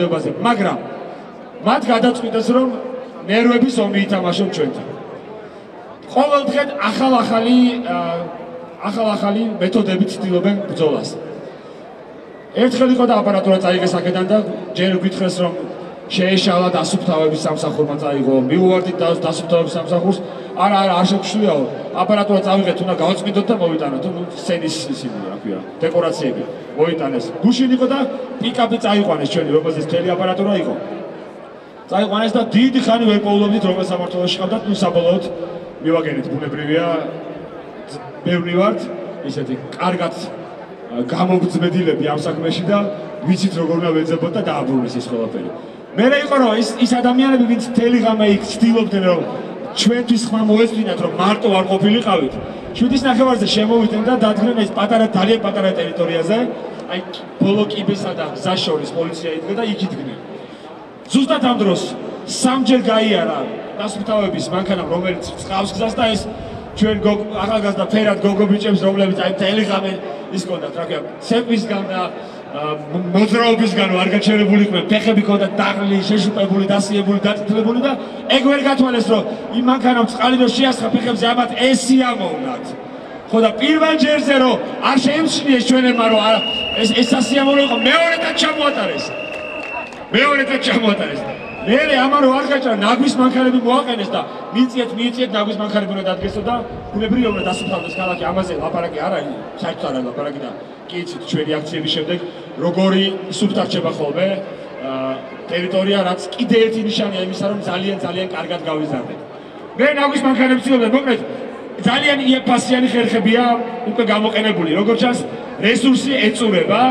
დებაზე, მაგრამ მათ გადაწყვიტეს რომ ნერვების ომი ითამაშონ ჩვენთან. ყოველდღე ახალ-ახალი ახალ-ახალი მეთოდებით ცდილობენ ბრძოლას. ერთხელ იყო და აპარატურა წაიღე საკედან და ჯერ გითხრეს რომ შეეშალა დასუფთავების სამსახურმა წაიღო. მიუვარდით დასუფთავების სამსახურს. არა არა არ შეგვშლიაო აპარატურა წავიღეთ უნდა გავწმიდოთ და მოვიტანოთ. ნუ სცენის ისინი რა ქვია დეკორაციები მოიტანეს გუშინ იყო და პიკაპი წაიყვანეს ჩვენი რომელზეც მთელი აპარატურა იყო წაიყვანეს და დიდი ხანი ვერ პოულობდით რომელ სამართლობაში ყავდათ ნუ საბოლოოდ მივაგენით ბუნებრივია ბევრი ვართ ისეთი კარგად გამოგწმედილები ამ საქმეში და ვიცით როგორ უნდა ვეძებოთ და დააბრუნეს ეს ყველაფერი. მე იყო რომ ის ის ადამიანები ვინც თელი ღამე იქ ცდილობდნენ რომ ჩვენთვის ხმა მოესწინათ რომ მარტო არ ყოფილიყავით. შვიდის ნახევარზე შემოვიდნენ და დადგნენ ეს პატარა ძალიან პატარა ტერიტორიაზე. აი ბოლო კიბესა და გზაშორის პოლიცია იდგა და იქ იდგნენ. ზუსტად ამ დროს სამჯერ გაიარა დასუფთავების მანქანა რომელიც წავს გზას და ეს ჩვენ ახალგაზრდა ფერად გოგო ბიჭებს რომლებიც აი ღამე ის კონდათ რა ქვია ცეპისგან და მოძრაობისგან არ გაჩერებული იყვნენ ფეხები ქონდა დაღლილი შეშუპებული დასიებული დაწითლებული და ეგ ვერ გათვალეს რომ იმ მანქანამ წყალი რო შეასხა ფეხებზე ამათ ესია მოვნათ ხო და პირველ ჯერზე რომ არ შეემჩნიეს ჩვენებმა რომ ეს ეს ასიამოვნო იყო. მეორედაც ჩამოატარეს. მეორედაც ჩამოატარეს მერე ამარო არ გაჭრა ნაგვის მანქანები მოაყენეს და მიწიეთ მიწიეთ ნაგვის მანქანები უნდა დადგესო და ბუნებრივია უნდა დასუფთავდეს ქალაქი. ამაზე ლაპარაკი არ არის საერთოდ არ არის ლაპარაკი და კი იცით ჩვენი აქციების შემდეგ როგორი სუფთარჩება ხოლმე ტერიტორია რაც კიდე ერთი ნიშანია იმისა რომ ძალიან ძალიან კარგად გავიზარდეთ. მე ნაგვის მანქანები ცდილობ მოკლედ ძალიან იეფასიანი ხერხებია უკვე გამოყენებული როგორც ჩანს რესურსი ეწურება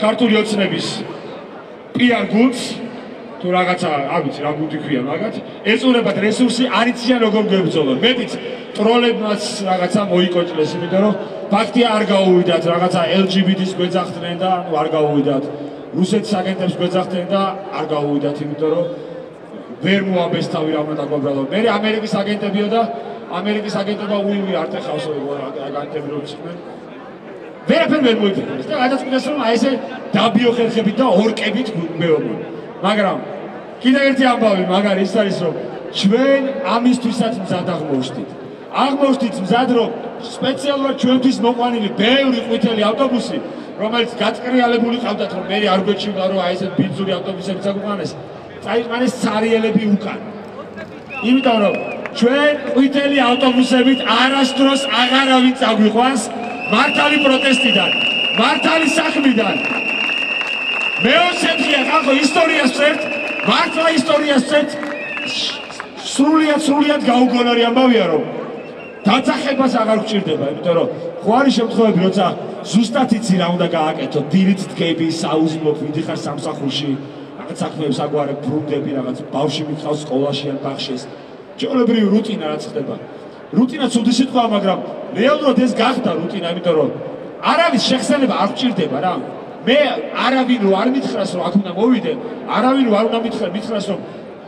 ქართული ოცნების პიარ გუნდს თუ რაღაცა, არ ვიცი, რა გუნდი ქვია მაგათ, ეწურებათ რესურსი, არიციან როგორ გებრძოლონ. მეტიც ტროლებმაც რაღაცა მოიკოჭლეს, იმიტომ რომ ფაქტია არ გაუვიდათ, რაღაცა LGBT-ს გვეძახდნენ და ნუ არ გაუვიდათ. რუსეთის აგენტებს გვეძახდნენ და არ გაუვიდათ, იმიტომ რომ ვერ მოაბეს თავი რა უნდა დაგვაბრალო. მე ამერიკის აგენტებიო და ამერიკის აგენტობა უივი არ ტეხავს აგენტები რო ციყვნენ. ვერაფერ ვერ მოიფიქრეს და გადაწყვიტეს რომ აი ესე დაბიო ხერხებით და ორკებით მეუბნებო. მაგრამ კიდევ ერთი ამბავი მაგარი ის არის რომ ჩვენ ამისთვისაც მზად აღმოჩნდით. აღმოჩნდით მზად რომ სპეციალურად ჩვენთვის მოყვანილი ბევრი ყვითელი ავტობუსი რომელიც გაწკრიალებული ყავდათ რომ მე არ გვეჩივდა რომ აი ესეთ ბინძური ავტობუსები წაგვყანეს წაიყვანეს цаრიელები უკან. იმიტომ რომ ჩვენ ყვითელი ავტობუსებით არასდროს აღარავინ წაგვიყვანს მართალი პროტესტიდან მართალი საქმიდან მეოცეფია ხალხო ისტორიას წერთ მართლა ისტორიას წერთ სრულიად სრულიად გაუგონარი ამბავია რომ დაწახებას აღარ გჭირდება იმიტომ რომ ხო არის შემთხვევები როცა ზუსტად იცი რა უნდა გააკეთო დილით დგები საუზმოდ ვიდიხარ სამსახურში რაღაც საქმეებს აგვარებ ბრუნდები რაღაც ბავშვი მიყავს სკოლაში ან ბაღში ჩვეულებრივი რუტინა რაც ხდება. რუტინა ცუდი სიტყვაა მაგრამ რეალურად ეს გახდა რუტინა იმიტომ რომ არავის შეხსენება არ გჭირდება რა მე არავინ არ მითხრას რომ აქ უნდა მოვიდე, არავინ არ უნდა მითხრა, მითხრას რომ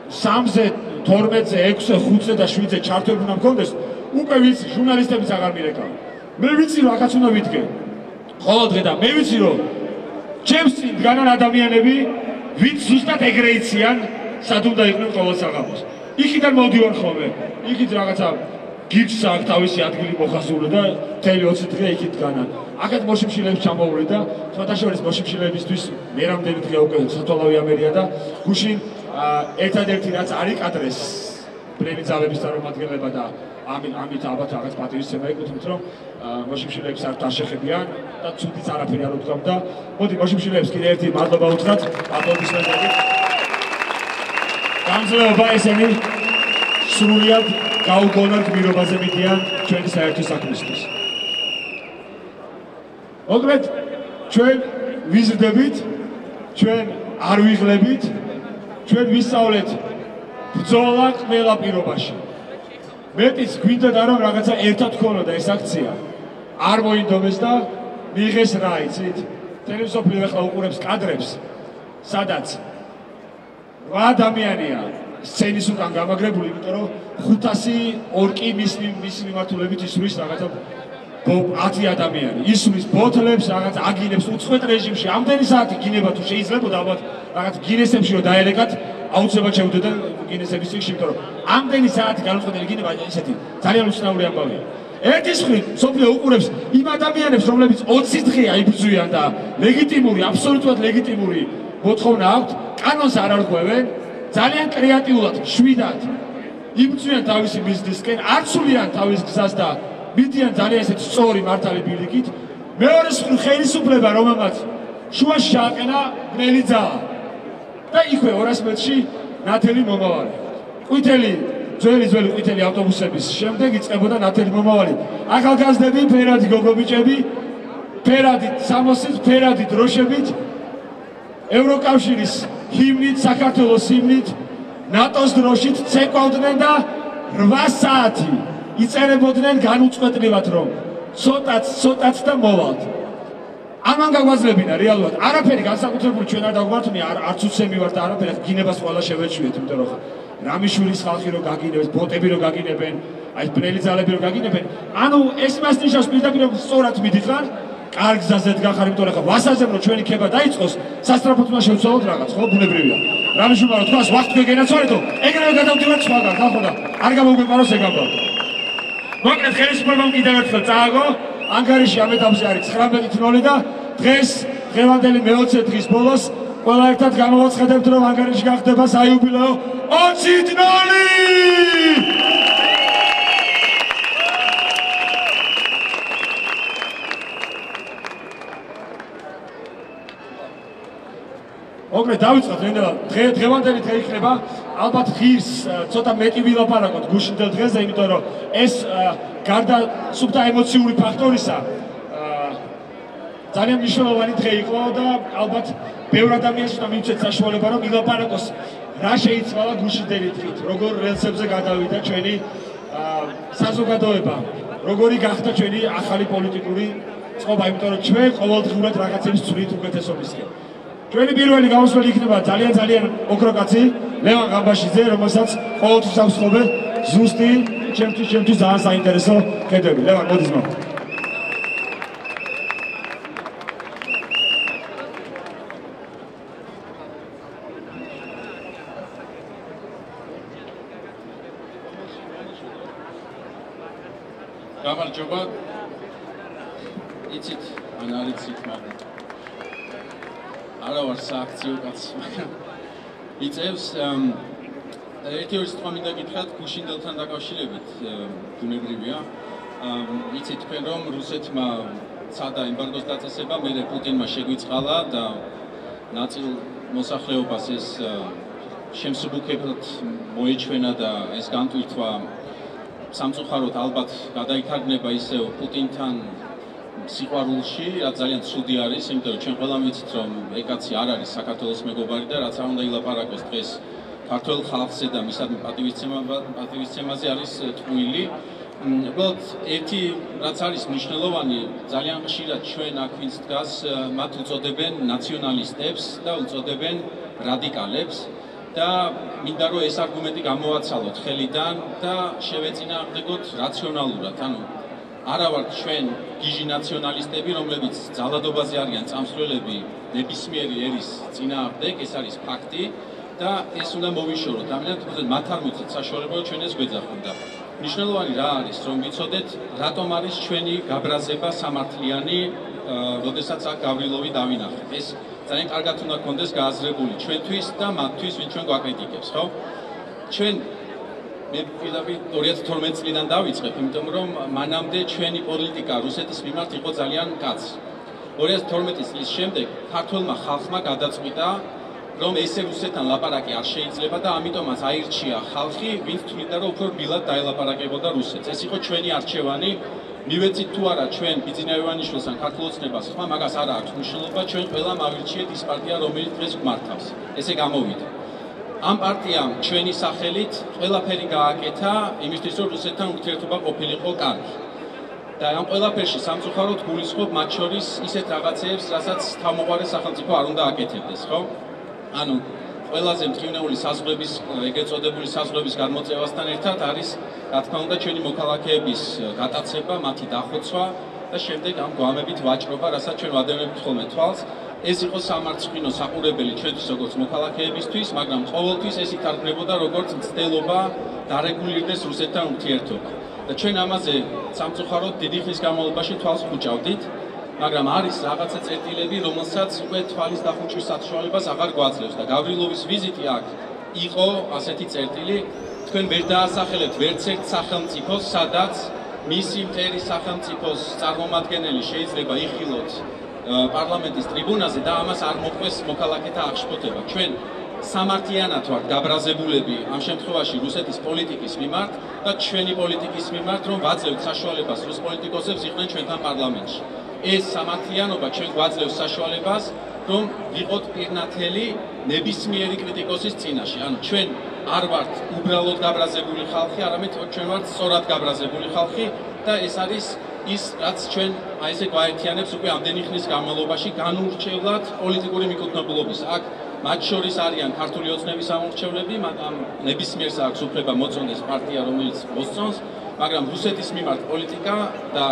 3-ზე, 12-ზე, 6-ზე, 5-ზე და 7-ზე ჩარტები უნდა მქონდეს, უკვე ვიცი, ჟურნალისტებიც აღარ მირეკავ. მე ვიცი რომ აქაც უნდა ვიდგე. ხოლო დღე და მე ვიცი რომ ჩემს წინ დგანან ადამიანები, ვინც ზუსტად ეგრე იციან, სად უნდა იყვნენ ყოველ საღამოს. იქიდან მოდივარ ხოლმე. იქით რაღაცა გიჩს აქ თავისი ადგილი მოხასული და თელი 20 დღე იქით დგანან. აქეთ მოშიმშილებს ჩამოვლე და ფოტოშორის მოშიმშილებისთვის მე რამდენი დღე უკვე სათვალავი ამერია და გუშინ ერთადერთი რაც არის კადრეს პრემიძალების წარმომადგენლება და ამით ამით ალბათ რაღაც პატივისცემა ეკუთვნით რომ მოშიმშილებს არ დაშეხებიან და ცუდიც არაფერი არ უთქვამ და მოდი მოშიმშილებს კიდე ერთი მადლობა უთხრათ აპლოდისმენტები გამძლეობა ესენი სრულიად გაუგონარ გმირობაზე მიდიან ჩვენი საერთო საქმისთვის. მოკლედ ჩვენ ვიზრდებით, ჩვენ არ ვიღლებით, ჩვენ ვისწავლეთ ბრძოლა ყველა პირობაში. მეტიც გვინდა და რომ რაღაცა ერთად ქონოდა ეს აქცია. არ მოინდომეს და მიიღეს რა იცით? ტელევიზორში ახლა უყურებს კადრებს, სადაც ადამიანია სცენის უკან გამაგრებული, იმიტომ რომ 500 ორკი მის მის მიმართულებით ისურის რაღაცა 10 ადამიანი. ისურის ბოთლებს, რაღაც აგინებს უცხოეთ რეჟიმში. ამდენი საათი გინება თუ შეიძლებოდა ალბათ რაღაც გინესებში რომ დაერეკათ, აუცილებლად შევდოდა გინესების წიგნში, იმიტომ რომ ამდენი საათი განუწყვეტელი გინება ესეთი ძალიან უცნაური ამბავია. ერთის მხრივ სოფიო უყურებს იმ ადამიანებს, რომლებიც 20 დღეა იბრძვიან და ლეგიტიმური, აბსოლუტურად ლეგიტიმური მოთხოვნა აქვთ, კანონს არ არღვევენ, ძალიან კრეატიულად, შვიდად იბრძვიან თავისი ბიზნესკენ, არცულიან თავის გზას და მიდიან ძალიან ესეთ სწორი მართალი ბილიკით. მეორე მხრივ ხელისუფლება, რომელმაც შუაში შეაყენა ბნელი ძაა და იქვე 200 მეტრში ნათელი მომავალი. ყვითელი ძველი ძველი ყვითელი ავტობუსების შემდეგ იწყებოდა ნათელი მომავალი. ახალგაზრდები, ფერადი გოგობიჭები, ფერადი სამოსით, ფერადი დროშებით ევროკავშირის ჰიმნით, საქართველოს ჰიმნით, ნატოს დროშით ცეკვავდნენ და 8 საათი იწერებოდნენ განუწყვეტლივად რომ ცოტაც ცოტაც და მოვალთ. ამან გაგვაძლებინა რეალურად. არაფერი განსაკუთრებული ჩვენ არ დაგვართმია, არც უცემი ვარ და არაფერი გინებას ყველა შევეჩვიეთ, იმიტომ რომ რამიშვილის ხალხი რო გაგინებს, ბოტები რო გაგინებენ, აი ბნელი ძალები რო გაგინებენ, ანუ ეს მას ნიშნავს პირდაპირ რომ სწორად მიდიხარ, კარგ გზაზეთ გახარ, იმიტომ რომ ხა ვასაზემ რო ჩვენი ქება დაიწყოს, სასტრაფოდ უნდა შევცვალოთ რაღაც, ხო, ბუნებრივია. რამიშვილმა რო თქვას, ვახტი გენაცვალეთო, ეგრევე გადავდივართ სხვაგან, ხო და არ გამოგვეყაროს ეგ ამბავი. მოკლედ ხელისუფლებამ კიდევ ერთხელ წააგო, ანგარიში ამ ეტაპზე არის 19-0 და დღეს დღევანდელი მე-20 დღის ბოლოს ყველა ერთად გამოვაცხადებთ რომ ანგარიში გახდება საიუბილეო 20-0! მოკლედ დავიწყოთ ნელა დღე დღევანდელი დღე იქნება ალბათ ღირს ცოტა მეტი ვილაპარაკოთ გუშინდელ დღეზე იმიტომ რომ ეს გარდა სუბთა ემოციური ფაქტორისა ძალიან მნიშვნელოვანი დღე იყო და ალბათ ბევრ ადამიანს უნდა მივცეთ საშუალება რომ ვილაპარაკოს რა შეიცვალა გუშინდელი დღით როგორ რელსებზე გადავიდა ჩვენი საზოგადოება როგორი გახდა ჩვენი ახალი პოლიტიკური წყობა იმიტომ რომ ჩვენ ყოველდღურად რაღაცების ცვლით უკეთესობისკენ ჩვენი პირველი გამოსვლელი იქნება ძალიან ძალიან ოქროკაცი ლევან გამბაშიძე რომელსაც ყოველთვის აქვს ხობე ზუსტი ჩემთვის ჩემთვის ძალიან საინტერესო ხედები ლევან მოდი ზმა გამარჯობა იცით ან არ იცით მაგრამ არა ვარ სააქციო კაცი, მაგრამ იწევს ერთი ორი სიტყვა მინდა გითხრათ გუშინდელთან დაკავშირებით ბუნებრივია. იცი თქვენ რომ რუსეთმა ცადა ემბარგოს დაწესება, მე პუტინმა შეგვიწყალა და ნაწილ მოსახლეობას ეს შემსუბუქებლად მოეჩვენა და ეს განტვირთვა სამწუხაროდ ალბათ გადაიქარგნება ისევ პუტინთან სიყვარულში, რაც ძალიან ცუდი არის, იმიტომ რომ ჩვენ ყველამ ვიცით, რომ ეკაცი არ არის საქართველოს მეგობარი და რაც არ უნდა ილაპარაკოს დღეს ქართულ ხალხზე და მისად პატივისცემა პატივისცემაზე არის თქმილი. უბრალოდ ერთი რაც არის მნიშვნელოვანი, ძალიან ხშირად ჩვენ აქ ვინც დგას, მათ უწოდებენ ნაციონალისტებს და უწოდებენ რადიკალებს და მინდა რომ ეს არგუმენტი გამოვაცალოთ ხელიდან და შევეწინააღმდეგოთ რაციონალურად, ანუ არა ვარ ჩვენ გიჟი ნაციონალისტები, რომლებიც ძალადობაზე არიან წამსვლელები ნებისმიერი ერის წინააღმდეგ, ეს არის ფაქტი და ეს უნდა მოვიშოროთ. ამიტომ მათ არ მიცეთ საშუალება ჩვენ ეს გვეძახონ და მნიშვნელოვანი რა არის, რომ ვიცოდეთ, რატომ არის ჩვენი გაბრაზება სამართლიანი, როდესაც აქ გავრილოვი დავინახეთ. ეს ძალიან კარგად უნდა გქონდეს გააზრებული ჩვენთვის და მათთვის, ვინც ჩვენ გვაკრიტიკებს, ხო? ჩვენ მე პირდაპირ 2012 წლიდან დავიწყებ, იმიტომ რომ მანამდე ჩვენი პოლიტიკა რუსეთის მიმართ იყო ძალიან კაც. 2012 წლის შემდეგ ქართულმა ხალხმა გადაწყვიტა, რომ ესე რუსეთთან ლაპარაკი არ შეიძლება და ამიტომაც აირჩია ხალხი, ვინც თვლიდა, რომ უფრო ბილად დაელაპარაკებოდა რუსეთს. ეს იყო ჩვენი არჩევანი. მივეცით თუ არა ჩვენ ბიძინაევანიშვილს ან ქართულოცნებას ხმა, მაგას არ აქვს მნიშვნელობა, ჩვენ ყველა მავირჩიეთ ის პარტია, რომელიც დღეს გმართავს. ესე გამოვიდა. ამ პარტიამ ჩვენი სახელით ყველაფერი გააკეთა იმისთვის რომ რუსეთთან ურთიერთობა ყოფილიყო კარგი. და ამ ყველაფერში სამწუხაროდ გულისხმობ მათ შორის ისეთ რაღაცეებს, რასაც თავმოყარე სახელმწიფო არ უნდა აკეთებდეს, ხო? ანუ ყველაზე მტკივნეული საზღვრების ეგრეთ წოდებული საზღვრების გამოწევასთან ერთად არის რა თქმა უნდა ჩვენი მოქალაქეების გატაცება, მათი დახოცვა და შემდეგ ამ გვამებით ვაჭრობა, რასაც ჩვენ ვადევნებთ ხოლმე თვალს. ეს იყო სამარცხინო საყურებელი ჩვენთვის როგორც მოქალაქეებისთვის, მაგრამ ყოველთვის ეს ითარგმნებოდა როგორც მცდელობა დარეგულირდეს რუსეთთან ურთიერთობა. და ჩვენ ამაზე სამწუხაროდ დიდი ხნის განმავლობაში თვალს ხუჭავდით, მაგრამ არის რაღაცა წერტილები, რომელსაც უკვე თვალის დახუჭვის საშუალებას აღარ გვაძლევს და გავრილოვის ვიზიტი აქ იყო ასეთი წერტილი, თქვენ ვერ დაასახელებთ ვერც ერთ სახელმწიფოს, სადაც მისი მტერი სახელმწიფოს წარმომადგენელი შეიძლება იხილოთ პარლამენტის ტრიბუნაზე და ამას არ მოყვეს მოქალაქეთა აღშფოთება. ჩვენ სამართლიანად ვართ გაბრაზებულები ამ შემთხვევაში რუსეთის პოლიტიკის მიმართ და ჩვენი პოლიტიკის მიმართ, რომ ვაძლევთ საშუალებას რუს პოლიტიკოსებს იყვნენ ჩვენთან პარლამენტში. ეს სამართლიანობა ჩვენ გვაძლევს საშუალებას, რომ ვიყოთ პირნათელი ნებისმიერი კრიტიკოსის წინაშე. ანუ ჩვენ არ ვართ უბრალოდ გაბრაზებული ხალხი, არამედ ჩვენ ვართ სწორად გაბრაზებული ხალხი და ეს არის ის რაც ჩვენ აი ესე გვაერთიანებს უკვე ამდენი ხნის განმავლობაში განურჩევლად პოლიტიკური მიკუთვნებულობის. აქ მათ შორის არიან ქართული ოცნების ამორჩევლები, მაგრამ ნებისმიერს აქვს უფლება მოწონდეს პარტია, რომელიც მოსწონს, მაგრამ რუსეთის მიმართ პოლიტიკა და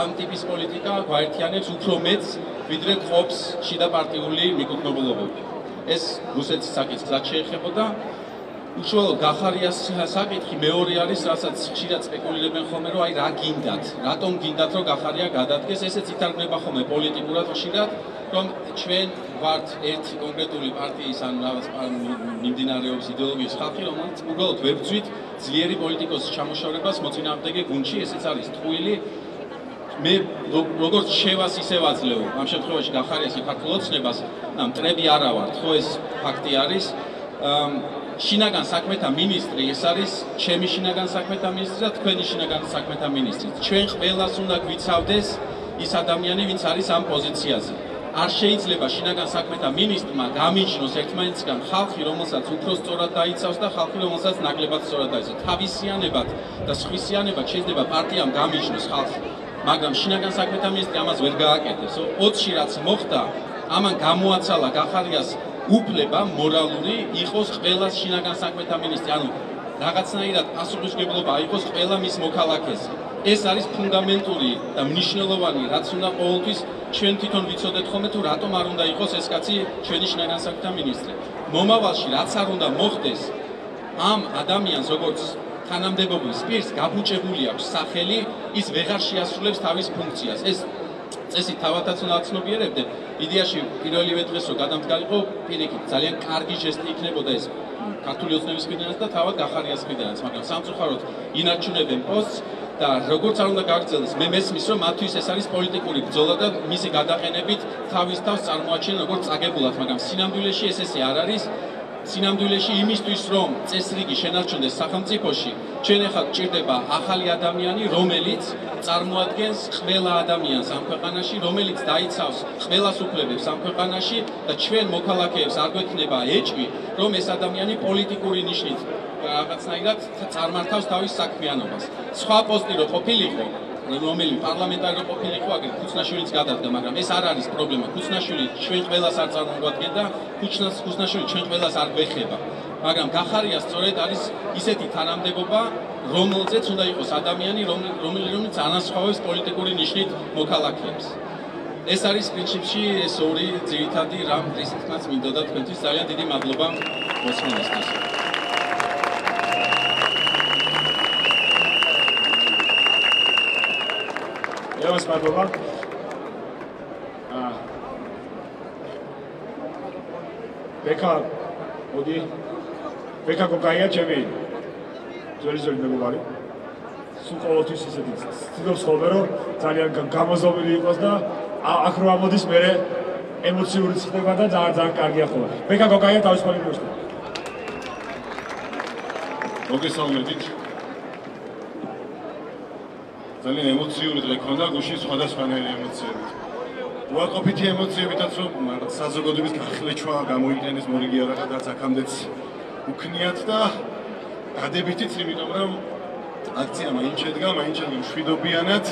ამ ტიპის პოლიტიკა გვაერთიანებს უფრო მეც, ვიდრე ყოფს შიდა პარტიული მიკუთვნებულობები. ეს რუსეთის საკითხს შეეხებოდა უშუალოდ გახარიას საკითხი მეორე არის, რასაც ხშირად სპეკულირებენ ხოლმე, რომ აი რა გინდათ, რატომ გინდათ, რომ გახარია გადადგეს, ესეც ითარგმნება ხოლმე პოლიტიკურად ხშირად, რომ ჩვენ ვართ ერთი კონკრეტული პარტიის ან რაღაც მიმდინარეობის იდეოლოგიის ხალხი, რომელიც უბრალოდ ვერ ვძვით ძლიერი პოლიტიკოსის ჩამოშორებას მოწინააღმდეგე გუნდში, ესეც არის თყვილი მე როგორც შევას ისე ვაძლევ. ამ შემთხვევაში გახარიას საქართველოსნებას, ამ ტრები არა ვარ, ხო ეს ფაქტი არის. შინაგან საქმეთა ministri ეს არის ჩემი შინაგან საქმეთა ministri და თქვენი შინაგან საქმეთა ministri. ჩვენ ყველას უნდა გვიცავდეს ის ადამიანი, ვინც არის ამ პოზიციაზე. არ შეიძლება შინაგან საქმეთა ministrმა გამიჩნოს ერთმანეთისგან ხალხი, რომელსაც უფრო სწორად დაიცავს და ხალხი, რომელსაც ნაკლებად სწორად დაიცავს. თავისიანებად და სხვისიანებად შეიძლება პარტიამ გამიჩნოს ხალხი, მაგრამ შინაგან საქმეთა ministri ამას ვერ გააკეთებს. 20-ში რაც მოხდა, ამან გამოაცალა გახარიას უფლება მორალური იყოს ყველა შინაგან საქმეთა მინისტრი, ანუ რაღაცნაირად პასუხისმგებლობა იყოს ყველა მის მოქალაქეს. ეს არის ფუნდამენტური და მნიშვნელოვანი, რაც უნდა ყოველთვის ჩვენ თვითონ ვიცოდეთ ხოლმე თუ რატომ არ უნდა იყოს ეს კაცი ჩვენი შინაგან საქმეთა მინისტრი. მომავალში რაც არ უნდა მოხდეს, ამ ადამიანს როგორც თანამდებობის პირს გაბუჭებული აქვს სახელი, ის ვეღარ შეასრულებს თავის ფუნქციას. ეს წესი თავადაც უნდა ცნობიერებდე. იდეაში პირველივე დღეს რო გადამდგარიყო, პირიქით ძალიან კარგი ჟესტი იქნებოდა ეს ქართული ოცნების მხრიდანაც და თავად გახარიას მხრიდანაც, მაგრამ სამწუხაროდ ინარჩუნებენ პოსტს და როგორც არ უნდა გაგრძელდეს, მე მესმის რომ მათთვის ეს არის პოლიტიკური ბრძოლა და მისი გადაყენებით თავის თავს წარმოაჩენენ როგორც წაგებულად, მაგრამ სინამდვილეში ეს ესე არ არის. სინამდვილეში იმისთვის რომ წესრიგი შენარჩუნდეს სახელმწიფოში, ჩვენ ახლა გჭირდება ახალი ადამიანი, რომელიც წარმოადგენს ყველა ადამიანს ამ ქვეყანაში, რომელიც დაიცავს ყველას უფლებებს ამ ქვეყანაში და ჩვენ მოქალაქეებს არ გვექნება ეჭვი, რომ ეს ადამიანი პოლიტიკური ნიშნით რაღაცნაირად წარმართავს თავის საქმიანობას. სხვა პოსტი რო ყოფილიყო, რომელი პარლამენტარი ყოფილიყო, აგერ ქუცნაშვილიც გადადგა, მაგრამ ეს არ არის პრობლემა. ქუცნაშვილი ჩვენ ყველას არ წარმოგვადგენდა, ქუცნას ქუცნაშვილი ჩვენ ყველას არ გვეხება. მაგრამ გახარია სწორედ არის ისეთი თანამდებობა, რომელზეც უნდა იყოს ადამიანი, რომელიც რომელიც ანასხვავებს პოლიტიკური ნიშნით მოქალაქეებს. ეს არის პრინციპში ეს ორი ძირითადი რამ რის თქმაც მინდოდა თქვენთვის ძალიან დიდი მადლობა მოსმენისთვის. ევას მადლობა. აა ბეკა მოდი ბეკა გოგაია ჩემი ძველი ძველი მეგობარი. სულ ყოველთვის ისეთი ცდილობს ხოლმე რომ ძალიან გამოზომილი იყოს და აქ რო ამოდის მე ემოციური ხდება და ძალიან ძალიან კარგია ხოლმე. ბეკა გოგაია თავისუფალი მოსწრება. მოგესალმებით. ძალიან ემოციური დღე ქონდა გუში სხვადასხვანაირი ემოციები. უარყოფითი ემოციებითაც რომ საზოგადოების გახლეჩვა გამოიყენეს მორიგი რაღაცაც აქამდეც უქნიათ და დადებითიც იმიტომ რომ აქცია მაინც შედგა, მაინც შედგა მშვიდობიანად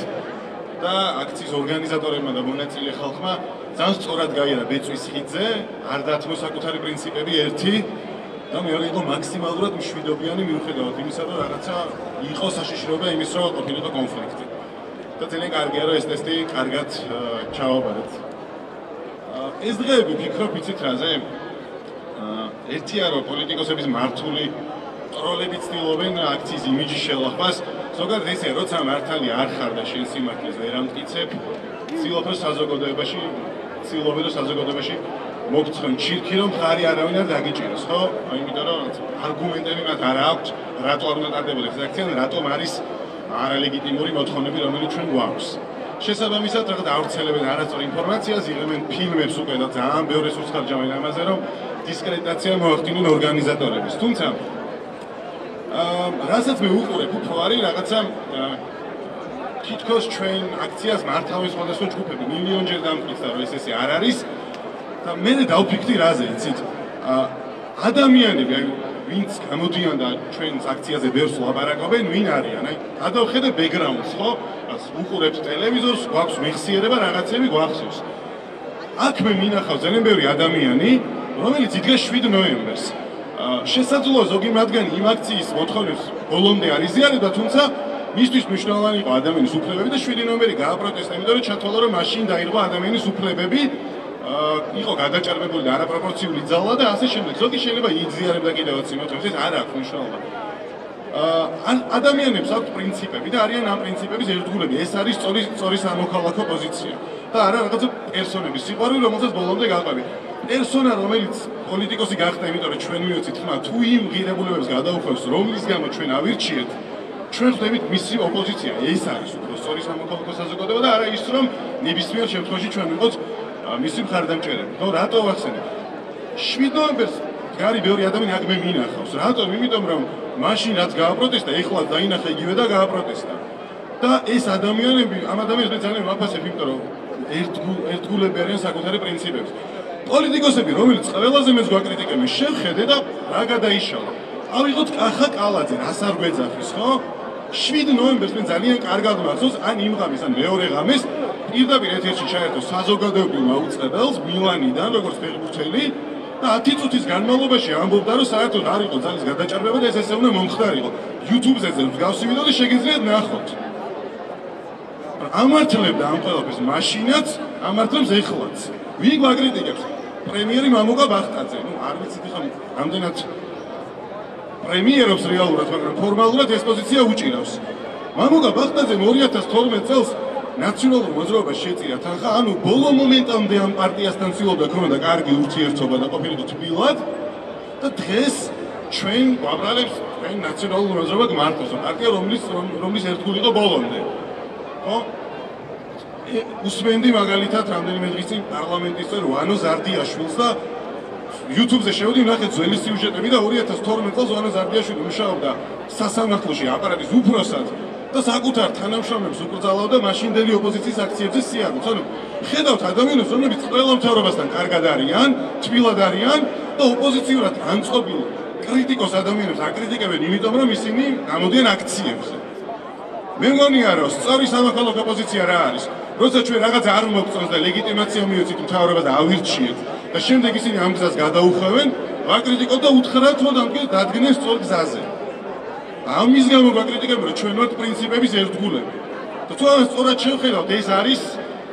და აქციის ორგანიზატორებმა და მონაწილე ხალხმა ძალიან სწორად გაიარა ბეწვის ხიძზე, არ დათმო საკუთარი პრინციპები ერთი და მეორე იყო მაქსიმალურად მშვიდობიანი მიუხედავად იმისა, რომ რაღაცა იყო საშიშროება იმის, რომ ყოფილიყო კონფლიქტი. და ძალიან კარგია, რომ ეს ტესტი კარგად ჩავაბარეთ. ეს დღეები ვფიქრობ იცით რაზე? ერთია რომ პოლიტიკოსების მართული ტროლები ცდილობენ აქციის იმიჯის შელახებას, ზოგადად ესეა, როცა მართალი არ ხარ და შენ სიმართლეს ვერ ამტკიცებ, ცდილობ რომ საზოგადოებაში ცდილობენ რომ საზოგადოებაში მოგწონ ჩირქი რომ ხარი არავინ არ დაგიჭიროს, ხო? აი იმიტომ რომ არგუმენტები მათ არ აქვს, რატო არ უნდა ტარდებოდეს ეს აქცია, რატომ არის არალეგიტიმური მოთხოვნები, რომელიც ჩვენ გვაქვს. შესაბამისად, რაღაც ავრცელებენ არასწორ ინფორმაციას, იღებენ ფილმებს უკვე და ძალიან ბევრ რესურსს ხარჯავენ ამაზე, რომ დისკრედიტაცია მოახდინონ ორგანიზატორების. თუმცა აა რასაც მე უყურებ, უფრო არის რაღაცა თითქოს ჩვენ აქციას მართავენ სხვადასხვა ჯგუფები, მილიონჯერ დამტკიცა, რომ ეს ესე არ არის. და მე დავფიქრდი რაზე, იცით? აა ადამიანები, აი ვინც გამოდიან და ჩვენს აქციაზე ბევრს ლაპარაკობენ, ვინ არიან? აი, გადავხედე ბექგრაუნდს, ხო? ას უყურებთ ტელევიზორს, გვაქვს მეხსიერება, რაღაცები გვახსოვს. აქ მე მინახავ ძალიან ბევრი ადამიანი, რომელიც იდგა 7 ნოემბერს. შესაძლოა ზოგი მათგანი იმ აქციის მოთხოვნებს ბოლომდე არ იზიარებდა, თუმცა მისთვის მნიშვნელოვანი იყო ადამიანის უფლებები და 7 ნოემბერი გააპროტესტა, იმიტომ რომ ჩათვალა რომ მაშინ დაირღვა ადამიანის უფლებები იყო გადაჭარბებული და არაპროპორციული ძალა და ასე შემდეგ. ზოგი შეიძლება იზიარებდა კიდევ 20 მოთხოვს, ეს არ აქვს მნიშვნელობა. აა ადამიანებს აქვს პრინციპები და არიან ამ პრინციპების ერთგულები. ეს არის სწორი სწორი სამოქალაქო პოზიცია. და არა რაღაცა პერსონების სიყვარული, რომელსაც ბოლომდე გაყვები. პერსონა, რომელიც პოლიტიკოსი გახდა, იმიტომ რომ ჩვენ მიოცით ხმა, თუ იმ ღირებულებებს გადაუხევს, რომლის გამო ჩვენ ავირჩიეთ, ჩვენ ხდებით მისი ოპოზიცია. ეს არის უფრო სწორი სამოქალაქო საზოგადოება და არა ის, რომ ნებისმიერ შემთხვევაში ჩვენ ვიყოთ მისი მხარდამჭერები. ნუ რატო ვახსენებ? 7 ნოემბერს გარი ბევრი ადამიანი აქ მე მინახავს. რატომ? იმიტომ რომ მაშინ რაც გააპროტესტა, ეხლა დაინახა იგივე და გააპროტესტა. და ეს ადამიანები, ამ ადამიანებს ძალიან ვაფასებ, იმიტომ რომ ერთგულ ერთგულებიან საკუთარი პრინციპებს. პოლიტიკოსები, რომელიც ყველაზე მეც გვაკრიტიკებენ, შეხედე და რა გადაიშალა. ავიღოთ კახა კალაძე, რას არ გვეძახის, ხო? 7 ნოემბერს მე ძალიან კარგად მახსოვს, ან იმ ღამეს, ან მეორე ღამეს პირდაპირ ეთერში ჩაერთო საზოგადოებრივ მაუწყებელს მილანიდან როგორც ფეხბურთელი და 10 წუთის განმავლობაში ამბობდა რომ საერთოდ არ იყო ძალის გადაჭარბება და ეს ესე უნდა მომხდარიყო. YouTube-ზე ზე მსგავსი ვიდეო და შეგიძლიათ ნახოთ. ამართლებდა ამ ყველაფერს მაშინაც ამართლებს ეხლაც. ვინ გვაკრიტიკებს პრემიერი მამუკა ბახტაძე ნუ არ ვიცით ხომ ამდენად პრემიერობს რეალურად მაგრამ ფორმალურად ეს პოზიცია უჭირავს მამუკა ბახტაძე 2012 წელს ნაციონალურ მოძრაობას შეწირა თანხა, ანუ ბოლო მომენტამდე ამ პარტიასთან ცდილობდა ქონოდა კარგი ურთიერთობა და ყოფილიყო თბილად და დღეს ჩვენ გვაბრალებს ჩვენ ნაციონალურ მოძრაობა გმართოს, პარტია რომლის რომლის ერთგული იყო ბოლომდე. ხო? უსმენდი მაგალითად რამდენიმე დღის წინ პარლამენტის წერ ვანო ზარდიაშვილს და YouTube-ზე შევედი ნახე ძველი სიუჟეტები და 2012 წელს ვანო ზარდიაშვილი მუშაობდა სასამართლოში აპარატის უფროსად და საკუთარ თანამშრომლებს უკრძალავდა მაშინდელი ოპოზიციის აქციებზე სიარულს. ანუ ხედავთ ადამიანებს, რომლებიც ყველა მთავრობასთან კარგად არიან, თბილად არიან და ოპოზიციურად განწყობილ კრიტიკოს ადამიანებს აკრიტიკებენ, იმიტომ რომ ისინი გამოდიან აქციებზე. მე მგონია რომ სწორი სამოქალაქო ოპოზიცია რა არის? როცა ჩვენ რაღაც არ მოგწონს და ლეგიტიმაცია მიოცით მთავრობას და ავირჩიეთ და შემდეგ ისინი ამ გზას გადაუხევენ, ვაკრიტიკოთ და უთხრათ რომ დადგნენ სწორ გზაზე. ამის გამო გაკრიტიკებენ რომ ჩვენ ვართ პრინციპების ერთგულები. და თუ ამ სწორად შევხედავთ, ეს არის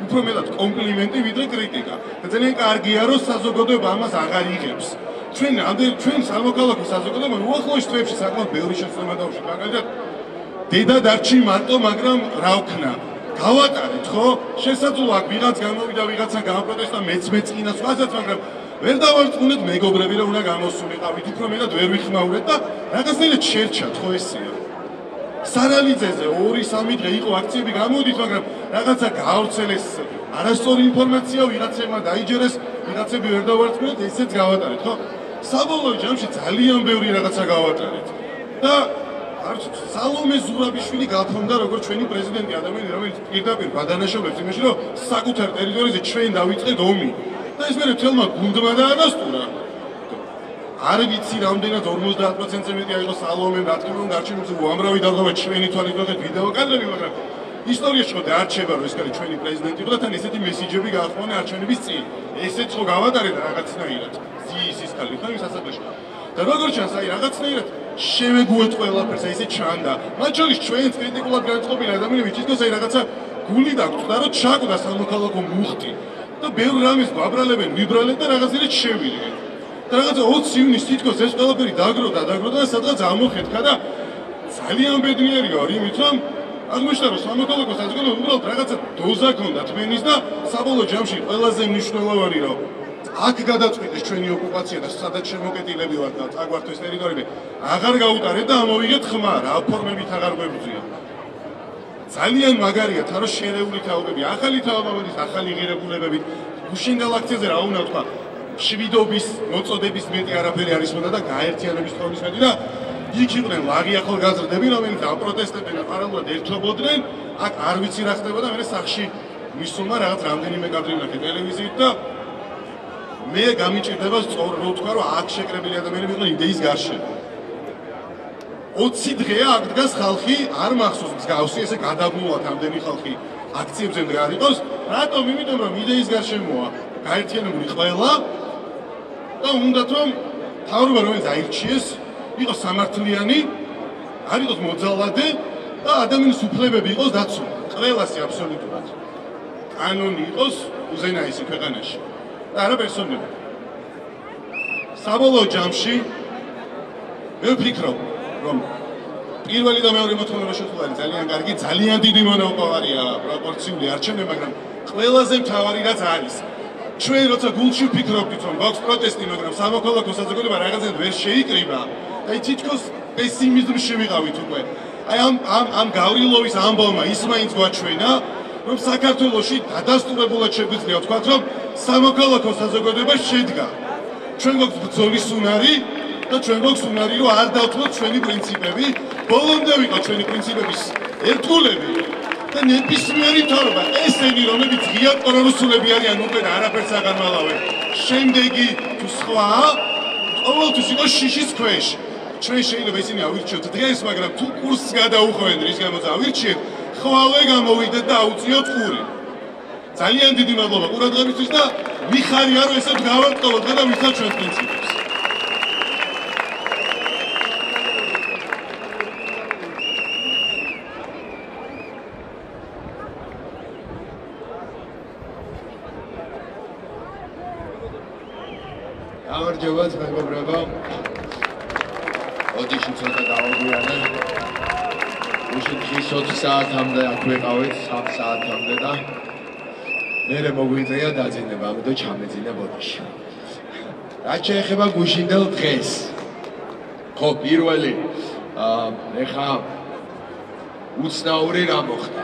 უფრო მეტად კომპლიმენტი ვიდრე კრიტიკა. და ძალიან კარგია რომ საზოგადოება ამას აღარ იღებს. ჩვენ ამდენ ჩვენ სამოქალაქო საზოგადოება უახლოეს თვეებში საკმაოდ ბევრი შეცდომა დავუშვით. მაგალითად დედა დარჩი მარტო, მაგრამ რა ვქნა? გავატარეთ, ხო? შესაძლოა ვიღაც გამოვიდა, ვიღაცა გააპროტესტა, მეც მეწინა, სხვასაც, მაგრამ ვერ დავარწმუნეთ მეგობრები რომ უნდა გამოსულიყავით. უფრო მეტად ვერ ვიხმაურეთ და რაღაცნაირად შერჩათ ხო ესეა? სარალიძეზე 2-3 დღე იყო აქციები გამოდით მაგრამ რაღაცა გაავრცელეს არასწორი ინფორმაცია ვიღაცებმა დაიჯერეს ვიღაცები ვერ დავარწმუნეთ ესეც გავატარეთ ხო? საბოლოო ჯამში ძალიან ბევრი რაღაცა გავატარეთ და სალომე ზურაბიშვილი გაფრთხილდა როგორც ჩვენი პრეზიდენტი ადამიანი რომელიც პირდაპირ გადანაშაულებს იმაში რომ საკუთარ ტერიტორიაზე ჩვენ დავიწყეთ ომი და ეს მე თელმა გუნდმა დაადასტურა. არ ვიცი რამდენად 50%-ზე მეტი აიღო სალომე თქმა უნდა არჩევნებზე უამრავი დაღობა ჩვენი თვალით ვახეთ ვიდეო კადრები, მაგრამ ისტორიაში ხო დაარჩება რომ ეს კარი ჩვენი პრეზიდენტი იყო და თან ესეთი მესიჯები გაახმოვნა არჩევნების წინ. ესეც ხო გავატარეთ რაღაცნაირად. ზიის ის კალი ხო ის ასაკში. და როგორ ჩანს აი რაღაცნაირად შევეგუეთ ყველაფერს, აი ესე ჩანდა. მათ შორის ჩვენ კრიტიკულად განწყობილი ადამიანები თვითონ აი რაღაცა გული დაგვწდა რომ ჩაკვდა სამოქალაქო მუხტი. და ბევრ რამეს გვაბრალებენ, ვიბრალენ და რაღაცნაირად შევიღეთ. და რაღაცა 20 ივნისს თითქოს ეს ყველაფერი დაგრო და დაგრო და სადღაც ამოხეთქა და ძალიან ბედნიერი ვარ იმით რომ აღმოჩნდა რომ სამოქალაქო საზოგადოება უბრალოდ რაღაცა დოზა ქონდა თმენის და საბოლოო ჯამში ყველაზე მნიშვნელოვანი რომ აქ გადაწყვიტეს ჩვენი ოკუპაცია და სადაც შემოკეტილები ვართ და წაგვართვეს ტერიტორიები. აღარ გაუტარეთ და ამოვიგეთ ხმა რა ფორმებით აღარ გვებრძია. ძალიან მაგარია თარო შერეული თაობები ახალი თაობების ახალი ღირებულებები გუშინ გალაქციაზე რა უნდა თქვა? შვიდობის მოწოდების მეტი არაფერი არის მოდა და გაერთიანების თხოვნის მეტი და იქ იყვნენ ლაღი ახალგაზრდები რომელიც აპროტესტებდნენ და პარალელურად ერთობოდნენ. აქ არ ვიცი რა ხდებოდა მე სახში მისულმა რაღაც რამდენიმე კადრი ვნახე ტელევიზიით და მე გამიჭირდება სწორ რო თქვა რომ აქ შეკრებილი ადამიანები იყვნენ იდეის გარშემო 20 დღეა აქ დგას ხალხი არ მახსოვს მსგავსი ესე გადაგმულად ამდენი ხალხი აქციებზე მდგარ იყოს. რატომ იმიტომ რომ იდეის გარშემოა გაერთიანებული ყველა. და უნდათ რომ თავრობა რომელიც აირჩიეს იყოს სამართლიანი არ იყოს მოძალადე და ადამიანის უფლებები იყოს დაცული. ყველასი აბსოლუტურად. კანონი იყოს უზენაესი ქვეყანაში. და არა პერსონები საბოლოო ჯამში მე ვფიქრობ რომ პირველი და მეორე მოთხოვნა შეხვედრა ძალიან კარგი, ძალიან დიდი მონოპოლარია პროპორციული არჩევნები, მაგრამ ყველაზე მთავარი რაც არის ჩვენ როცა გულში ვფიქრობთ, რომ გვაქვს პროტესტი, მაგრამ სამოქალაქო საზოგადოება რაღაცნაირად ვერ შეიკრიბა, აი თითქოს პესიმიზმში ვიყავით უკვე. აი ამ ამ ამ გავრილოვის ამბავმა ის მაინც გვაჩვენა, რომ საქართველოსი დადასტურებულად შეგვიძლია ვთქვა, რომ სამოქალაქო საზოგადოება შედგა. ჩვენ გვაქვს ბრძოლის უნარი, და ჩვენ გვაქვს უნარი რომ არ დავთმოთ ჩვენი პრინციპები, ბოლომდე ვიყო ჩვენი პრინციპების ერთგულები და ნებისმიერი თორობა ესენი რომლებიც ღია კორონუსულები არიან უკვე არაფერს აღარ მალავენ. შემდეგი თუ სხვა ყოველთვის იყო შიშის ქვეშ. ჩვენ შეიძლება ისინი ავირჩიოთ დღეს, მაგრამ თუ კურსს გადაუხვენ რის გამოც ავირჩიეთ, ხვალე გამოვიდეთ და აუწიოთ ყური. ძალიან დიდი მადლობა ყურადღებისთვის და მიხარია რომ ესე გავარტყობოთ და ვიცათ ჩვენ პრინციპებს. გამარჯობათ მეგობრებო. ოდიში ცოტა დავაგვიანე. უშენ ხის 20 საათამდე აქ ვიყავით, 3 საათამდე და მე მოგვიწია დაძინება, ამიტომ ჩამეძინა ბოდიში. რა შეეხება გუშინდელ დღეს? ხო, პირველი აა ეხა უცნაური რა მოხდა?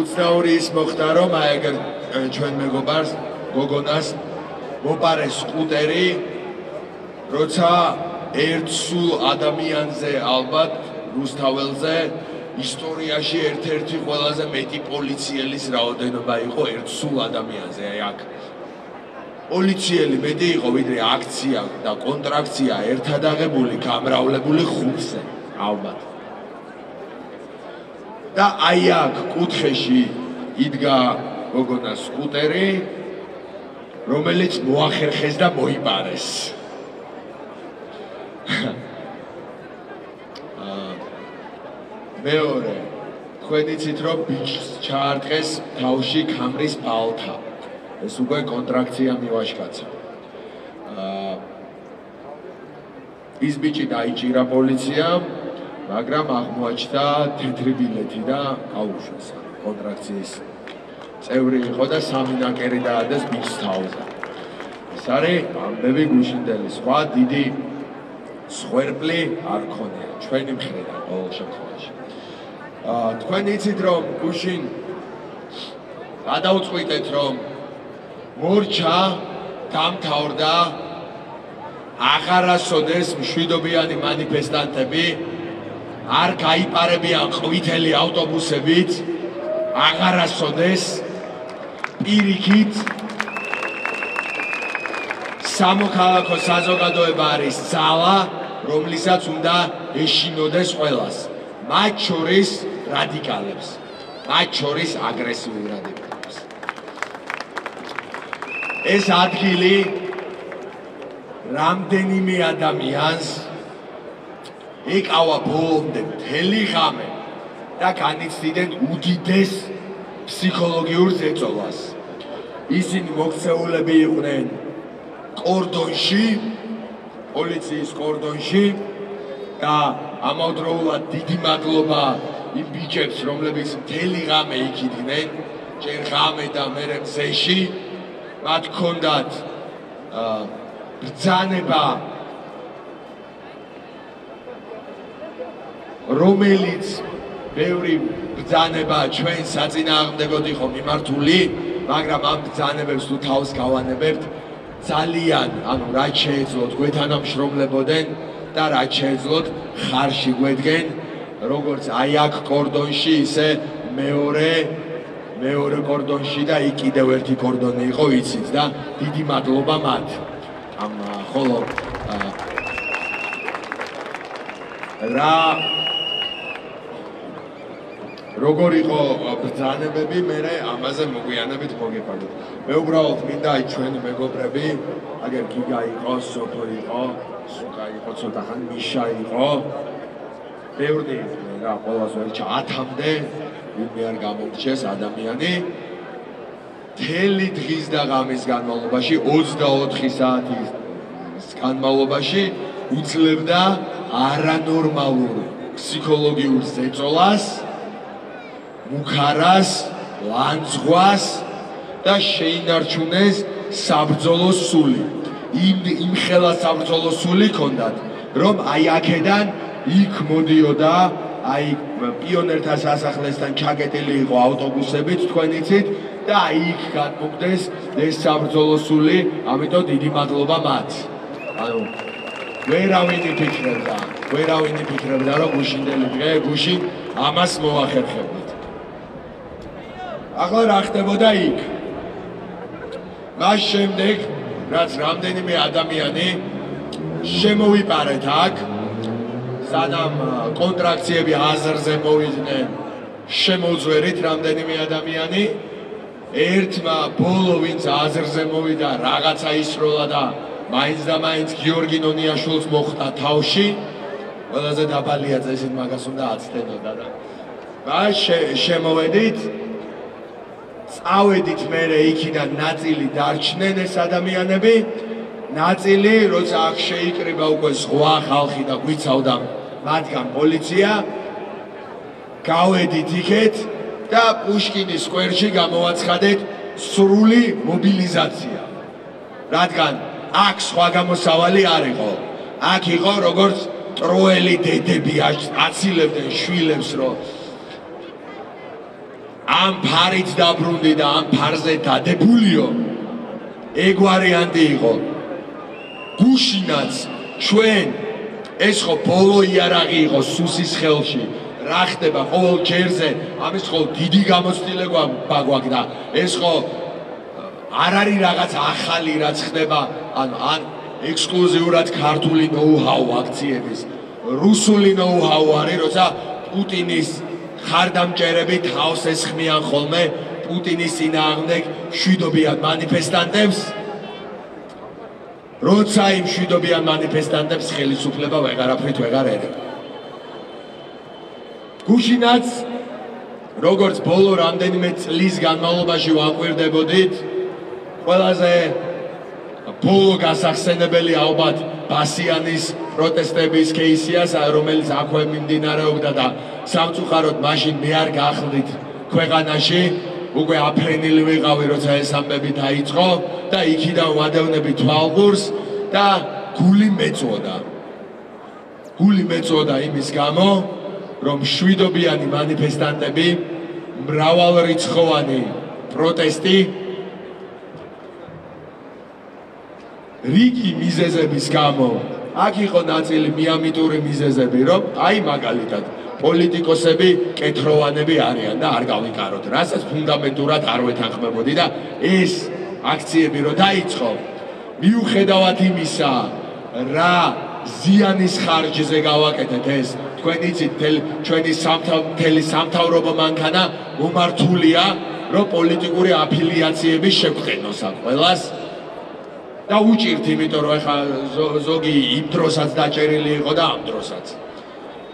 უცნაური ის მოხდა, რომ აი ეგ ჩვენ მეგობარს გოგონას მოპარეს სკუტერი როცა ერთ სულ ადამიანზე ალბათ რუსთაველზე ისტორიაში ერთ-ერთი ყველაზე მეტი პოლიციელის რაოდენობა იყო ერთ სულ ადამიანზე აი აქ პოლიციელი მეტი იყო ვიდრე აქცია და კონტრაქცია ერთად აღებული გამრავლებული ხუთზე ალბათ და აი აქ კუთხეში იდგა გოგონას სკუტერი რომელიც მოახერხეს და მოიპარეს. აა მეორე თქვენ იცით რომ ბიჭს ჩაარტყეს თავში კამრის პალთა. ეს უკვე კონტრაქცია მივაშკაცა. აა ის ბიჭი დაიჭირა პოლიციამ, მაგრამ აღმოაჩნდა თეთრი ბილეთი და გაუშვეს კონტრაქციის წევრი იყო და სამი ნაკერი დაადეს ბიჭს თავზე. ეს არის ამბები გუშინდელი. სხვა დიდი სხერპლი არ ქონია ჩვენი მხრიდან ყოველ შემთხვევაში. თქვენ იცით რომ გუშინ გადაუწყვიტეთ რომ მორჩა დამთავრდა აღარასოდეს მშვიდობიანი манифестантები არ გაიპარებიან ყვითელი ავტობუსებით აღარასოდეს პირიქით სამოქალაქო საზოგადოება არის ძალა რომლისაც უნდა ეშინოდეს ყველას. მათ შორის რადიკალებს, მათ შორის აგრესიულ რადიკალებს. ეს ადგილი რამდენიმე ადამიანს ეკავა ბოლომდე მთელი ღამე და განიცდიდნენ უდიდეს ფსიქოლოგიურ ზეწოლას. ისინი მოქცეულები იყვნენ კორდონში, პოლიციის კორდონში და ამავდროულად დიდი მადლობა იმ ბიჭებს, რომლებიც მთელი ღამე იქ იდგნენ, ჯერ ღამე და მერე მზეში, მათ ჰქონდათ აა ბრძანება რომელიც ბევრი ბრძანება ჩვენ საწინააღმდეგოდ იყო მიმართული, მაგრამ ამ ბრძანებებს თუ თავს გავანებებთ, ძალიან, ანუ რა შეეძლოთ გვეთანამშრომლებოდნენ და რა შეეძლოთ ხარში გვედგენ, როგორც აი აქ კორდონში, ისე მეორე მეორე კორდონში და იქ კიდევ ერთი კორდონი იყო, იცით და დიდი მადლობა მათ. ამ ხოლო რა როგორ იყო ბრძანებები, მე ამაზე მოგვიანებით მოგეფარდოთ. მე უბრალოდ მინდა აი ჩვენი მეგობრები, აგერ გიგა იყო, სოფო იყო, სუკა იყო, ცოტა ხან მიშა იყო. ბევრი რა ყოველას ვერ ჩა 10-მდე ვინმე არ გამომრჩეს ადამიანი. თელი დღის და ღამის განმავლობაში 24 საათის განმავლობაში უძლებდა არანორმალურ ფსიქოლოგიურ ზეწოლას მუხარას, ლანძღვას და შეინარჩუნეს საბრძოლო სული. იმ იმ ხელა საბრძოლო სული ქონდათ, რომ აი აქედან იქ მოდიოდა, აი პიონერთა სასახლესთან ჩაკეტილი იყო ავტობუსებით, თქვენ იცით და იქ გადმოგდეს ეს საბრძოლო სული, ამიტომ დიდი მადლობა მათ. ანუ ვერავინ იფიქრებდა, ვერავინ იფიქრებდა, რომ გუშინდელი დღე გუში ამას მოახერხებდა. ახლა რა ხდებოდა იქ? მას შემდეგ, რაც რამდენიმე ადამიანი შემოვიპარეთ აქ, სანამ კონტრაქციები აზრზე მოვიდნენ, შემოძვერით რამდენიმე ადამიანი. ერთმა ბოლო ვინც აზრზე მოვიდა, რაღაცა ისროლა და მაინც და მაინც გიორგი ნონიაშვილს მოხდა თავში. ყველაზე დაბალია წესით მაგას უნდა აცდენოდა და მას შემოვედით. წავედით მე იქიდან ნაწილი დარჩნენ ეს ადამიანები. ნაწილი როცა აქ შეიკრიბა უკვე სხვა ხალხი და გვიცავდა მათგან პოლიცია გავედით იქეთ და პუშკინის სკვერში გამოვაცხადეთ სრული მობილიზაცია. რადგან აქ სხვა გამოსავალი არ იყო. აქ იყო როგორც ტროელი დედები აცილებდნენ შვილებს რომ ამ ფარით დაბრუნდი და ამ ფარზე დადებულიო ეგ ვარიანტი იყო. გუშინაც ჩვენ ეს ხო ბოლო იარაღი იყო სუსის ხელში. რა ხდება? ყოველ ჯერზე ამის ხო დიდი გამოცდილება გვაქვს და ეს ხო არ არის რაღაც ახალი რაც ხდება ან ან ექსკლუზიურად ქართული ნოუ-ჰაუ აქციების. რუსული ნოუ-ჰაუ არის როცა პუტინის ხარდამჭერები თავს ესხმიან ხოლმე პუტინის წინააღმდეგ შვიდობიან მანიფესტანტებს როცა იმშვიდობიან მანიფესტანტებს ხელისუფლება ვეღარაფრით ვეღარ ერევა. გუშინაც როგორც ბოლო რამდენიმე წლის განმავლობაში ვაკვირდებოდით, ყველაზე ბოლო გასახსენებელი ალბათ ბასიანის პროტესტების кейსიას, რომელიც აქვე მიმდინარეობდა და სამწუხაროდ მაშინ მე არ გახლდით ქვეყანაში უკვე აფრენილი ვიყავი, როცა ეს ამბები დაიწყო და იქიდან ვადევნები თვალყურს და გული მეწოდა. გული მეწოდა იმის გამო, რომ შვიდობიანი манифестантები მრავალრიცხოვანი პროტესტი რიგი მიზეზების გამო აქ იყო ნაწილი მიამიტური მიზეზები, რომ აი მაგალითად პოლიტიკოსები კეთროვანები არიან და არ გავიკაროთ რასაც ფუნდამენტურად არ ვეთანხმებოდი და ეს აქციები რო დაიწყო მიუხედავად იმისა რა ზიანის ხარჯზე გავაკეთეთ ეს თქვენ იცით ჩვენი სამთავრობო სამთავრობო მანქანა მომართულია რომ პოლიტიკური აფილიაციები შეგვყენოს ამ ყველას და უჭირთ, იმიტომ რომ ეხა ზოგი იმ დროსაც დაჭერილი იყო და ამ დროსაც.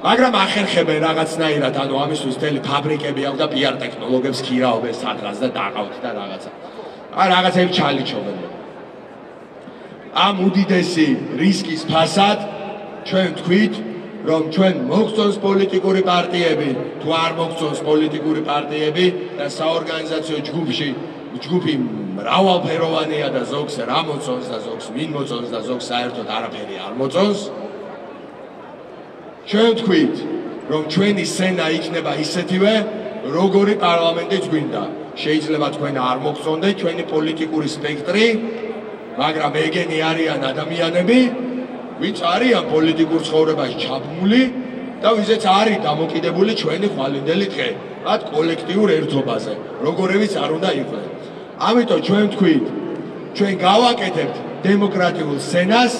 მაგრამ ახერხებენ რაღაცნაირად, ანუ ამისთვის თელი ფაბრიკები აქვს და პიარ ტექნოლოგებს ქირაობენ სადღაც და დაყავთ და რაღაცა. ა რაღაცები ჩალიჩობენ. ამ უდიდესი რისკის ფასად ჩვენ თქვით, რომ ჩვენ მოგწონს პოლიტიკური პარტიები, თუ არ მოგწონს პოლიტიკური პარტიები და საორგანიზაციო ჯგუფში ჯგუფი მრავალფეროვანია და ზოგს რა მოწონს და ზოგს ვინ მოწონს და ზოგს საერთოდ არაფერი არ მოწონს. ჩვენ თქვით, რომ ჩვენი სენა იქნება ისეთივე, როგორი პარლამენტიც გვინდა. შეიძლება თქვენ არ მოგწონდეთ ჩვენი პოლიტიკური სპექტრი, მაგრამ ეგენი არიან ადამიანები, ვინც არიან პოლიტიკურ ცხოვრებაში ჩაბმული და ვიზეც არის დამოკიდებული ჩვენი ხვალინდელი დღე, მათ კოლექტიურ ერთობაზე, როგორებიც არ უნდა იყვნენ. ამიტომ ჩვენ თქვით, ჩვენ გავაკეთებთ დემოკრატიულ სენას,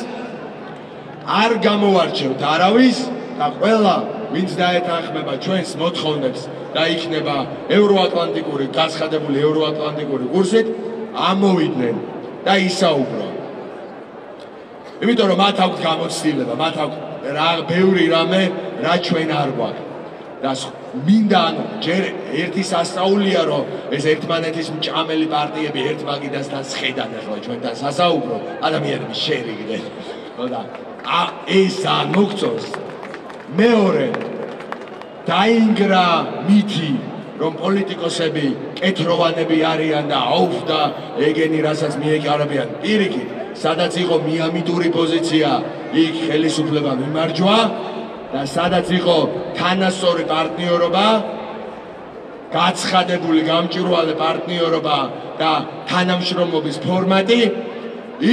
არ გამოვარჩევთ არავის და ყველა ვინც დაეთანხმება ჩვენს მოთხოვნებს და იქნება ევროატლანტიკური გაცხადებული ევროატლანტიკური კურსით ამოვიდნენ და ისაუბრონ. იმიტომ რომ მათ აქვს გამოცდილება, მათ აქვს რა ბევრი რამე რა ჩვენ არ გვაქვს. და მინდა ანუ ჯერ ერთი სასწაულია რომ ეს ერთმანეთის მჭამელი პარტიები ერთ მაგიდასთან შედან ახლა ჩვენთან სასაუბრო ადამიანები შერიგდნენ. ხო და ა ეს არ მოგწონს მეორე დაინგრა მითი რომ პოლიტიკოსები კეთროვანები არიან და აუფ და ეგენი რასაც მიეკარებიან. პირიქით სადაც იყო მიამიტური პოზიცია იქ ხელისუფლება მიმარჯვა და სადაც იყო თანასწორი პარტნიორობა გაცხადებული გამჭირვალე პარტნიორობა და თანამშრომლობის ფორმატი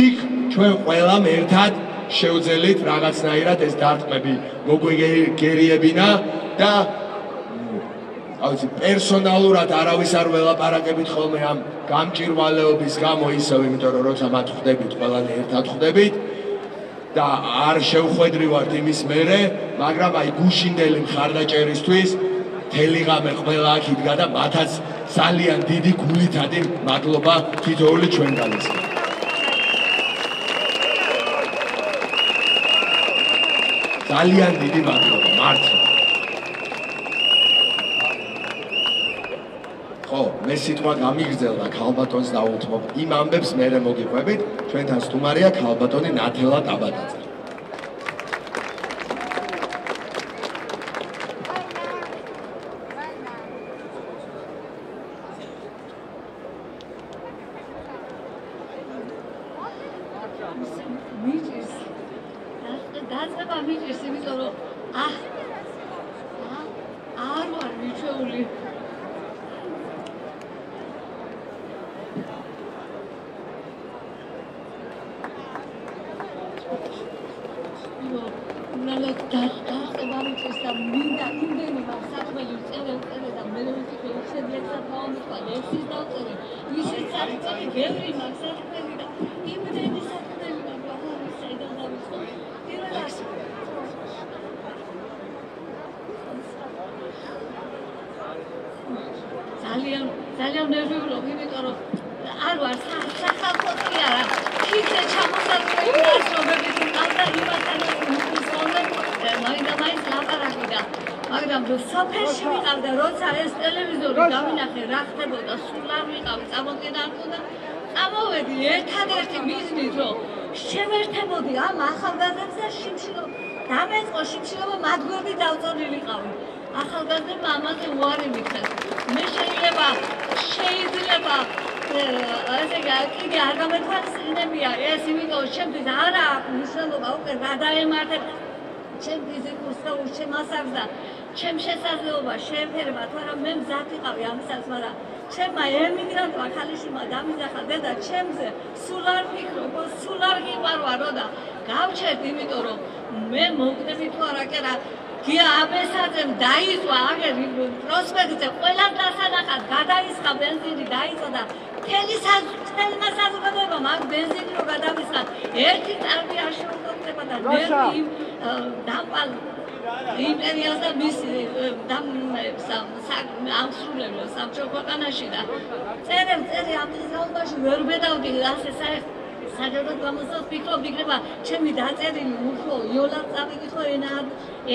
იქ ჩვენ ყველამ ერთად შევძელით რაღაცნაირად ეს დარტყმები. მოგვიგერიებინა და აუცი პერსონალურად არავის არ ველაპარაკებით ხოლმე ამ გამჭირვალეობის გამო ისევ იმიტომ რომ როცა მათ ხვდებით ყველანი ერთად ხვდებით და არ შევხვედრივართ იმის მერე მაგრამ აი გუშინდელი მხარდაჭერისთვის თელიღამე ყველა აქ იდგა და მათაც ძალიან დიდი გულითადი მადლობა თითოეული ჩვენგანისა ძალიან დიდი მადლობა მართლა. ხო მე სიტყვა გამიგრძელდა ქალბატონს დაუთმობ იმ ამბებს მე მე მოგიყვებით. ჩვენთან სტუმარია ქალბატონი ნათელა ლასავს და ჩემ შესაძლებლობა შეფერმა თუ არა მე მზად ვიყავი ამისაც მაგრამ ჩემმა ემიგრანტმა ხალიშიმა დამიძახა დედა ჩემზე სულ არ ფიქრობ სულ არ გიყარვარო და გავჩერდ იმიტომ რომ მე მოგდები თუ არა კერა გია აბესაძემ დაიწვა აგერ პროსპექტზე ყველამ დასანახად გადაისხა бенზინი დაიწვა და მთელი მთელმა საზოგადოებამ აქ бенზინი რო გადავისხა ერთი წამი არ შეუძლია და მე დაპალ იმპერიას და მის ამსრულებლო სამწო ქვეყანაში და წერემ წერი ამ დღესაობაში ვერ ბედავდი ასე საერთოდ გამოსავს ფიქრობ იქნება ჩემი დაწერილი უფრო იოლა წავიკითხო ენა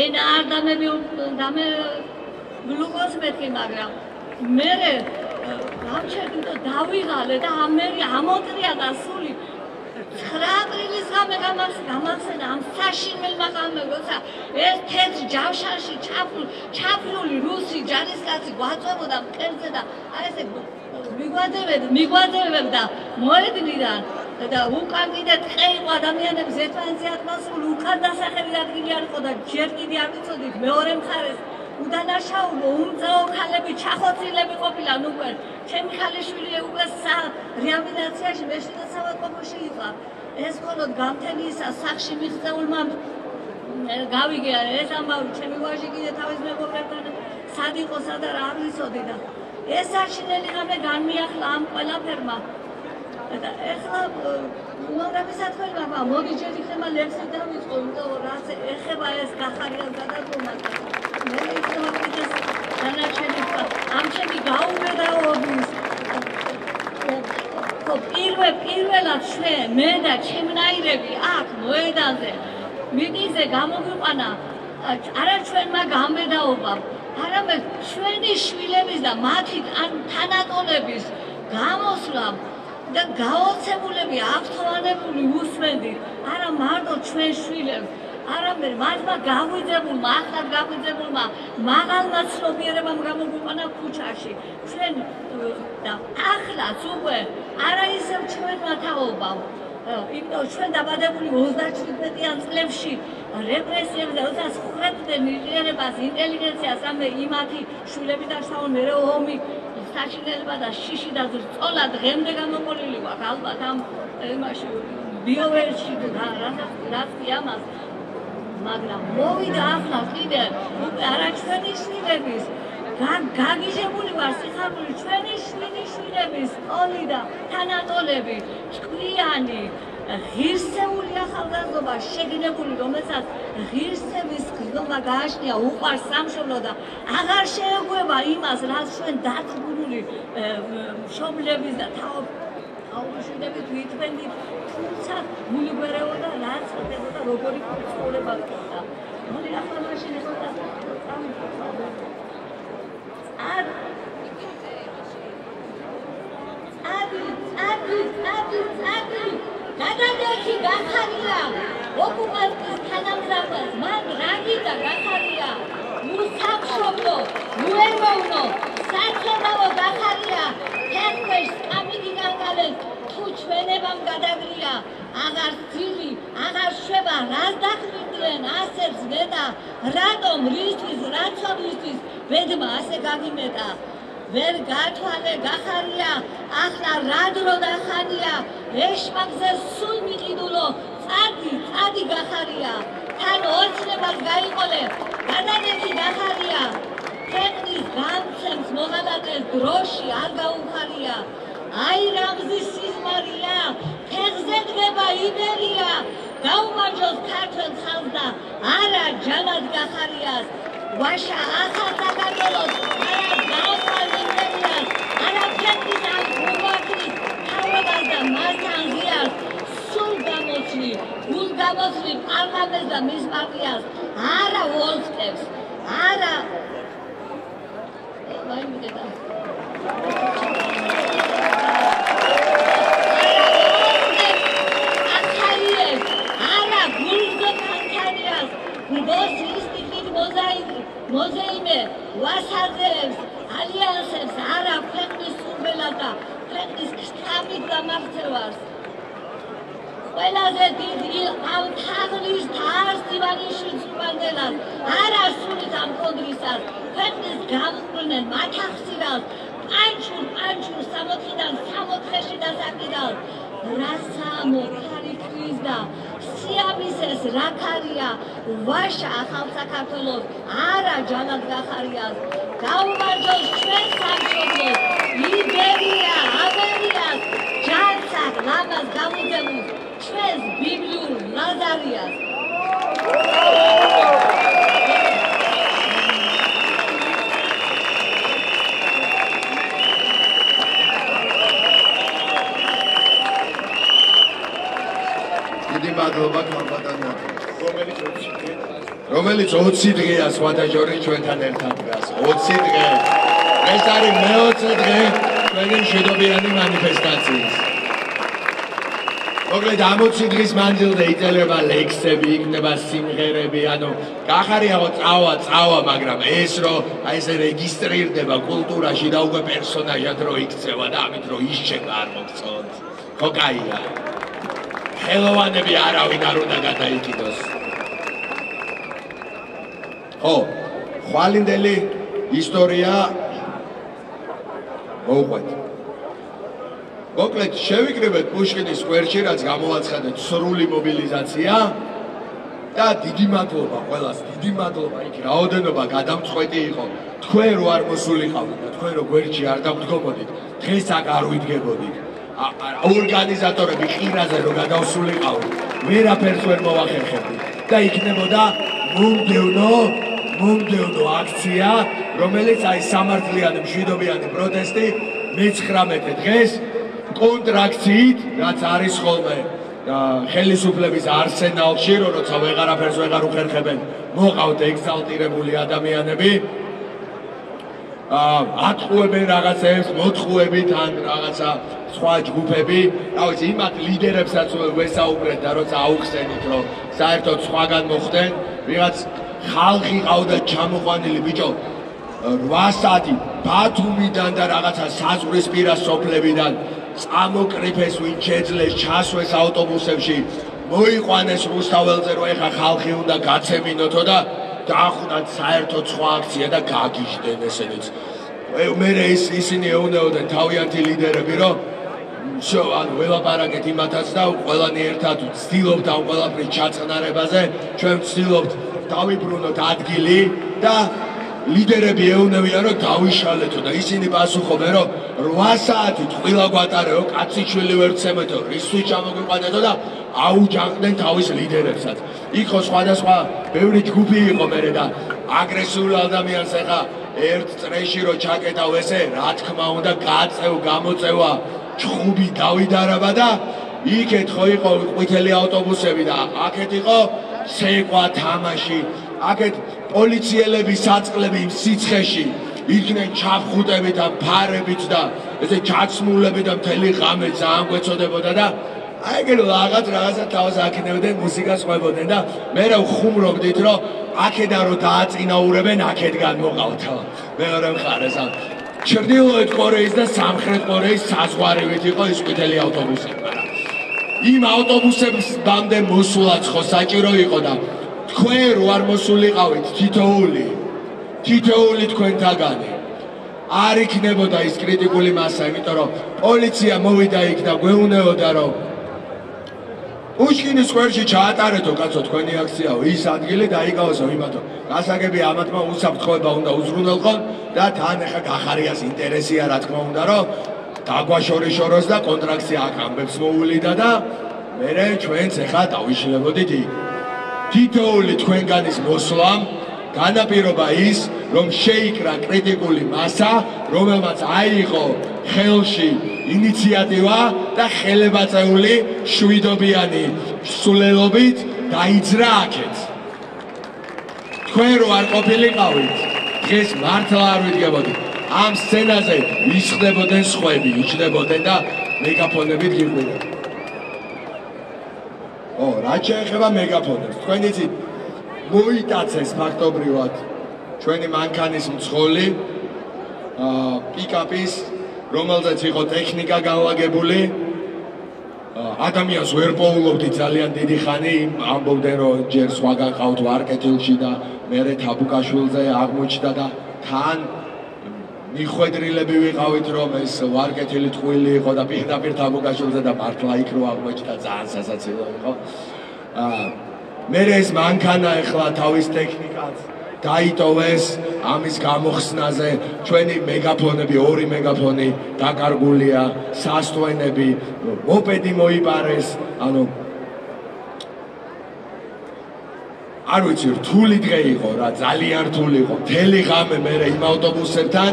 ენა არ დამები დამე გლუკოზ მეთქი მაგრამ მე გამჩერდი და დავიღალე და ამერი ამოტრია და სული 9 აპრილის გამე გამახსენა ამ საშინელმა გამე როცა ეს თეთრ ჯავშანში ჩაფლ ჩაფლული რუსი ჯარისკაცი გვაწვებოდა მყერზე და აი ესე მიგვაძებდა მიგვაძებდა მოედნიდან და უკან კიდე ტყე იყო ადამიანების ერთმანეთზე ატმოსფერო უკან დასახები ადგილი არ იყო და ჯერ კიდე არ ვიცოდით მეორე მხარეს უდანაშაულო უმწაო ქალები ჩახოცილები ყოფილან უკვე ჩემი ხალიშვილი უკვე რეაბილიტაციაში მეშინო საავადმყოფოში იყო. ეს მხოლოდ გამთენისა სახში მიღწეულმა გავიგე ეს ამბავი ჩემი ვაჟი კიდე თავის მეგობრებთან სად იყო სად არ ვიცოდი და ეს არჩინელი რამე განმიახლა ამ ყველაფერმა. და ეხლა საქმე მაგა მოდი ჯერ იქნება ლექსი დავიწყო იმიტომ რომ რაც ეხება ეს გახარია გადაგომა მე კიდეს დანარჩენი ამ ჩემი გაუმედაობის პირველ პირველად ჩვენ მე და ჩემნაირები აქ მოედანზე მიდიზე გამოგვიყვანა არა ჩვენმა გამედაობა არამედ ჩვენი შვილების და მათი თანატოლების გამოსვლა და გაოცებულები აქტოვანებული უსმენდით არა მარტო ჩვენ შვილებს არამედ მათმა გაგვიძებულმა ახლა გაგვიძებულმა მაღალმა ცნობიერებამ გამოგვიყვანა ქუჩაში. ჩვენ და ახლაც უკვე არა ისევ ჩვენმა თაობამ იმიტომ ჩვენ დაბადებული 37-იან წლებში რეპრესიებს და როდესაც ხვდებდნენ ნიჭიერებას, ინტელიგენციას, ამე იმათი შულები და შაუნ მერე ომი საშინელება და შიში და ზრწოლა დღემდე გამოყოლილი ვარ ალბათ ამ იმაში ბიოვერში და რაც კი ამას მაგრამ მოვიდა ახლა კიდე არა ჩვენი შვილების. გაგიჟებული ვარ სიხარული ჩვენი შვილი შვილების ტოლი და თანატოლები ჭკვიანი ღირსეული ახალგაზრდობა შეგინებული რომელსაც ღირსების გზნობა გააშნია უყარ სამშობლო და აღარ შეეგუება იმას რაც ჩვენ დაწგუნული მშობლების და აუშვიდებით ვითმენდით თუმცა გულგვერეოდა რაც ხდებოდა როგორი ცხოვრება გქონდა მოდი ახლა მაშინ ეს გადადექი გახარია ოკუპანტის თანამზავრას მან რაგიდა გახარია მუსახშობო უერმოვნო საცოდაო გახარია ფეხქვეშ კამიდი განგალეს თუ ჩვენებამ გადაგრია აღარ ძილი აღარ შვება რას დახმიდნენ ასეც მეტა რატომ რისთვის რაცობისთვის ბედმა ასე გაგიმეტა ვერ გათვალე გახარია ახლა რა დრო დახანია ეშმაკზე სულ მიყიდულო წადი წადი გახარია. თან ოცნებას გაიყოლე. გადადეთი გახარია. ქვეყნის გამცემს მოღალატეს დროში არ გაუხარია აი რამზის სიზმარია. ფეხზე დგება იბერია. გაუმარჯოს ქართულ ხალხს და არა ჯანად გახარიას. ვაშა ახალ საქართველოს არა გააყალინებიან არა ფეთის ან გუმბათის თავებას და მასთან ღიარს სულ გამოცლი გულ გამოცლი პარლამენტს და მის პარტიას. არა ვოლსკებს არა. მოზაიკი მოზეიმე ვასაძებს ალიანსებს არა ქვეყნის სურველად და ქვეყნის შტაბით გამართევას ყველაზე დიდი ამ თაღლის თავს დივანიშვილს უპარდელად არა სულით ამ კონგრესას ქვეყნის გამყრნენ მათახსირალს პანჩურ პანჩურ სამოთხიდან სამოთხეში დასაკიდალ რასა მოხარიქვის და სიამისეს რა ქარია? ვაშა ახალ საქართველოს. არა ჯანად გახარიას. გაუმარჯოს ჩვენ სამშობლოს. იბერია აბერიას ჯანსაღ ლამას გამუძებულ ჩვენს ბიბლიურ ლაზარიას. დიდი მადლობა გამბატონო. რომელიც 20 დღეა რომელიც 20 დღეა სხვადასხვა ჩვენთან ერთად დგას. 20 დღე. ეს არის მე-20 დღე ჩვენი მშვიდობიანი манифестаციის. მოკლედ 60 დღის მანძილზე იწელება ლექსები, იქნება სიმღერები, ანუ გახარიაო წავა, წავა, მაგრამ ეს რო აი ესე რეგისტრირდება კულტურაში და უკვე პერსონაჟად რო იქცევა და ამით რო ისჩება არ მოგწონთ. ხო კაია. ხელოვანები არავინ არ უნდა გადაიკიდოს. ო, ხვალინდელი ისტორია მოუყვეთ. მოკლედ შევიკრიბეთ პუშკინის სკვერში, რაც გამოაცხადეთ სრული მობილიზაცია და დიდი მადლობა ყველას, დიდი მადლობა. იქ რაოდენობა გადამწყვეტი იყო. თქვენ რო არ მოსულიყავთ და თქვენ რო გვერდში არ დაგვდგომოდით, დღეს აქ არ ვიდგებოდით. ორგანიზატორები ყირაზე რო გადავსულიყავთ, ვერაფერს ვერ მოახერხებდით და იქნებოდა მომდევნო მომდევნო აქცია, რომელიც აი სამართლიანი მშვიდობიანი პროტესტი მე-19 დღეს კონტრაქციით, რაც არის ხოლმე ხელისუფლების არსენალში, როცა ვეღარაფერს ვეღარ უხერხებენ, მოყავთ ექსალტირებული ადამიანები. ატყუებენ რაღაცებს, მოთხუებით ან რაღაცა სხვა ჯგუფები, რა ვიცი, იმათ ლიდერებსაც ვესაუბრეთ და როცა აუხსენით, რომ საერთოდ სხვაგან მოხდნენ, ვიღაც ხალხი ყავდა ჩამოყვანილი ბიჭო 8 საათი ბათუმიდან და რაღაცა საზღვრის პირას სოფლებიდან წამოკრიფეს ვინ შეძლეს ჩასვეს ავტობუსებში. მოიყვანეს რუსთაველზე რომ ეხა ხალხი უნდა გაცემინოთო და დაახუნათ საერთოდ სხვა აქცია და გაგიჟდნენ ესენიც. მე ის ისინი ეუნეოდნენ თავიანთი ლიდერები რომ შო ანუ ველაპარაკეთ იმათაც და ყველანი ერთად ვცდილობთ ამ ყველაფრის ჩაწყნარებაზე. ჩვენ ვცდილობთ დავიბრუნოთ ადგილი და ლიდერები ეუნებიან რომ დავიშალეთო და ისინი პასუხობენ რომ 8 საათი ტყილა გვატარეო კაციშვილი ვერ ცემეთო რისთვის ჩამოგვიყვანეთო და აუჯანყდნენ თავის ლიდერებსაც. იქო სხვადასხვა ბევრი ჯგუფი იყო მერე და აგრესიული ადამიანს ეხა ერთ წრეში რო ჩაკეტავ ესე რა თქმა უნდა გაწევ გამოწევა ჩხუბი დავიდარაბა და იქეთ ხო იყო ყვითელი ავტობუსები და აქეთ იყო ცეკვა თამაში აქეთ პოლიციელები საწყლები სიცხეში იქნენ ჩაფხუტებით და ფარებით და ესე ჩაცმულები და მთელი ღამე ძალიან გვეწოდებოდა და აი ეგ რაღაც რაღაცა თავს აკინებდნენ მუსიკას ყვებოდნენ და მე რა ხუმრობდით რომ აქედან რომ დააწინაურებენ აქედგან მოყავთო მეორე მხარეს ამ ჩრდილოეთ კორეის და სამხრეთ კორეის საზღვარივით იყო ის ყვითელი ავტობუსები მაგრამ იმ ავტობუსებს ბამდე მოსულაც ხო საჭირო იყო და თქვენ რო არ მოსულიყავით თითოული თითოული თქვენთაგანი არ იქნებოდა ის კრიტიკული მასა იმიტომ რომ პოლიცია მოვიდა იქ და გვეუნეოდა რომ უშკინის სკვერში ჩაატარეთო კაცო თქვენი აქციაო. ის ადგილი დაიკავოსო იმათო. გასაგები ამათმა უსაფრთხოება უნდა უზრუნველყონ და თან ახლა გახარიას ინტერესია რა თქმა უნდა რომ დაგვაშორიშოროს და კონტრაქცია აქ ამბებს მოულიდა და მე ჩვენც ახლა დავიშლებოდით იქ თითოეული თქვენგანის მოსვლამ განაპირობა ის, რომ შეიკრა კრიტიკული მასა, რომელმაც აიღო ხელში ინიციატივა და ხელებაწეული შვიდობიანი სულელობით დაიძრა აქეთ. თქვენ რო არ ყოფილიყავით, დღეს მართლა არ ვიდგებოდი. ამ სცენაზე ისხდებოდნენ სხვები, იჭდებოდნენ და მეგაფონებით გიყვირებდნენ. ო, რა შეეხება მეგაფონებს? თქვენ იცით მოიტაცეს ფაქტობრივად. ჩვენი მანქანის მცხოლი აა პიკაპის რომელზეც იყო ტექნიკა განლაგებული ადამიანს ვერ პოულობდი ძალიან დიდი ხანი. ამბობდნენ რომ ჯერ სხვაგან ყავთ ვარკეთილში და მერე თაბუკაშვილზე აღმოჩნდა და თან მიხვედრილები ვიყავით რომ ეს ვარკეთილი ტყუილი იყო და პირდაპირ თაბუკაშვილზე და მართლა იქ რო აღმოჩნდა ძალიან სასაცილო იყო. აა მე ეს მანქანა ახლა თავის ტექნიკას დაიტოვეს ამის გამოხსნაზე ჩვენი მეგაფონები ორი მეგაფონი დაკარგულია სასტვენები მოპედი მოიპარეს ანუ არ ვიცი რთული დღე იყო რა ძალიან რთული იყო. მთელი ღამე მე იმ ავტობუსებთან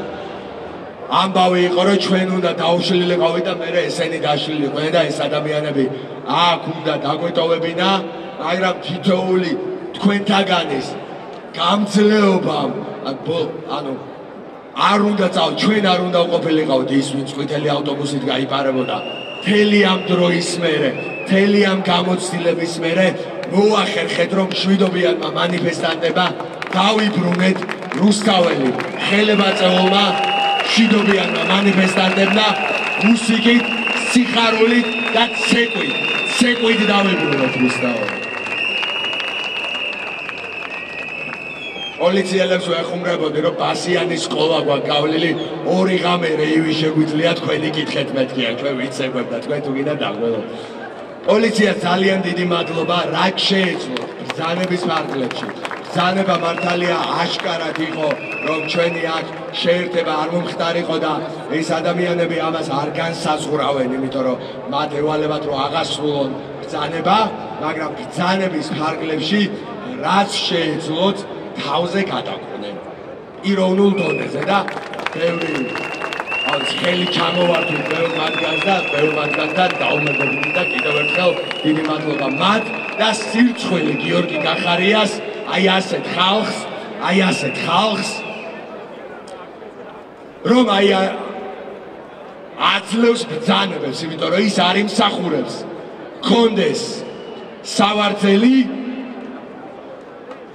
ამბავი იყო რომ ჩვენ უნდა დაუშლილიყავით და მე ესენი დაშლილიყვნენ და ეს ადამიანები. აქ უნდა დაგვეტოვებინა მაგრამ თითოული თქვენთაგანის გამძლეობამ ანუ არ უნდა წავ ჩვენ არ უნდა ყოფილიყავთ ის ვინც ყვითელი ავტობუსით გაიპარებოდა. თელი ამ დროის მერე თელი ამ გამოცდილების მერე მოახერხეთ რომ შვიდობიანმა მანიფესტანტებმა დავიბრუნეთ რუსთაველი ხელებაწეულმა შვიდობიანმა მანიფესტანტებმა მუსიკით სიხარულით და ცეკვით. ცეკვით დავიბრუნეთ რუსთაველი პოლიციელებს ვეხუმრებოდი რომ ბასიანის სკოლა გვაქვს გავლილი ორი ღამე რეივი შეგვიძლია თქვენი კითხეთ მეთქია ჩვენ ვიცეგვებ და თქვენ თუ გინდა დაგველო პოლიცია ძალიან დიდი მადლობა რა შეეძლო ბრძანების მართლებში ბრძანება მართალია აშკარად იყო რომ ჩვენი აქ შეერთება არ მომხდარიყო და ეს ადამიანები ამას არ განსაზღვრავენ იმიტომ რომ მათ ევალებათ რომ აღასრულონ ბრძანება მაგრამ ბრძანების ფარგლებში რაც შეეძლოთ თავზე გადაყვნენ. იროვნულ დონეზე და ბევრი ხელი ჩამოვარდნით ბევრ მათგანს და ბევრ მათგანთან დაუმეგობრული და კიდევ ერთხელ დიდი მადლობა მათ და სირცხვილი გიორგი გახარიას აი ასეთ ხალხს აი ასეთ ხალხს რომ აი აძლევს ბრძანებებს იმიტომ რომ ის არის მსახურებს კონდეს სავარძელი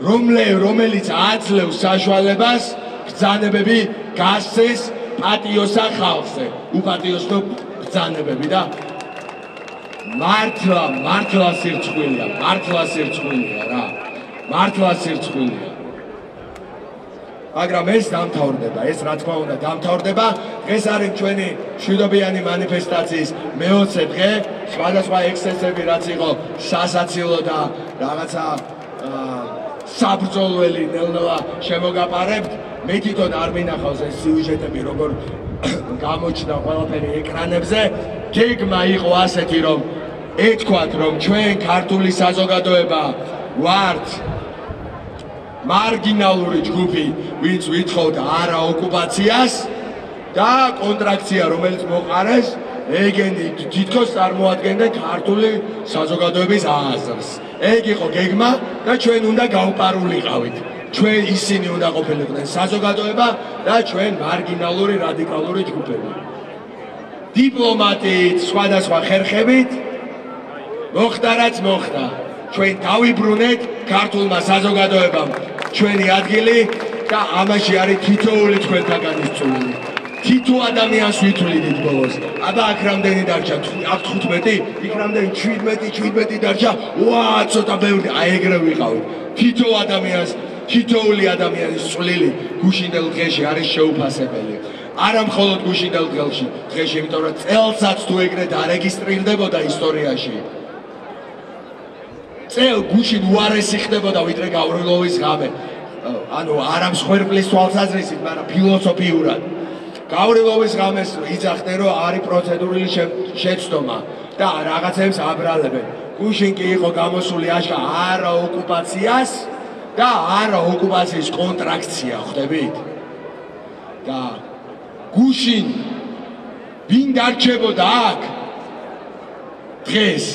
რომლე რომელიც აძლევს საშუალებას ბრძანებები გასცეს პატიოსა ხალხზე. უპატიოსო ბრძანებები და მართლა მართლა სირცხვილია მართლა სირცხვილია რა. მართლა სირცხვილია მაგრამ ეს დამთავრდება, ეს რა თქმა უნდა დამთავრდება. დღეს არის ჩვენი შვიდობიანი манифестაციის მეოცე დღე. სხვადასხვა ექსცესები რაც იყო სასაცილო და რაღაცა საბრძოლველი ნელ-ნელა შემოგაპარებთ. მე თვითონ არ მინახავს ეს სიუჟეტები როგორ გამოჩნდა ყველაფერი ეკრანებზე. გეგმა იყო ასეთი რომ ეთქვათ რომ ჩვენ ქართული საზოგადოება ვართ მარგინალური ჯგუფი, ვინც ვითხოვთ არა ოკუპაციას და კონტრაქცია, რომელიც მოყარეს ეგენი თითქოს წარმოადგენდა ქართული საზოგადოების აზრს. ეგ იყო გეგმა და ჩვენ უნდა გავპარულიყავით. ჩვენ ისინი უნდა ყოფილიყვნენ საზოგადოება და ჩვენ მარგინალური რადიკალური ჯგუფები. დიპლომატიით, სხვადასხვა ხერხებით მოხდა რაც მოხდა. ჩვენ დავიბრუნეთ ქართულმა საზოგადოებამ ჩვენი ადგილი და ამაში არის თითოეული თქვენთაგანის წვლილი. თითო ადამიანს ვითვლიდით ბოლოს. აბა აქ რამდენი დარჩა? აქ 15, იქ რამდენი 17, 17 დარჩა. ვა, ცოტა ბევრი, აი ეგრე ვიყავით. თითო ადამიანს, თითოული ადამიანის წვლილი გუშინდელ დღეში არის შეუფასებელი. არა მხოლოდ გუშინდელ დღეში, დღეში, იმიტომ რომ წელსაც თუ ეგრე დარეგისტრირდებოდა ისტორიაში. წელ გუშინ უარესი ხდებოდა ვიდრე გავრილოვის ღამე. ანუ არა მსხვერპლის თვალსაზრისით, მაგრამ ფილოსოფიურად. გავრილოვის ღამეს იძახდნენ რომ არის პროცედურული შეცდომა და რაღაცებს აბრალებენ. გუშინ კი იყო გამოსული აშკა არა ოკუპაციას და არა ოკუპაციის კონტრაქცია, ხვდებით? და გუშინ ვინ დარჩებოდა აქ? დღეს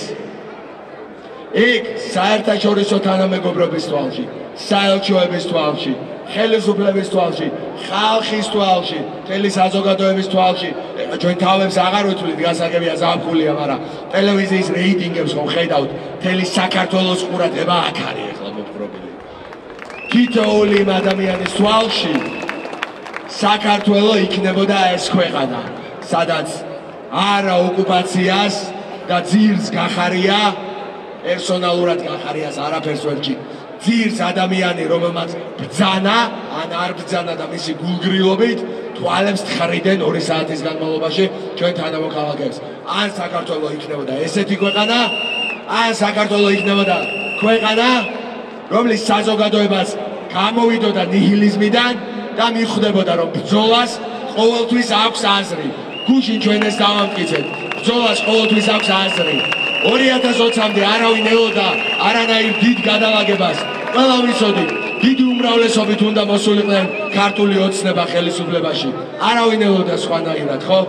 ეგ საერთაშორისო თანამეგობრობის თვალში, საელჩოების თვალში, ხელისუფლების თვალში, ხალხის თვალში, თელი საზოგადოების თვალში, ჩვენ თავებს აღარ ვეთვლით, გასაგებია ზაფხულია, მაგრამ ტელევიზიის რეიტინგებს ხომ ხედავთ, თელი საქართველოს ყურადღება აქ არის ახლა მოფრობილი. თითოეული ადამიანის თვალში საქართველო იქნებოდა ეს ქვეყანა, სადაც არა ოკუპაციას და ძირს გახარია პერსონალურად გახარიას არაფერს ვერ ჭირს. ძირს ადამიანი რომელმაც ბძანა ან არ ბძანა და მისი გულგრილობით თვალებს თხრიდან 2 საათის განმავლობაში ჩვენ თანამოქალაქეებს. ან საქართველოს იქნებოდა ესეთი ქვეყანა ან საქართველოს იქნებოდა ქვეყანა რომლის საზოგადოებას გამოვიდოდა ნიჰილიზმიდან და მიხვდებოდა რომ ბძოლას ყოველთვის აქვს აზრი. გუშინ ჩვენ ეს დავამტკიცეთ. ბძოლას ყოველთვის აქვს აზრი 2020-მდე არავინ ელოდა არანაირ დიდ გადალაგებას. ყველა ვიცოდი, დიდი უმრავლესობით უნდა მოსულიყვნენ ქართული ოცნება ხელისუფლებაში. არავინ ელოდა სხვანაირად, ხო?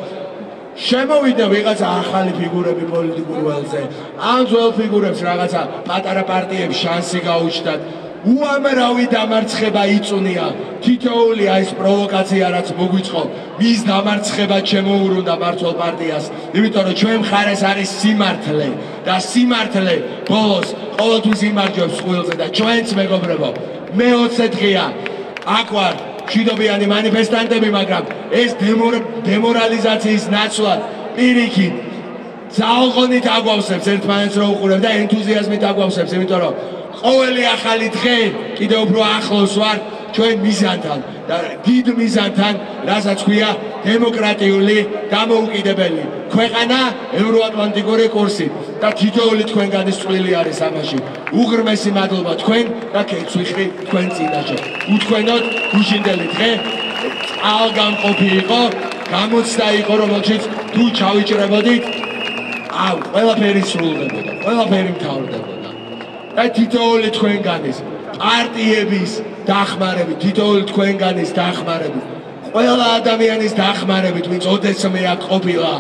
შემოვიდა ვიღაცა ახალი ფიგურები პოლიტიკურ ველზე. ან ძველ ფიგურებს რაღაცა პატარა პარტიებს შანსი გაუჩნდათ. უამრავი დამარცხება იწუნია თითოეულია ეს პროვოკაცია რაც მოგვიწყო მის დამარცხება შემოურუნდა მართლ პარტიას. იმიტომ რომ ჩვენ ხარეს არის სიმართლე და სიმართლე ბოლოს ყოველთვის იმარჯვებს ხუილზე და ჩვენც მეგობრებო მეოცე დღეა აქ ვარ მშვიდობიანი манифестантები მაგრამ ეს დემორალიზაციის ნაცვლად პირიქით ძალღონით აგვავსებს ერთმანეთს რო უყურებ და ენთუზიაზმით აგვავსებს იმიტომ რომ ყოველი ახალი დღე კიდევ უფრო ახლოს ვარ ჩვენ მიზანთან და დიდ მიზანთან, რასაც ქვია დემოკრატიული დამოუკიდებელი ქვეყანა ევროატლანტიკური კურსი და თითოეული თქვენგანის წვლილი არის ამაში. უღრმესი მადლობა თქვენ და კეცვიხი თქვენ წინაშე. უთქვენოთ გუშინდელი დღე ალგამყოფი იყო, გამოცდა იყო, რომელშიც თუ ჩავიჭრებოდით, აუ, ყველაფერი სრულდებოდა, ყველაფერი მთავრდებოდა. და თითოეული თქვენგანის პარტიების დახმარებით, თითოეული თქვენგანის დახმარებით, ყველა ადამიანის დახმარებით, ვინც ოდესმე აქ ყოფილა.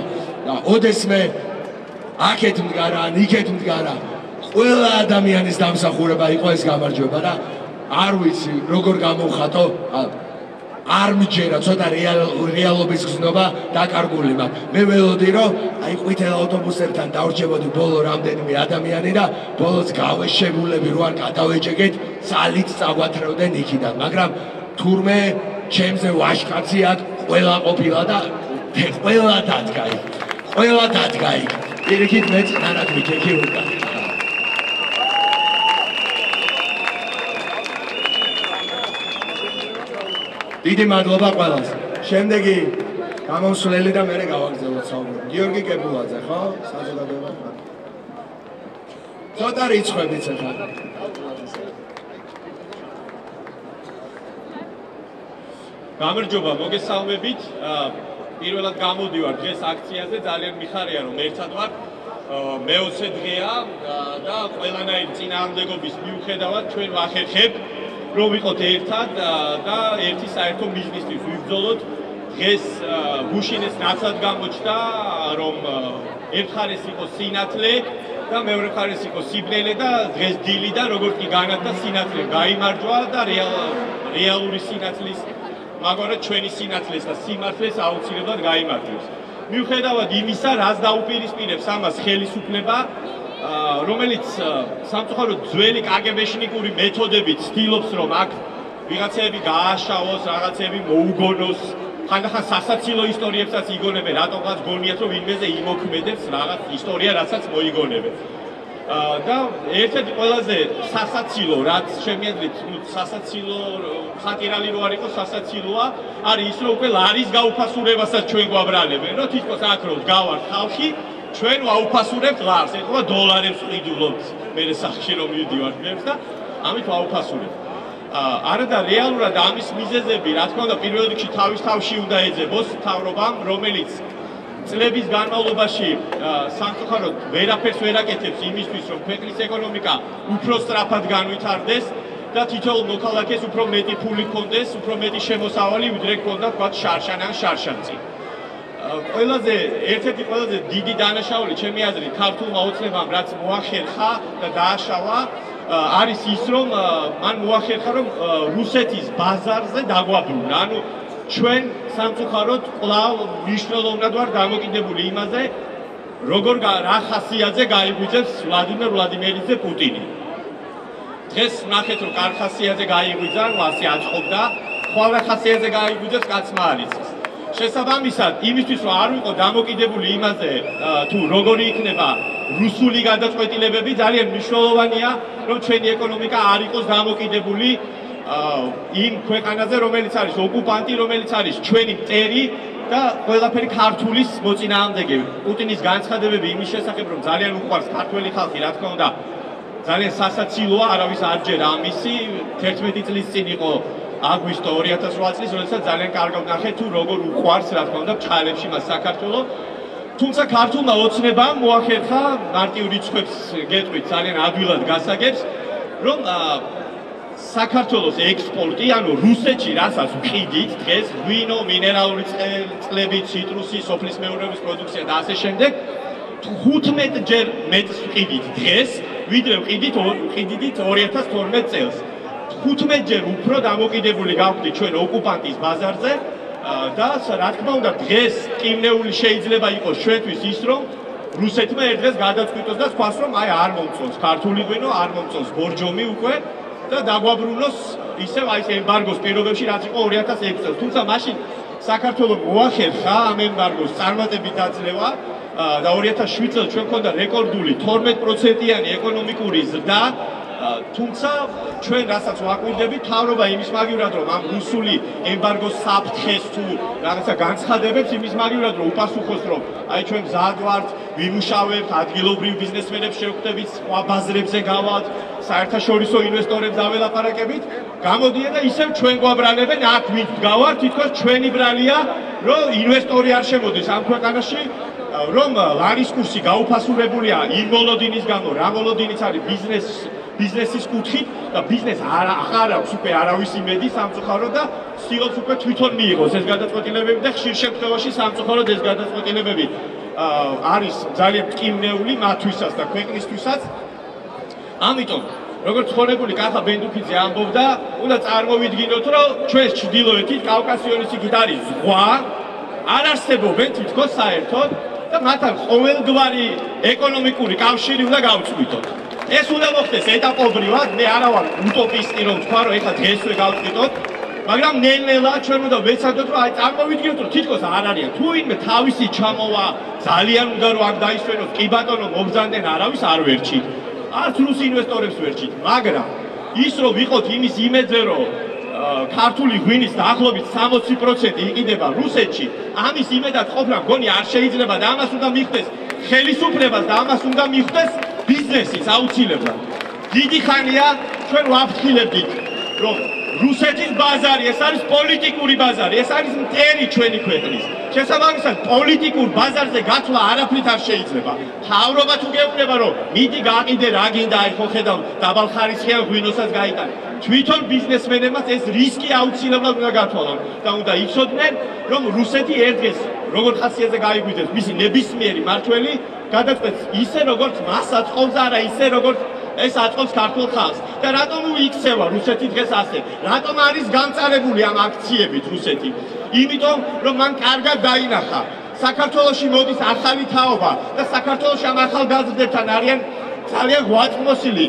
და ოდესმე აქეთ მდგარა, იქეთ მდგარა, ყველა ადამიანის დამსახურება იყო ეს გამარჯვება და არ ვიცი როგორ გამოვხატო არ მიჯერა ცოტა რეალობის გზნობა დაკარგული მაქვს. მე ველოდი რომ აი ყვითელ ავტობუსებთან დავრჩებოდი ბოლო რამდენიმე ადამიანი და ბოლოს გავეშებულები რო არ გადავეჭეგეთ ძალით წაგვათრევდნენ იქიდან. მაგრამ თურმე ჩემზე ვაშკაცია ყველა ყოფილა და ყველა დადგა იქ. ყველა დადგა იქ. პირიქით მეც ნანად მიჩექი უკან დიდი მადლობა ყველას. შემდეგი გამოსვლელი და მე გავაგზავნოთ საუბარი. გიორგი კებულაძე, ხო? საზოგადოება. ცოტა რიცხვებით ახლა. გამარჯობა, მოგესალმებით. პირველად გამოდივარ დღეს აქციაზე, ძალიან მიხარია რომ ერთად ვარ. მე-20 დღეა და ყველანაირ წინააღმდეგობის მიუხედავად ჩვენ ვახერხებთ რომ ვიყოთ ერთად და ერთი საერთო ბიზნესთვის ვიბრძოლოთ. დღეს გუშინეს ნაცად გამოჩნდა, რომ ერთხარეს იყო სინათლე და მეორე ხარეს იყო სიბნელე და დღეს დილი და როგორც კი განათდა სინათლე გამარჯვა და რეალური სინათლის მაგრამ ჩვენი სინათლეს და სიმართლეს აუცილებლად გამარჯვებს. მიუხედავად იმისა, რაც დაუპირისპირებს ამას ხელისუფლება, რომელიც სამწუხაროდ ძველი კგბ-შნიკური მეთოდებით ცდილობს რომ აქ ვიღაცები გააშავოს, რაღაცები მოუგონოს, ხანდახან სასაცილო ისტორიებსაც იგონებენ, რატომღაც გონიათ რომ ვინმეზე იმოქმედებს რაღაც ისტორია, რასაც მოიგონებენ. და ერთ-ერთი ყველაზე სასაცილო, რაც შემიძლია თუ სასაცილო ხატირალი რო არ იყოს სასაცილოა, არის ის რომ უკვე ლარის გაუფასურებასაც ჩვენ გვაბრალებენ, რომ თითქოს აქ რო გავართ ხალხი ჩვენ ვაუფასურებთ ლარს, ეხლა დოლარებს ყიდულობთ. მე სახში რომ მივდივარ მებს და ამით ვაუფასურებთ. არა და რეალურად ამის მიზეზები, რა თქმა უნდა, პირველ რიგში თავის თავში უნდა ეძებოს თავრობამ, რომელიც წლების განმავლობაში სამწუხაროდ ვერაფერს ვერ აკეთებს იმისთვის, რომ ქვეყნის ეკონომიკა უფრო სწრაფად განვითარდეს და თითოეულ მოქალაქეს უფრო მეტი ფული ჰქონდეს, უფრო მეტი შემოსავალი, ვიდრე ჰქონდა თქვა შარშან ან შარშანწი. ყველაზე ერთ-ერთი ყველაზე დიდი დანაშაული ჩემი აზრით ქართულმა ოცნებამ რაც მოახერხა და დააშალა არის ის რომ მან მოახერხა რომ რუსეთის ბაზარზე დაგვაბრუნა ანუ ჩვენ სამწუხაროდ კვლავ მნიშვნელოვნად ვარ დამოკიდებული იმაზე როგორ რა ხასიათზე გაიგვიძებს ვლადიმერ ვლადიმერიძე პუტინი. დღეს ნახეთ რომ კარ ხასიათზე გაიგვიძა ასე აწყობდა. ხვალ ხასიათზე გაიგვიძებს კაცმა არის ის შესაბამისად, იმისთვის რომ არ ვიყო დამოკიდებული იმაზე, თუ როგორი იქნება რუსული გადაწყვეტილებები, ძალიან მნიშვნელოვანია, რომ ჩვენი ეკონომიკა არ იყოს დამოკიდებული იმ ქვეყანაზე, რომელიც არის ოკუპანტი, რომელიც არის ჩვენი მტერი და ყველაფერი ქართულის მოწინააღმდეგე. პუტინის განცხადებები იმის შესახებ, რომ ძალიან უყვარს ქართველი ხალხი, რა თქმა უნდა, ძალიან სასაცილოა, არავის არ ჯერა ამისი 11 წლის წინ იყო აგვისტო 2008 წლის, როდესაც ძალიან კარგად ნახე თუ როგორ უყვარს, რა თქმა უნდა, ჩხალებში მას საქართველოს. თუმცა ქართულმა ოცნებამ მოახერხა მარტივ რიცხვებს გეტყვით ძალიან ადვილად გასაგებს, რომ საქართველოს ექსპორტი, ანუ რუსეთში რასაც ვყიდით დღეს, ღვინო, მინერალური წყლები, ციტრუსი, სოფლის მეურნეობის პროდუქცია და ასე შემდეგ, 15 ჯერ მეტს ვყიდით დღეს, ვიდრე ვყიდით ვყიდით 2012 წელს. 15-ჯერ უფრო დამოკიდებული გავხდით ჩვენ ოკუპანტის ბაზარზე და რა თქმა უნდა დღეს კიმნეული შეიძლება იყოს ჩვენთვის ის რომ რუსეთმა ერთ დღეს გადაწყვიტოს და თქვას რომ აი არ მომწონს ქართული ღვინო, არ მომწონს ბორჯომი უკვე და დაგვაბრუნოს ისევ აი ეს ემბარგოს პირობებში რაც იყო 2006 წელს. თუმცა მაშინ საქართველოს მოახერხა ამ ემბარგოს წარმატებით დაძლევა და 2007 წელს ჩვენ ქონდა რეკორდული 12%-იანი ეკონომიკური ზრდა თუმცა ჩვენ რასაც ვაკვირდებით თავრობა იმის მაგივრად რომ ამ რუსული ემბარგოს საფრთხეს თუ რაღაცა განცხადებებს იმის მაგივრად რომ უპასუხოს რომ აი ჩვენ მზად ვართ ვიმუშავებთ ადგილობრივ ბიზნესმენებს შევხვდებით სხვა ბაზრებზე გავალთ საერთაშორისო ინვესტორებს დაველაპარაკებით გამოდიან და ისევ ჩვენ გვაბრალებენ აქ ვით გავართ თითქოს ჩვენი ბრალია რომ ინვესტორი არ შემოდის ამ ქვეყანაში რომ ლარის კურსი გაუფასურებულია იმ მოლოდინის გამო რა მოლოდინიც არის ბიზნეს ბიზნესის კუთხით და ბიზნეს არ აღარ აქვს უკვე არავის იმედი სამწუხაროდ და სიოლს უკვე თვითონ მიიღოს ეს გადაწყვეტილებები და ხშირ შემთხვევაში სამწუხაროდ ეს გადაწყვეტილებები არის ძალიან მტკივნეული მათთვისაც და ქვეყნისთვისაც ამიტომ როგორც ხონებული კახა ბენდუფიძე ამბობდა, უნდა წარმოვიდგინოთ, რომ ჩვენს ჩრდილოეთით კავკასიონის იქით არის ზღვა, არ არსებობენ თითქოს საერთოდ და მათთან ყოველგვარი ეკონომიკური კავშირი უნდა გავწყვიტოთ. ეს უნდა მოხდეს ეტაპობრივად, მე არა ვარ უტოპისტი რომ თქვა რომ ეხლა დღესვე გავწყვიტოთ, მაგრამ ნელ-ნელა ჩვენ უნდა ვეცადოთ რომ აი წარმოვიდგინოთ რომ თითქოს არ არის თუ ვინმე თავისი ჩამოვა ძალიან უნდა რომ აქ დაისვენოს, კი ბატონო მოგზავნენ არავის არ ვერჩით. არც რუს ინვესტორებს ვერჩით, მაგრამ ის რომ ვიყოთ იმის იმედზე რომ ქართული ღვინის დაახლოებით 60% იყიდება რუსეთში, ამის იმედად ყოფნა მგონი არ შეიძლება და ამას უნდა მიხვდეს ხელისუფლებას და ამას უნდა მიხვდეს ბიზნესის აუცილებლად. დიდი ხანია ჩვენ ვაფრთხილებდით, რომ რუსეთის ბაზარი, ეს არის პოლიტიკური ბაზარი, ეს არის მტერი ჩვენი ქვეყნის. შესაბამისად, პოლიტიკურ ბაზარზე გათვლა არაფრით არ შეიძლება. თავრობა თუ გეუბნება, რომ მიდი გაყიდე რა გინდა, აი ხო ხედავ, დაბალხარისხიან ღვინოსაც გაიტანე. თვითონ ბიზნესმენებმა ეს რისკი აუცილებლად უნდა გათვალონ და უნდა იცოდნენ, რომ რუსეთი ერთ დღეს როგორ ხასიათზე გაიგვიძებს მისი ნებისმიერი მართველი გადაწყვეტს ისე როგორც მას აწყობს არა ისე როგორც ეს აწყობს ქართულ ხალხს. და რატომ უიქცევა რუსეთი დღეს ასე? რატომ არის განწარებული ამ აქციებით რუსეთი? იმიტომ რომ მან კარგად დაინახა. საქართველოსი მოდის ახალი თაობა და საქართველოსი ამ ახალგაზრდებთან არიან ძალიან გვაწმოსილი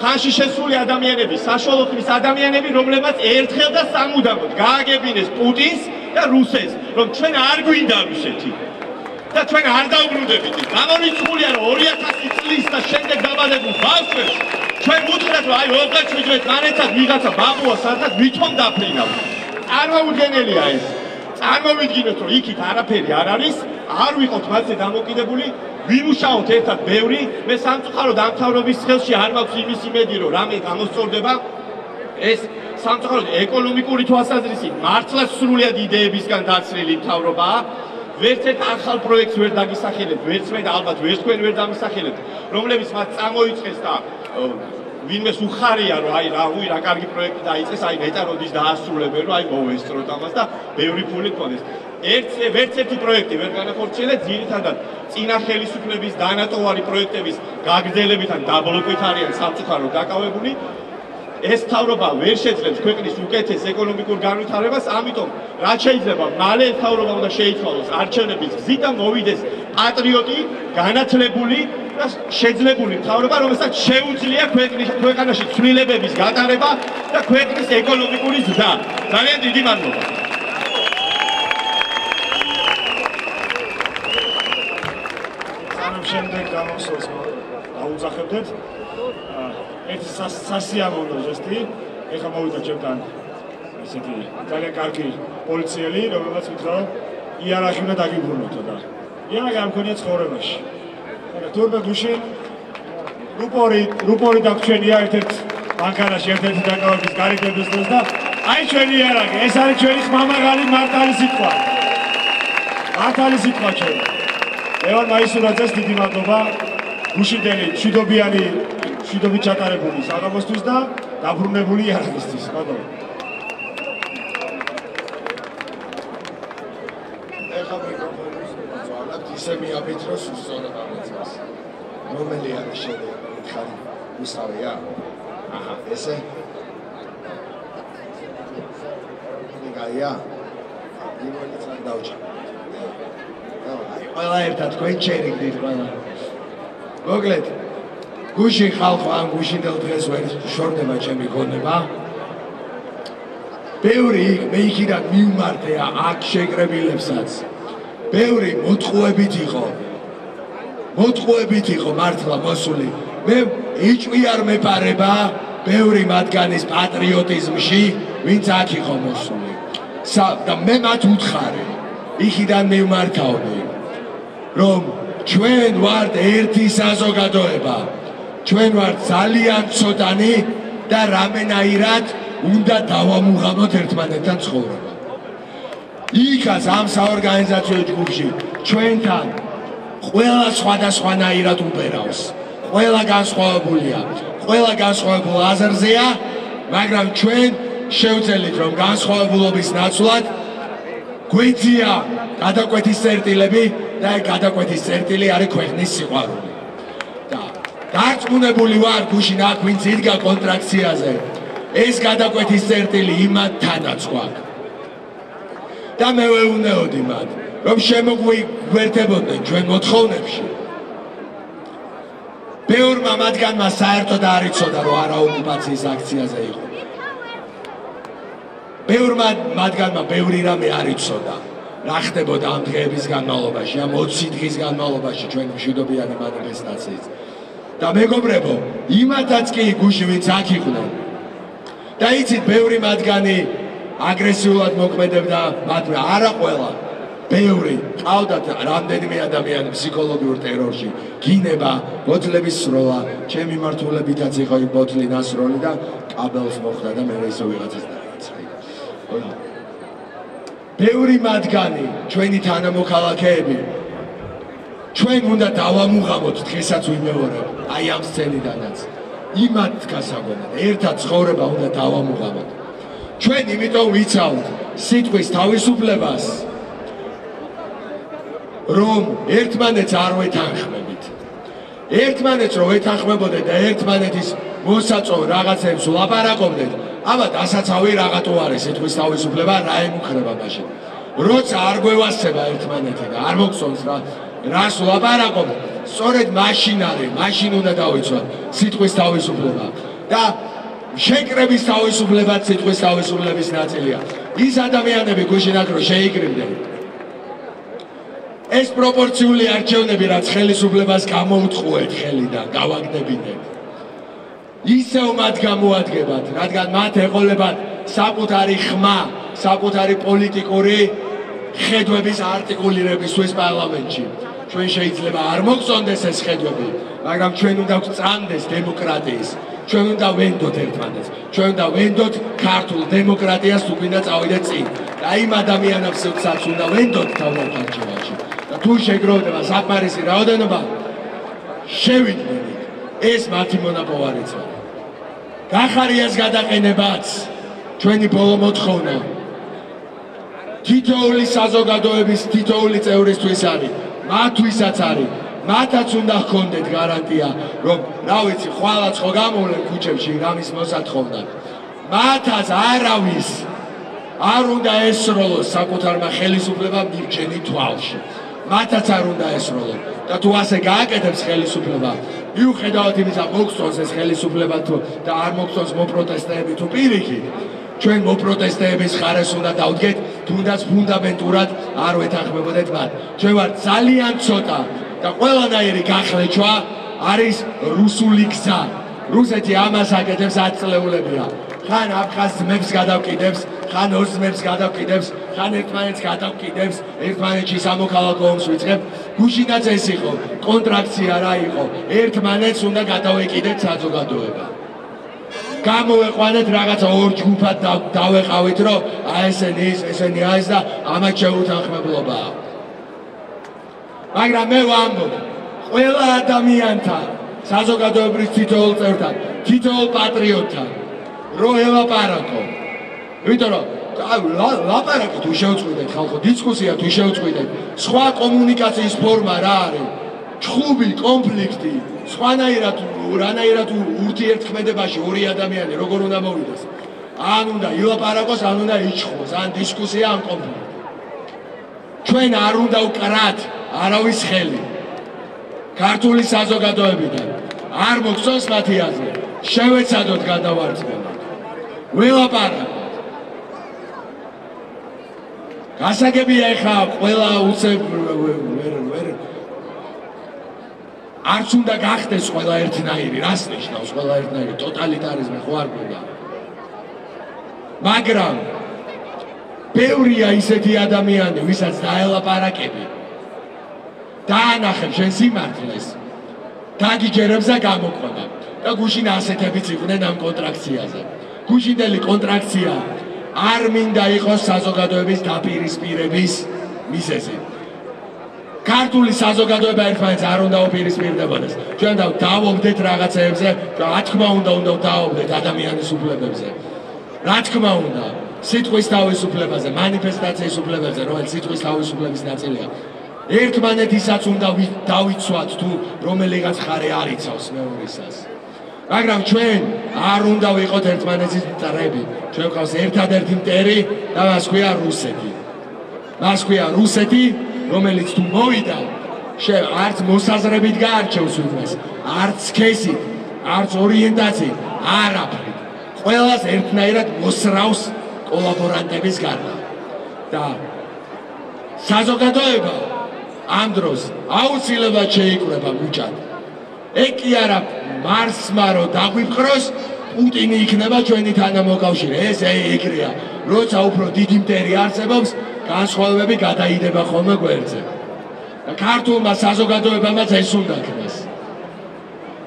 ხანში შესული ადამიანები, საშუალო ხმის ადამიანები, რომლებსაც ერთხელ და სამუდამოდ გააგებინეს პუტინს და რუსეთს, რომ ჩვენ არ გვინდა რუსეთი. და ჩვენ არ დაუბრუნდებით. გამორიცხულია რომ 2000 წლის და შემდეგ დაბადებულ ბავშვებს ჩვენ ვუთხრათ რომ აი 27 წლით ვიღაცა ბაბუა სადაც ვითომ დაფრინავ. წარმოუდგენელია ეს. წარმოვიდგინოთ რომ იქით არაფერი არ არის, არ ვიყოთ მასზე დამოკიდებული, ვიმუშაოთ ერთად ბევრი, მე სამწუხაროდ ამ თავრობის ხელში არ მაქვს იმის იმედი რომ რამე გამოსწორდება. ეს სამწუხაროდ ეკონომიკური თვალსაზრისით მართლა სრულიად იდეებისგან დაცლილი მთავრობაა. ვერც ერთ ახალ პროექტს ვერ დაგისახელებთ, ვერც მე და ალბათ ვერც თქვენ ვერ დამისახელებთ, რომლებიც მათ წამოიწყეს და ვინმეს უხარია რომ აი რა უი რა კარგი პროექტი დაიწყეს, აი მეტაროდის დაასრულებენ, რომ აი მოვესწროთ ამას და ბევრი ფული გქონდეს. ერთ ვერც ერთი პროექტი ვერ განახორციელეთ, ძირითადად წინა ხელისუფლების დანატოვარი პროექტების გაგრძელებით ან დაბლოკვით არიან სამწუხაროდ დაკავებული. ეს თავრობა ვერ შეძლებს ქვეყნის უკეთეს ეკონომიკურ განვითარებას, ამიტომ რაც შეიძლება მალე თავრობა უნდა შეიცვალოს არჩევნების გზით და მოვიდეს პატრიოტი, განათლებული და შეძლებული თავრობა, რომელსაც შეუძლია ქვეყნის ქვეყანაში ცვლილებების გატარება და ქვეყნის ეკონომიკური ზრდა. ძალიან დიდი მადლობა. შემდეგ გამოსულს აუძახებდეთ ეს სასიამოვნო ჟესტი ეხა მოვიდა ჩემთან ესეთი ძალიან კარგი პოლიციელი რომელსაც ვთქვა იარაღი უნდა დაგიბრუნოთ და იარაღი არ მქონია ცხოვრებაში. და თურმე გუშინ რუპორი რუპორი დაგჩენია ერთ-ერთ ბანკარაში ერთ-ერთი დაკავების გარიგების დროს და აი ჩვენი იარაღი ეს არის ჩვენი ხმამაღალი მართალი სიტყვა. მართალი სიტყვა ჩვენ ლევან მაისურაძეს დიდი მადლობა. გუშინდელი შვიდობიანი შვიდობით ჩატარებული საღამოსთვის და დაბრუნებული იარაღისთვის. ბატონო. ეხლა მიკროფონის ძვალად ისე მიაბიძროს სწორად ამოწეს. რომელი არის შედეგი? ხარი უსავია. აჰა, ესე კაია. პირველი წარ დავჭა. ყველა ერთად თქვენ ჩერიგდით ყველა. მოგლეთ. გუში ხალხო ამ გუშინდელ დღეს ვერ შორდება ჩემი გონება. ბევრი იქ მე იქიდან მიმართე აქ შეკრებილებსაც. ბევრი მოტყუებით იყო. მოტყუებით იყო მართლა მოსული. მე იჭვი არ მეპარება ბევრი მათგანის პატრიოტიზმში, ვინც აქ იყო მოსული. და მე მათ უთხარი. იქიდან მიმართავდი. რომ ჩვენ ვართ ერთი საზოგადოება. ჩვენ ვართ ძალიან ცოტანი და რამენაირად უნდა დავამუღამოთ ერთმანეთთან ცხოვრება. იქაც ამ საორგანიზაციო ჯგუფში ჩვენთან ყველა სხვადასხვანაირად უბერავს. ყველა განსხვავებულია. ყველა განსხვავებულ აზრზეა, მაგრამ ჩვენ შევძელით რომ განსხვავებულობის ნაცვლად გვეძია გადაკვეთის წერტილები და ეს გადაკვეთის წერტილი არის ქვეყნის სიყვარული. და დარწმუნებული ვარ გუშინ აქ ვინც იდგა კონტრაქციაზე ეს გადაკვეთის წერტილი იმათთანაც გვაქვს. და მე ვეუბნეოდი მათ, რომ შემოგვიგვერთებოდნენ ჩვენ მოთხოვნებში. ბევრმა მათგანმა საერთოდ არ იცოდა, რომ არა ოკუპაციის აქციაზე იყო. ბევრმა მათგანმა ბევრი რამე არ იცოდა. რა ხდებოდა ამ დღეების განმავლობაში, ამ 20 დღის განმავლობაში ჩვენ მშვიდობიანი მანიფესტაციით. და მეგობრებო, იმათაც კი გუში ვინც აქ იყვნენ. და იცით, ბევრი მათგანი აგრესიულად მოქმედებდა, მათ არა ყველა. ბევრი ყავდათ რამდენიმე ადამიანი ფსიქოლოგიურ ტერორში. გინება, ბოთლების სროლა, ჩემი მართულებითაც იყო იქ ბოთლი ნასროლი და კაბელს მოხდა და მე ისე ვიღაცას დაიწყე. ბევრი მათგანი ჩვენი თანამოქალაქეები ჩვენ უნდა დავამუღამოთ დღესაც ვიმეორებ აი ამ სცენიდანაც. იმათ გასაგონად ერთად ცხოვრება უნდა დავამუღამოთ. ჩვენ იმიტომ ვიცავთ სიტყვის თავისუფლებას რომ ერთმანეთს არ ვეთანხმებით. ერთმანეთს რო ვეთანხმებოდეთ და ერთმანეთის მოსაწო რაღაცებს ვლაპარაკობდეთ აბა დასაცავი რაღაცო არის სიტყვის თავისუფლება რა ემუქრება მაშინ. როცა არ გვევასება ერთმანეთი და არ მოგწონს რა რას ვლაპარაკობ სწორედ მაშინ არის მაშინ უნდა დავიცვათ სიტყვის თავისუფლება. და შეკრების თავისუფლება სიტყვის თავისუფლების ნაწილია. ის ადამიანები გუშინაკ რო შეიკრიბდნენ. ეს პროპორციული არჩევნები რაც ხელისუფლებას გამოუთხოვეთ ხელიდან გავაგდებინეთ. ისევ მათ გამოადგენთ, რადგან მათ ეყოლებათ საკუთარი ხმა, საკუთარი პოლიტიკური ხედვების არტიკულირებისთვის პარლამენტში. ჩვენ შეიძლება არ მოგწონდეს ეს ხედვები, მაგრამ ჩვენ უნდა გვწანდეს დემოკრატიის. ჩვენ უნდა ვენდოთ ერთმანეთს. ჩვენ უნდა ვენდოთ ქართულ დემოკრატიას გვინდა წავიდეთ წინ. და იმ ადამიანებს ვსაც უნდა ვენდოთ თავდაცვაში. და თუ შეგროვდება საკმარისი რაოდენობა, შევიდნენ ეს მათი მონაპოვარიცაა. გახარიას გადაყენებაც ჩვენი ბოლო მოთხოვნა თითოეული საზოგადოების თითოეული წევრისთვის არის მათთვისაც არის. მათაც უნდა ჰქონდეთ გარანტია რომ რა ვიცი ხვალაც ხო გამოვლენ ქუჩებში რამის მოსათხოვნა. მათაც არავის არ უნდა ესროლოს საკუთარმა ხელისუფლებამ მირჩენი თვალში. მათაც არ უნდა ესროლოს. და თუ ასე გააკეთებს ხელისუფლება მიუხედავად იმისა მოგწონს ეს ხელისუფლება თუ და არ მოგწონს მოპროტესტეები თუ პირიქით ჩვენ მოპროტესტეების ხარეს უნდა დავდგეთ თუნდაც ფუნდამენტურად არ ვეთანხმებოდეთ მათ ჩვენ ვართ ძალიან ცოტა და ყველანაირი გახლეჩვა არის რუსული გზა. რუსეთი ამას აკეთებს აწლეულებია ხან აფხაზ ძმებს გადავკიდებს ხან ორ ძმებს გადავკიდებს ხან ერთმანეთს გადავკიდებს ერთმანეთში სამოქალაქო ომს ვიწყებ. გუშინაც ეს იყო კონტრაქცია რა იყო? ერთმანეთს უნდა გადავეკიდეთ საზოგადოება გამოვეყვანეთ რაღაცა ორ ჯგუფად დავეყავით რომ აი ესენი ის ესენი არის და ამათ შეუთანხმებლობა მაგრამ მე ვამბობ ყველა ადამიანთან საზოგადოებრივ თითოეულ წევრთან თითოეულ პატრიოტთან რო ელაპარაკო. იმიტომ რომ ლაპარაკი თუ შეუწყვიდეთ ხალხო დისკუსია თუ შეუწყვიდეთ სხვა კომუნიკაციის ფორმა რა არის? ჩხუბი კონფლიქტი სხვანაირად რანაირად ურთიერთქმედებაში ორი ადამიანი როგორ უნდა მოვიდეს ან უნდა ილაპარაკოს, ან უნდა იჩხოს, ან დისკუსია, ან კონფლიქტი. ჩვენ არ უნდა ვკრათ არავის ხელი. ქართული საზოგადოებიდან არ მოგწონს მათი აზრი. შევეცადოთ გადავარცხება. ველაპარაკოთ. გასაგებია ეხა ყველა უცებ ვერ ვერ არც უნდა გახდეს ყველა ერთნაირი, რას ნიშნავს ყველა ერთნაირი? ტოტალიტარიზმი ხო არ გვინდა? მაგრამ ბევრია ისეთი ადამიანი, ვისაც დაელაპარაკები. დაანახებ შენ სიმართლეს. დაგიჯერებს და გამოყვება. და გუშინ ასეთებიც იყვნენ ამ კონტრაქციაზე. გუშინდელი კონტრაქცია არ მინდა იყოს საზოგადოების დაპირისპირების მიზეზი. ქართული საზოგადოება ერთმანეთს არ უნდა უპირისპირდებოდეს. ჩვენ და დავობდეთ რაღაცეებზე, რა თქმა უნდა, უნდა დავობდეთ ადამიანის უფლებებზე. რა თქმა უნდა, სიტყვის თავისუფლებაზე, манифестаციის უფლებაზე, რომელიც სიტყვის თავისუფლების ნაწილია. ერთმანეთისაც უნდა დავიცვათ თუ რომელიღაც ხარე არ იცავს მეორისას. მაგრამ ჩვენ არ უნდა ვიყოთ ერთმანეთის მტრები. ჩვენ გვყავს ერთადერთი მტერი და მას ქვია რუსეთი. მას ქვია რუსეთი რომელიც თუ მოვიდა, შე არც მოსაზრებით გაარჩევს უძმეს, არც სქესით, არც ორიენტაციით, არაფრით. ყველას ერთნაირად მოსრავს კოლაბორანტების გარდა. და საზოგადოება ამ დროს აუცილებლად შეიკრება მუჭად. ეგ კი არა მარსმა რო დაგვიფხროს პუტინი იქნება ჩვენი თანამოკავშირე ეს ეგრეა როცა უფრო დიდი მტერი არსებობს განსხვავებები გადაიდება ხოლმე გვერდზე. და ქართულმა საზოგადოებამაც ეს უნდა ქნას.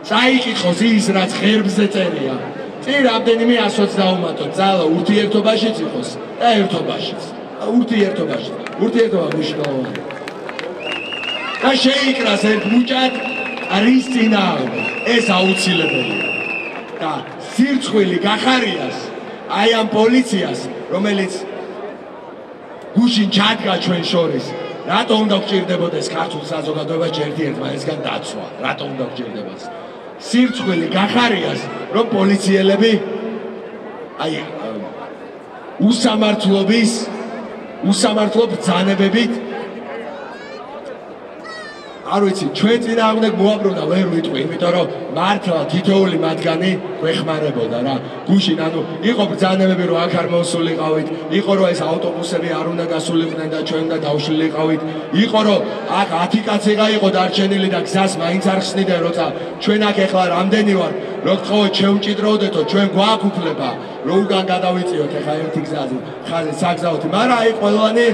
წაიკითხოს ის რაც ღერბზე წერია. წინ რამდენიმე ასოც დაუმატოთ ძალა ურთიერთობაშიც იყოს და ერთობაშიც. ურთიერთობაში ურთიერთობა მნიშვნელოვანია და შეიკრას ერთ მუჭად არის წინააღმდეგ. ეს აუცილებელია. და სირცხვილი გახარიას აი ამ პოლიციას რომელიც გუშინ ჩადგა ჩვენ შორის. რატო უნდა გჭირდებოდეს ქართულ საზოგადოებაში ერთმანეთსგან დაცვა? რატო უნდა გჭირდებოდეს? სირცხვილი გახარიას რომ პოლიციელები აი უსამართლობის უსამართლო ბრძანებებით არ ვიცი, ჩვენ წინააღმდეგ მოაბრუნა ვერ ვიტყვი, იმიტომ რომ მართლა თითოეული მათგანი გვეხმარებოდა რა. გუშინ ანუ იყო ბრძანებები რომ აქ არ მოსულიყავით, იყო რომ ეს ავტობუსები არ უნდა გასულიყვნენ და ჩვენ და დავშლილიყავით, იყო რომ აქ 10 კაცი გაიყო დარჩენილი და გზას მაინც არ ხსნიდნენ, როცა ჩვენ აქ ეხლა რამდენი ვარ, რო გთხოვეთ შეუჭიდროდეთო, ჩვენ გვაქვს უფლება, რომ უკან გადავიწიოთ ეხლა ერთი გზაზე, ხალე საგზაოთი, მაგრამ აი ყველანი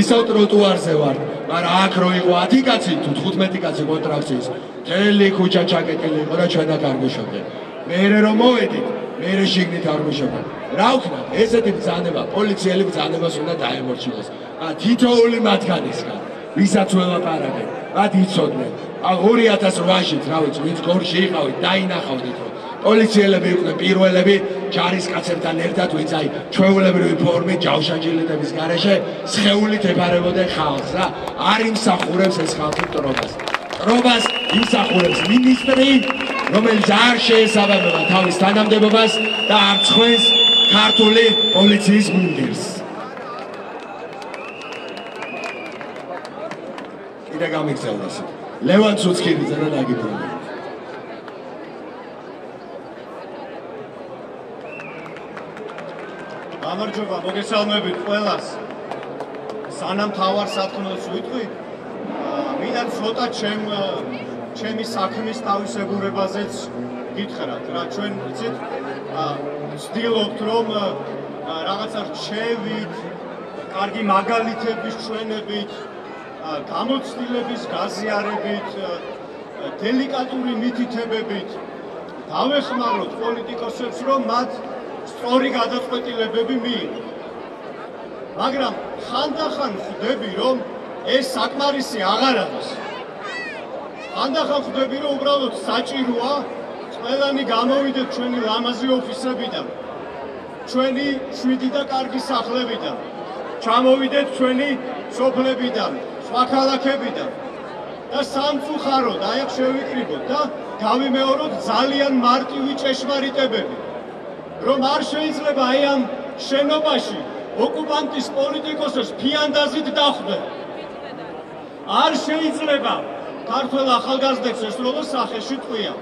ისევ ტროტუარზე ვარ. მაგრამ აქ რო იყო 10 კაცი თუ 15 კაცი კონტრაქციის. თელი ქუჩა ჩაკეტილი იყო და ჩვენ აქ არ გეშობდეთ მე რომ მოვედით მე შიგნით არ გეშობდეთ რა ვქნა ესეთი ბრძანება პოლიციელი ბრძანებას უნდა დაემორჩილოს. ა თითოეული მათგანისგან. ვისაც ველაპარაკე. მათ იცოდნენ ა 2008-ში რა ვიცი ვინც გორში იყავით დაინახავდით. რომ პოლიციელები იყვნენ პირველები ჯარისკაცებთან ერთად ვინც აი ჩვეულებრივი ფორმით ჯავშანჯილეთების გარეშე სხეულით ეფარებოდნენ ხალხს რა. არ იმსახურებს ეს ხალხი ტრობას. ტრობას იმსახურებს მინისტრი რომელიც არ შეესაბამება თავის თანამდებობას და არ ცხვენს ქართული პოლიციის მუნდირს. კიდე გამიგზავნა ლევან ცუცქიძე რა დაგიბრუნდა გამარჯობა, მოგესალმებით ყველას. სანამ თავარ სათქმელს ვიტყვი, მინდა ცოტა ჩემ ჩემი საქმის თავისებურებაზეც გითხრათ, რა ჩვენ იცით, ვცდილობთ რომ რაღაცა რჩევით, კარგი მაგალითების ჩვენებით, გამოცდილების გაზიარებით, დელიკატური მითითებებით. დავეხმაროთ პოლიტიკოსებს, რომ მათ სწორი გადაწყვეტილებები მიიღო. მაგრამ ხანდახან ხვდები, რომ ეს საკმარისი აღარ არის. ხანდახან ხვდები, რომ უბრალოდ საჭიროა ყველანი გამოვიდეთ ჩვენი ლამაზი ოფისებიდან. ჩვენი შვიდი და კარგი სახლებიდან. ჩამოვიდეთ ჩვენი სოფლებიდან, სხვა ქალაქებიდან. და სამწუხაროდ აი ახ შევიკრიბოთ და გავიმეოროთ ძალიან მარტივი ჭეშმარიტებები. რომ არ შეიძლება აი ამ შენობაში ოკუპანტის პოლიტიკოსებს ფიანდაზით დახვდე. არ შეიძლება ქართულ ახალგაზრდებს ესროლოს სახეში ტყვია.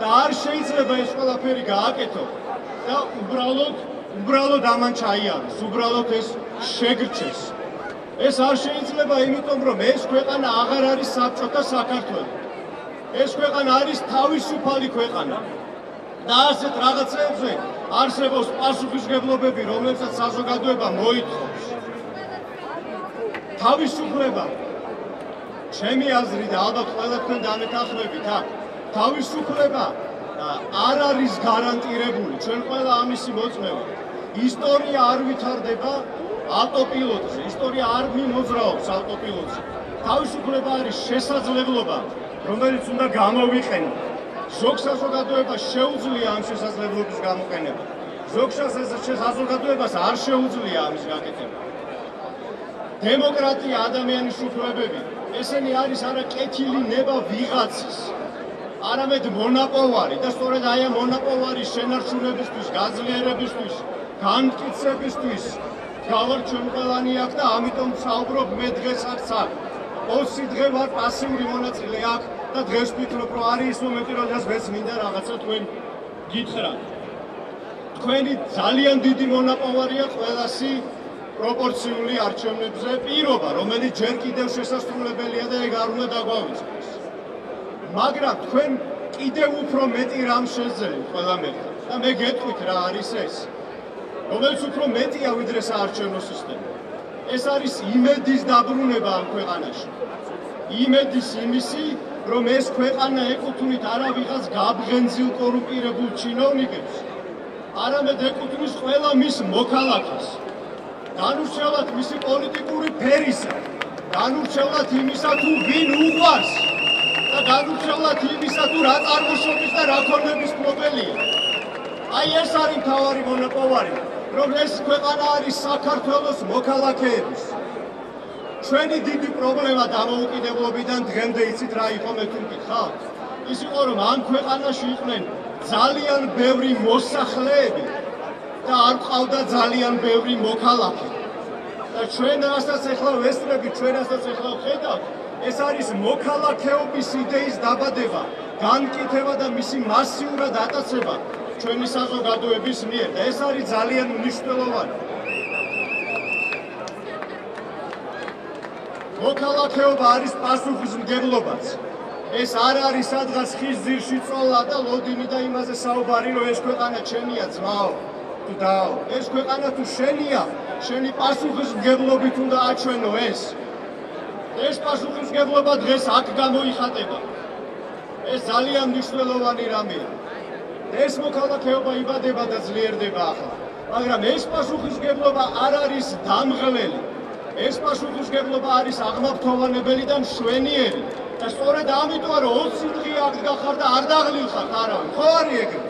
და არ შეიძლება ეს ყველაფერი გააკეთო და უბრალოდ უბრალოდ ამან ჩაიაროს, უბრალოდ ეს შეგრჩეს. ეს არ შეიძლება იმიტომ რომ ეს ქვეყანა აღარ არის საბჭოთა საქართველო. ეს ქვეყანა არის თავისუფალი ქვეყანა. და ასეთ რაღაცებზე არსებობს პასუხისგებლობები, რომლებსაც საზოგადოება მოითხოვს. თავისუფლება ჩემი აზრი და ალბათ ყველა თქვენ დამეთანხმებით აქ თავისუფლება არ არის გარანტირებული. ჩვენ ყველა ამისი მოწმევა. ისტორია არ ვითარდება ავტოპილოტზე. ისტორია არ მიმოძრაობს ავტოპილოტზე. თავისუფლება არის შესაძლებლობა რომელიც უნდა გამოვიყენოთ ზოგ საზოგადოებას შეუძლია ამ შესაძლებლობის გამოყენება. ზოგ საზოგადოებას არ შეუძლია ამის გაკეთება. დემოკრატია ადამიანის უფლებები. ესენი არის არა კეთილი ნება ვიღაცის. არამედ მონაპოვარი და სწორედ აი ამ მონაპოვარის შენარჩუნებისთვის, გაძლიერებისთვის, განმტკიცებისთვის გავარჩენ ყველანი აქ და ამიტომ საუბრობ მე დღეს აქ. აქ. ოსი დღე ვარ პასიური მონაწილე აქ და დღეს ვფიქრობ რომ არის ის მომენტი როდესაც მეც მინდა რაღაცა თქვენ გითხრათ. თქვენი ძალიან დიდი მონაპოვარია ყველასი პროპორციული არჩევნებზე პირობა, რომელიც ჯერ კიდევ შესაძლებელია და ეგ არ უნდა დაგვავიწყდეს. მაგრამ თქვენ კიდევ უფრო მეტი რამ შეძლებთ ყველამერე და მე გეტყვით რა არის ეს რომელიც უფრო მეტია ვიდრე საარჩევნო სისტემა ეს არის იმედის დაბრუნება ამ ქვეყანაში იმედის იმისი რომ ეს ქვეყანა ეკუთვნით არა ვიღაც გაბღენძილ კორუმპირებულ ჩინოვნიკებს არამედ ეკუთვნის ყველა მის მოქალაქეს განურჩევლად მისი პოლიტიკური ფერისა განურჩევლად იმისა თუ ვინ უყვარს და განუჩევლად იმისა თუ რა წარმოშობის და რა ქონების პრობლემია. აი ეს არის მთავარი მონოპოვარი, რომ ეს ქვეყანა არის საქართველოს მოქალაქეების. ჩვენი დიდი პრობლემა დამოუკიდებლობიდან დღემდე იცით რა იყო მე თუ მკითხავთ? ის იყო რომ ამ ქვეყანაში იყვნენ ძალიან ბევრი მოსახლეები და არ ყავდა ძალიან ბევრი მოქალაქე. და ჩვენ რასაც ახლა ვესწრები, ჩვენ რასაც ახლა ვხედავთ, ეს არის მოქალაქეობის იდეის დაბადება, განკითება და მისი მასიურად ატაცება ჩვენი საზოგადოების მიერ და ეს არის ძალიან მნიშვნელოვანი. მოქალაქეობა არის პასუხისმგებლობაც. ეს არ არის სადღაც ხის ძირში წოლა და ლოდინი და იმაზე საუბარი, რომ ეს ქვეყანა ჩემია, ძმაო. თუ დაო, ეს ქვეყანა თუ შენია, შენი პასუხისმგებლობით უნდა აჩვენო ეს. ეს პასუხისგებლობა დღეს აქ გამოიხატება. ეს ძალიან მნიშვნელოვანი რამეა. ეს მოქალაქეობა იბადება და ძლიერდება ახლა. მაგრამ ეს პასუხისგებლობა არ არის დამღლელი. ეს პასუხისგებლობა არის აღმაფრთოვანებელი და მშვენიერი. და სწორედ ამიტომ რომ 20 დღე აქ გახარ და არ დაღლილხარ არავინ. ხო არის ეგრე?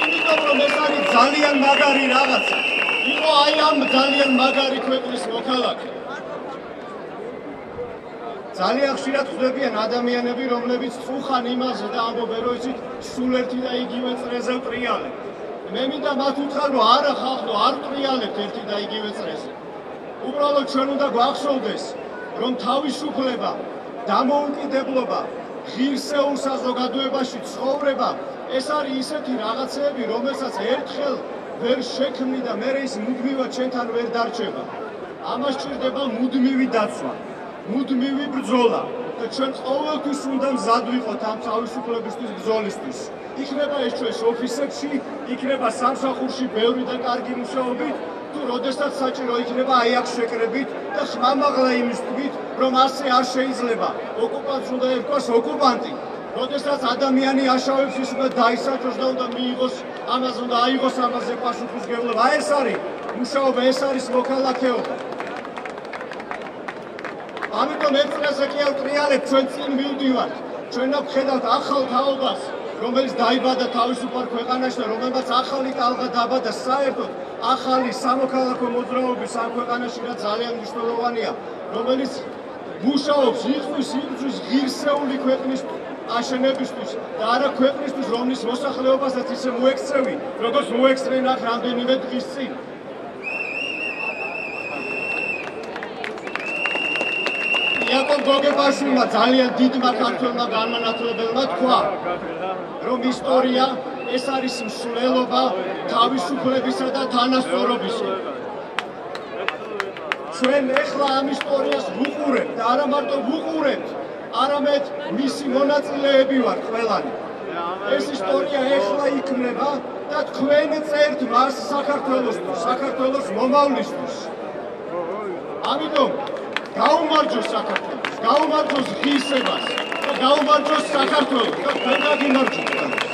იმიტომ რომ ეს არის ძალიან მაგარი რაღაცა. იყო აი ამ ძალიან მაგარი ქვეყნის მოქალაქე. ძალიან ხშირად ხვდებიან ადამიანები, რომლებიც წუხან იმაზე და ამბობენ, რომ იცით, სულ ერთი და იგივე წრეზე ვტრიალებ. მე მინდა მათ უთხრა, რომ არა ხალხო, არ ვტრიალებთ ერთი და იგივე წრეზე. უბრალოდ ჩვენ უნდა გვახსოვდეს, რომ თავისუფლება, დამოუკიდებლობა, ღირსეულ საზოგადოებაში ცხოვრება, ეს არის ისეთი რაღაცები, რომელსაც ერთხელ ვერ შექმნი და მე ის მუდმივად ჩვენთან ვერ დარჩება. ამას ჭირდება მუდმივი დაცვა. მუდმივი ბრძოლა და ჩვენ ყოველთვის უნდა მზად ვიყოთ ამ თავისუფლებისთვის ბრძოლისთვის. იქნება ეს ჩვენს ოფისებში, იქნება სამსახურში ბევრი და კარგი მუშაობით, თუ როდესაც საჭირო იქნება აი აქ შეკრებით და ხმამაღლა იმის თვით, რომ ასე არ შეიძლება. ოკუპანტს უნდა ერქვას ოკუპანტი. როდესაც ადამიანი აშავებს ის უნდა დაისაჯოს და უნდა მიიღოს ამას უნდა აიღოს ამაზე პასუხისგებლობა. აი ეს არის მუშაობა, ეს არის მოქალაქეობა. ამიტომ ერთადერთი კი ავტრიალებ ჩვენ წინ მივდივართ ჩვენ აქ ხედავთ ახალ თაობას რომელიც დაიბადა თავისუფალ ქვეყანაში და რომელმაც ახალი ტალღა დაბადა საერთოდ ახალი სამოქალაქო მოძრაობის ამ ქვეყანაში რა ძალიან მნიშვნელოვანია რომელიც მუშაობს იხვის იბრძვის ღირსეული ქვეყნის აშენებისთვის და არა ქვეყნისთვის, რომლის მოსახლეობასაც ისე მოექცევი, როგორც მოექცნენ აქ რამდენიმე დღის წინ. იაკობ გოგებაშვილმა ძალიან დიდმა ქართველმა განმანათლებელმა თქვა, რომ ისტორია ეს არის მსვლელობა თავისუფლებისა და თანასწორობისა. ჩვენ ეხლა ამ ისტორიას ვუყურებთ და არა მარტო ვუყურებთ, არამედ მისი მონაწილეები ვართ ყველანი. ეს ისტორია ეხლა იქნება და თქვენ წერთ მას საქართველოსთვის, საქართველოს მომავლისთვის. ამიტომ გაუმარჯოს საქართველოს, გაუმარჯოს ღირსებას და გაუმარჯოს საქართველოს და გაგიმარჯვებთ.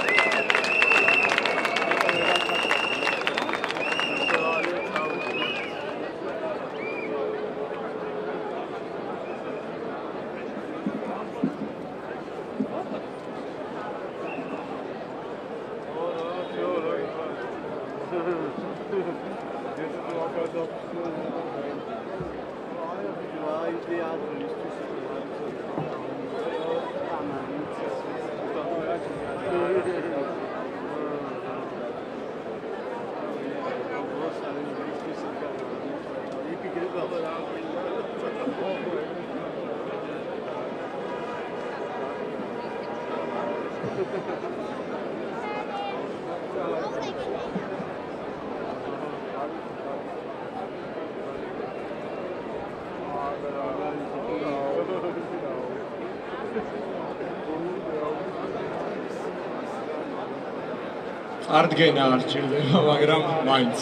არდგენა არ ჭირდება, მაგრამ მაინც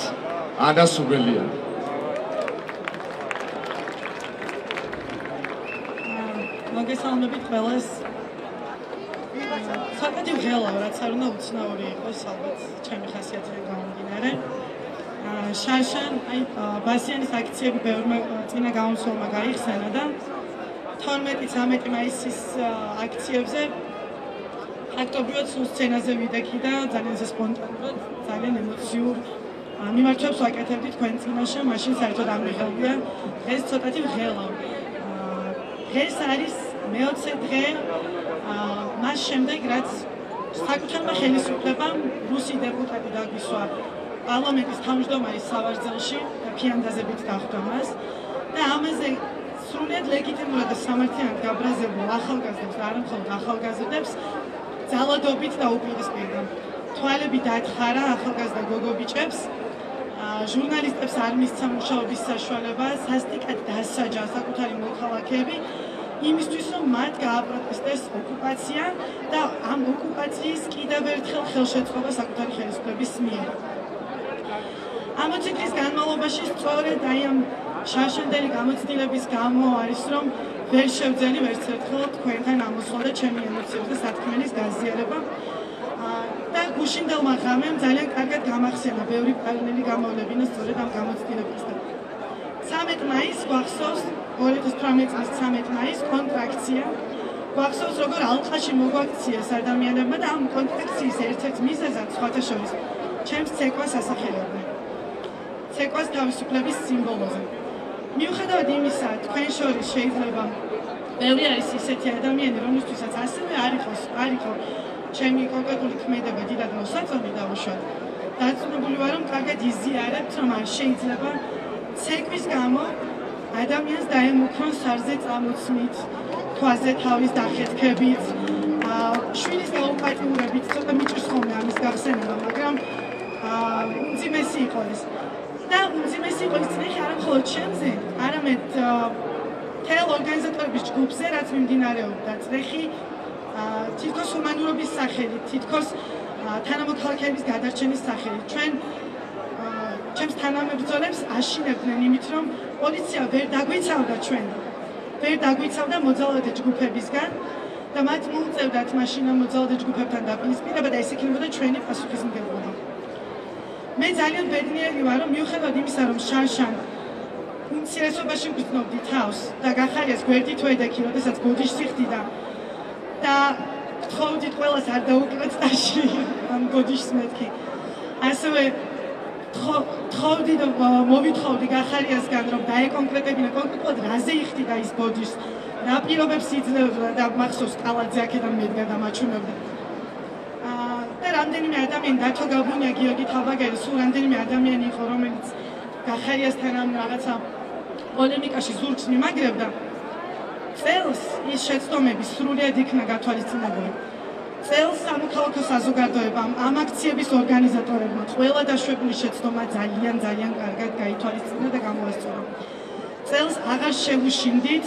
ანასუბელია. მოგესალმებით ყველას. საკუთი ღელა, რაც არ უნდა უცნაური იყოს, ალბათ ჩემი ხასიათიდან გამომდინარე. შარშან, აი ბასიანის აქციები ბევრმა წინა გამოსვლამა გაიხსენა და 12-13 მაისის აქციებზე ფაქტობრივად სულ სცენაზე ვიდექი და ძალიან სპონტანურად, ძალიან ემოციურ მიმართვებს ვაკეთებდი თქვენ წინაშე, მაშინ საერთოდ არ მიღებია. ეს ცოტათი ღელა. ეს არის მეოცე დღე მას შემდეგ, რაც საკუთარმა ხელისუფლებამ რუსი დეპუტატი დაგვისვა პარლამენტის თავმჯდომარის სავარძელში და ფიანდაზებით დახვდა მას და ამაზე სრულიად ლეგიტიმურად და სამართლიანად გაბრაზებულ ახალგაზრდებს და არა მხოლოდ ახალგაზრდებს ძალადობით დაუპირისპირდა. თვალები დათხარა ახალგაზრდა გოგობიჭებს. ჟურნალისტებს არ მისცა მუშაობის საშუალება, სასტიკად დასაჯა საკუთარი მოქალაქეები იმისთვის, რომ მათ გააპროტესტეს ოკუპაცია და ამ ოკუპაციის კიდევ ერთხელ ხელშეწყობა საკუთარი ხელისუფლების მიერ. ამ წლის განმავლობაში სწორედ აი ამ შარშანდელი გამოცდილების გამო არის რომ ვერ შევძელი ვერც ერთხელ თქვენთან ამოსვლა და ჩემი ემოციებზე სათქმელის გაზიარება. და გუშინდელმა ღამემ ძალიან კარგად გამახსენა ბევრი პარალელი გამოვლენინა სწორედ ამ გამოცდილებასთან. 13 მაისს გვახსოვს 2018 წლის 13 მაისს კონტრაქცია. გვახსოვს როგორ ალყაში მოგვაქციეს ადამიანებმა და ამ კონტრაქციის ერთ-ერთ მიზეზად სხვათა შორის ჩემს ცეკვას ასახელებდნენ. ცეკვას თავისუფლების სიმბოლოზე. მიუხედავად იმისა, თქვენ შორის შეიძლება ბევრი არის ისეთი ადამიანი, რომლისთვისაც ასევე არ იყოს, არ იყო ჩემი კონკრეტული ქმედება დიდად მოსაწონი და უშუალოდ. დარწმუნებული ვარ, რომ კარგად იზიარებთ, რომ არ შეიძლება ცეკვის გამო ადამიანს დაემუქრონ სარზე წამოწმით, თვაზე თავის დახეთქებით, შვილის გაუპატიურებით, ცოტა მიჭირს ხოლმე ამის გახსენება, მაგრამ უმძიმესი იყო ეს. და უმძიმესი იყო ის წნეხი არა მხოლოდ ჩემზე, არამედ თელ ორგანიზატორების ჯგუფზე, რაც მიმდინარეობდა წნეხი თითქოს ჰუმანურობის სახელით, თითქოს თანამოქალაქეების გადარჩენის სახელით. ჩვენ ჩემს თანამებრძოლებს აშინებდნენ იმით, რომ პოლიცია ვერ დაგვიცავდა ჩვენ. ვერ დაგვიცავდა მოძალადე ჯგუფებისგან და მათ მოუწევდათ მაშინ ამ მოძალადე ჯგუფებთან დაპირისპირება და ეს იქნებოდა ჩვენი პასუხისმგებლობა. მე ძალიან ბედნიერი ვარ, რომ მიუხედავად იმისა, რომ შანშან უმცირესობაში ვგრძნობდი თავს და გახარიეს გვერდით ვედექი, როდესაც გოდიშში ხდიდა და თხოვდით ყველას არ დაუკრეთ ტაში ამ გოდიშს მეთქი. ასევე თხოვდი და მოვითხოვდი გახარიასგან რომ დაეკონკრეტებინა კონკრეტულად რაზე იხდიდა ის ბოდიშს რა პირობებს იძლევა და მახსოვს კალაძე აქედან მედგა და მაჩვენებდა. აა და რამდენიმე ადამიანი დათო გაბუნია გიორგი თაბაგერი სულ რამდენიმე ადამიანი იყო რომელიც გახარიასთან ამ რაღაცა პოლემიკაში ზურგს მიმაგრებდა. წელს ის შეცდომები სრულად იქნა გათვალისწინებული. წელს სამოქალაქო საზოგადოებამ ამ აქციების ორგანიზატორებმა ყველა დაშვებული შეცდომა ძალიან ძალიან კარგად გაითვალისწინა და გამოასწორა. წელს აღარ შევუშინდით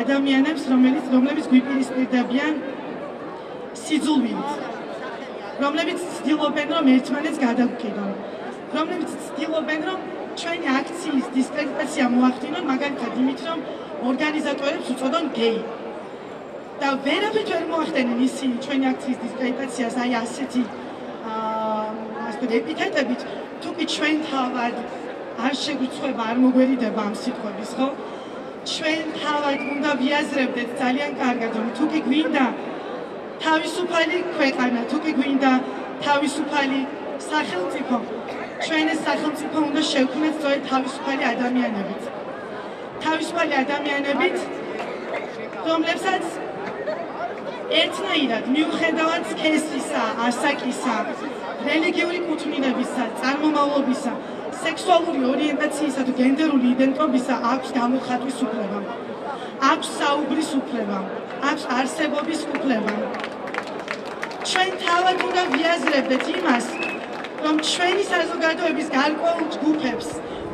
ადამიანებს, რომელიც რომლებიც გვიპირისპირდებიან სიძულვილით. რომლებიც ცდილობენ რომ ერთმანეთს გადაგკიდონ. რომლებიც ცდილობენ რომ ჩვენი აქციის დისკრედიტაცია მოახდინონ მაგალითად იმით, რომ ორგანიზატორებს უწოდონ გეი. და ვერაფერ ვერ მოახდენენ ისინი ჩვენი აქციის დისკრედიტაციას აი ასეთი აა ასე ეპითეტებით, თუ კი ჩვენ თავად არ შეგვიცხვება, არ მოგვერიდება ამ სიტყვების, ხო? ჩვენ თავად უნდა ვიაზრებდეთ ძალიან კარგად, რომ თუ კი გვინდა თავისუფალი ქვეყანა, თუ კი გვინდა თავისუფალი სახელმწიფო, ჩვენ ეს სახელმწიფო უნდა შევქმნათ სწორედ თავისუფალი ადამიანებით თავისუფალი ადამიანებით რომლებსაც ერთნაირად მიუხედავად სქესისა, ასაკისა, რელიგიური კუთვნილებისა, წარმომავლობისა, სექსუალური ორიენტაციისა თუ გენდერული იდენტობისა აქვს გამოხატვის უფლება. აქვს საუბრის უფლება, აქვს არსებობის უფლება. ჩვენ თავად უნდა ვიაზრებდეთ იმას, რომ ჩვენი საზოგადოების გარკვეულ ჯგუფებს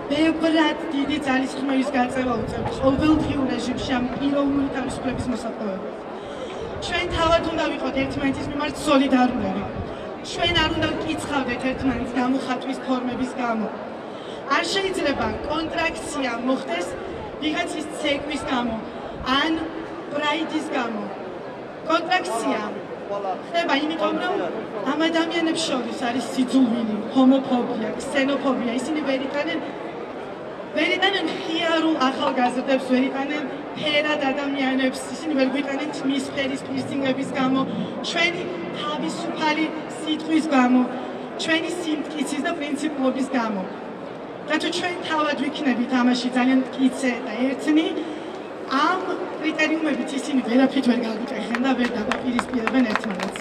ბევრად დიდი ძალისხმევის გაწევა უწევთ ყოველდღიურ რეჟიმში ამ პიროვნული თავისუფლების მოსაპოვებლად. ჩვენ თავად უნდა ვიყოთ ერთმანეთის მიმართ სოლიდარული. ჩვენ არ უნდა ვკიცხავდეთ ერთმანეთს გამოხატვის ფორმების გამო. არ შეიძლება კონტრაქცია მოხდეს ვიღაცის ცეკვის გამო ან პრაიდის გამო. კონტრაქცია ხდება იმიტომ, რომ ამ ადამიანებს შორის არის სიძულვილი, ჰომოფობია, ქსენოფობია, ისინი ვერ იტანენ ვერიტანენ ხიარულ ახალგაზრდებს, ვერიტაnen ფერად ადამიანებს, ისინი ვერ გვიტანენ თმის ფერის პირსინგების გამო, ჩვენი თავისუფალი სიტყვის გამო, ჩვენი სიმტკიცის და პრინციპულობის გამო. და თუ ჩვენ თავად ვიქნებით ამაში ძალიან მტკიცე და ერთნი, ამ კრიტერიუმებით ისინი ვერაფრით ვერ გაგვიტეხენ და ვერ დაპირისპირებენ ერთმანეთს.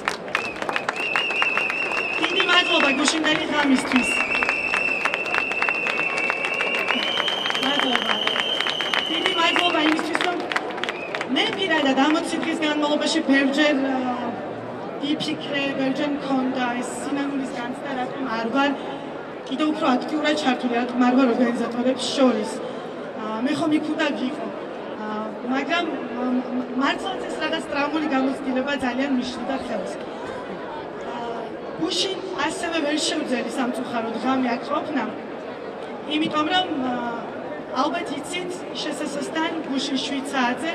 დიდი მადლობა გუშინდელი ღამისთვის. პირადად ამოცი დღის განმავლობაში ბევრჯერ იფიქრე, ბევრჯერ მქონდა ეს სინანულის განცდა, რატომ არ ვარ კიდევ უფრო აქტიურად ჩართული, რატომ არ ვარ ორგანიზატორებს შორის. მე ხომ იქ უნდა ვიყო. მაგრამ მართლაც ეს რაღაც ტრამული გამოცდილება ძალიან მიშლიდა ხელს. გუშინ ასევე ვერ შევძელი სამწუხაროდ ღამე აქ ყოფნა. იმიტომ რომ ალბათ იცით შესაძლოა გუშინ შვიცარიაზე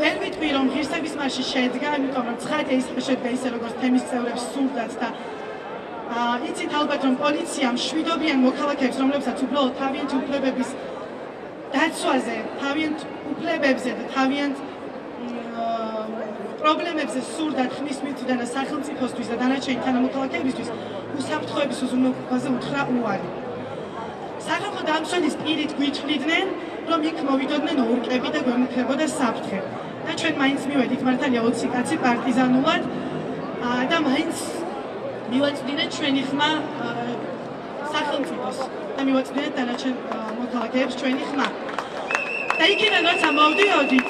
ვერ ვიტყვი რომ ღირსების მარში შედგა, იმიტომ რომ ცხადია ის შედგა ისე როგორც თემის წევრებს სურდათ და აა იცით ალბათ რომ პოლიციამ შვიდობიან მოქალაქეებს, რომლებსაც უბრალოდ თავიანთი უფლებების დაცვაზე, თავიანთ უფლებებზე და თავიანთ პრობლემებზე სურდათ ხმის მითიდან სახელმწიფოსთვის და დანარჩენი თანამოქალაქეებისთვის უსაფრთხოების უზრუნველყოფაზე უთხრა უარი. სახელმწიფო დამცველის პირით გვითვლიდნენ, რომ იქ მოვიდოდნენ ორკები და გვემუქრებოდა საფრთხე. და ჩვენ მაინც მივედით მართალია 20 კაცი პარტიზანულად და მაინც მივაწვდით ჩვენი ხმა სახელმწიფოს და მივაწვდით დანარჩენ მოქალაქეებს ჩვენი ხმა და იქიდან რაც ამოვდიოდით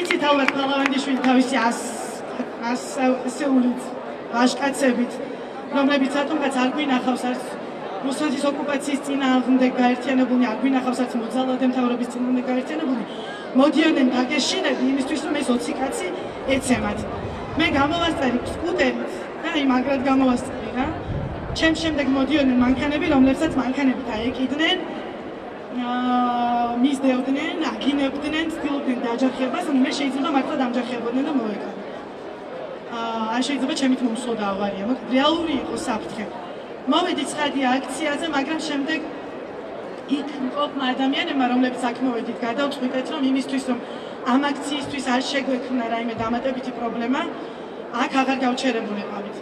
იცით ალბათ პარლამენტიშვილი თავისი 100 ასეულით ვაშკაცებით რომლებიც ატომკაც არ გვინახავს არც რუსეთის ოკუპაციის წინააღმდეგ გაერთიანებული არ გვინახავს არც მოძალადე მთავრობის წინააღმდეგ გაერთიანებული მოდიოდნენ გაგეშინები იმისთვის რომ ეს 20 კაცი ეცემათ. მე გამოვასწარი სკუტერით და აი მაგრად გამოვასწარი რა. ჩემ შემდეგ მოდიოდნენ მანქანები, რომლებსაც მანქანები დაეკიდნენ. აა მისდევდნენ, აგინებდნენ, ცდილობდნენ დაჯახებას, ანუ მე შეიძლება მართლა დამჯახებოდნენ და მოეკანა. აა არ შეიძლება ჩემით მომსვლა ავარია, მაგრამ რეალური იყო საფრთხე. მოვედი ცხადია აქციაზე, მაგრამ შემდეგ იქ მყოფმა ადამიანებმა, რომლებიც აქ მოვედით, გადავწყვიტეთ, რომ იმისთვის, რომ ამ აქციისთვის არ შეგვექმნა რაიმე დამატებითი პრობლემა, აქ აღარ გავჩერებულიყავით.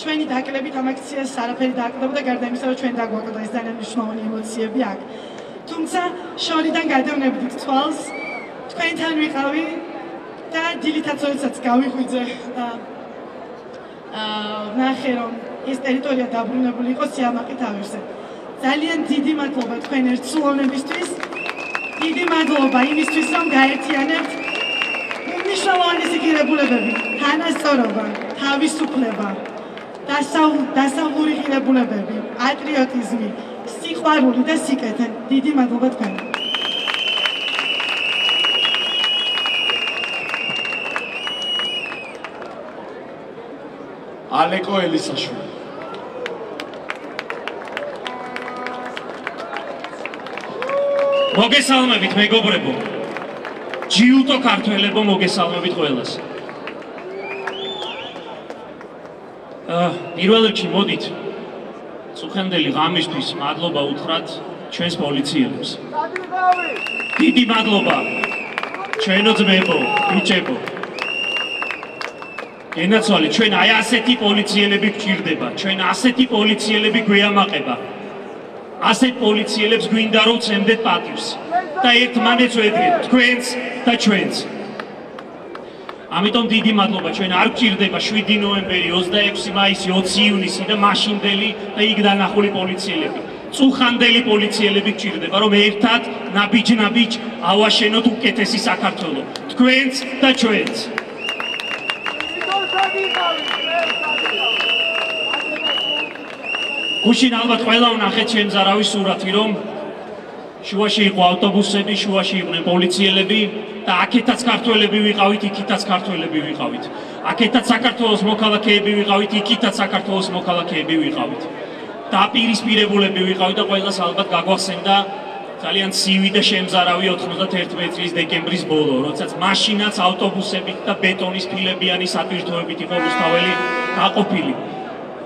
ჩვენი დაკლებით ამ აქციას არაფერი დააკლდებოდა გარდა იმისა, რომ ჩვენ დაგვაკლდა ეს ძალიან მნიშვნელოვანი ემოციები აქ. თუმცა შორიდან გადავნებდით თვალს თქვენთან ვიყავი და დილითაც როდესაც გავიღვიძე და აა ნახე რომ ეს ტერიტორია დაბრუნებული იყო სიამაყით ავერსე. ძალიან დიდი მადლობა თქვენ ერთსულოვნებისთვის. დიდი მადლობა იმისთვის რომ გაერთიანებთ უმნიშვნელოვანესი ღირებულებები, თანასწორობა, თავისუფლება, დასავლური ღირებულებები, პატრიოტიზმი, სიყვარული და სიკეთე. დიდი მადლობა თქვენ. ალეკო ელისაშვილი მოგესალმებით მეგობრებო ჯიუტო ქართველებო მოგესალმებით ყველას აა პირველ რიგში მოდით წუხენდელი ღამისთვის მადლობა უთხრათ ჩვენს პოლიციელებს. დიდი მადლობა. ჩვენო ძმებო ბიჭებო. ენაცვალე ჩვენ აი ასეთი პოლიციელები გჭირდება ჩვენ ასეთი პოლიციელები გვეამაყება. ასეთ პოლიციელებს გვინდა რომ წემდეთ პატივს და ერთმანეთს ვედგეთ თქვენს და ჩვენს ამიტომ დიდი მადლობა ჩვენ არ გჭირდება 7 ნოემბერი 26 მაისი 20 ივნისი და მაშინდელი და იქ დანახული პოლიციელები. წუხანდელი პოლიციელები გჭირდება რომ ერთად ნაბიჯ-ნაბიჯ ავაშენოთ უკეთესი საქართველოს თქვენს და ჩვენს გუშინ ალბათ ყველა უნახეთ ჩემ ზარავის სურათი რომ შუაში იყო ავტობუსები, შუაში იყვნენ პოლიციელები და აქეთაც ქართველები ვიყავით, იქითაც ქართველები ვიყავით. აქეთაც საქართველოს მოქალაქეები ვიყავით, იქითაც საქართველოს მოქალაქეები ვიყავით. და პირისპირებულები ვიყავით და ყველას ალბათ გაგვახსენდა ძალიან ცივი და შემზარავი 91 წლის დეკემბრის ბოლო, როდესაც მაშინაც ავტობუსებით და ბეტონის ფილებიანი სატვირთოებით იყო რუსთაველი გაყოფილი.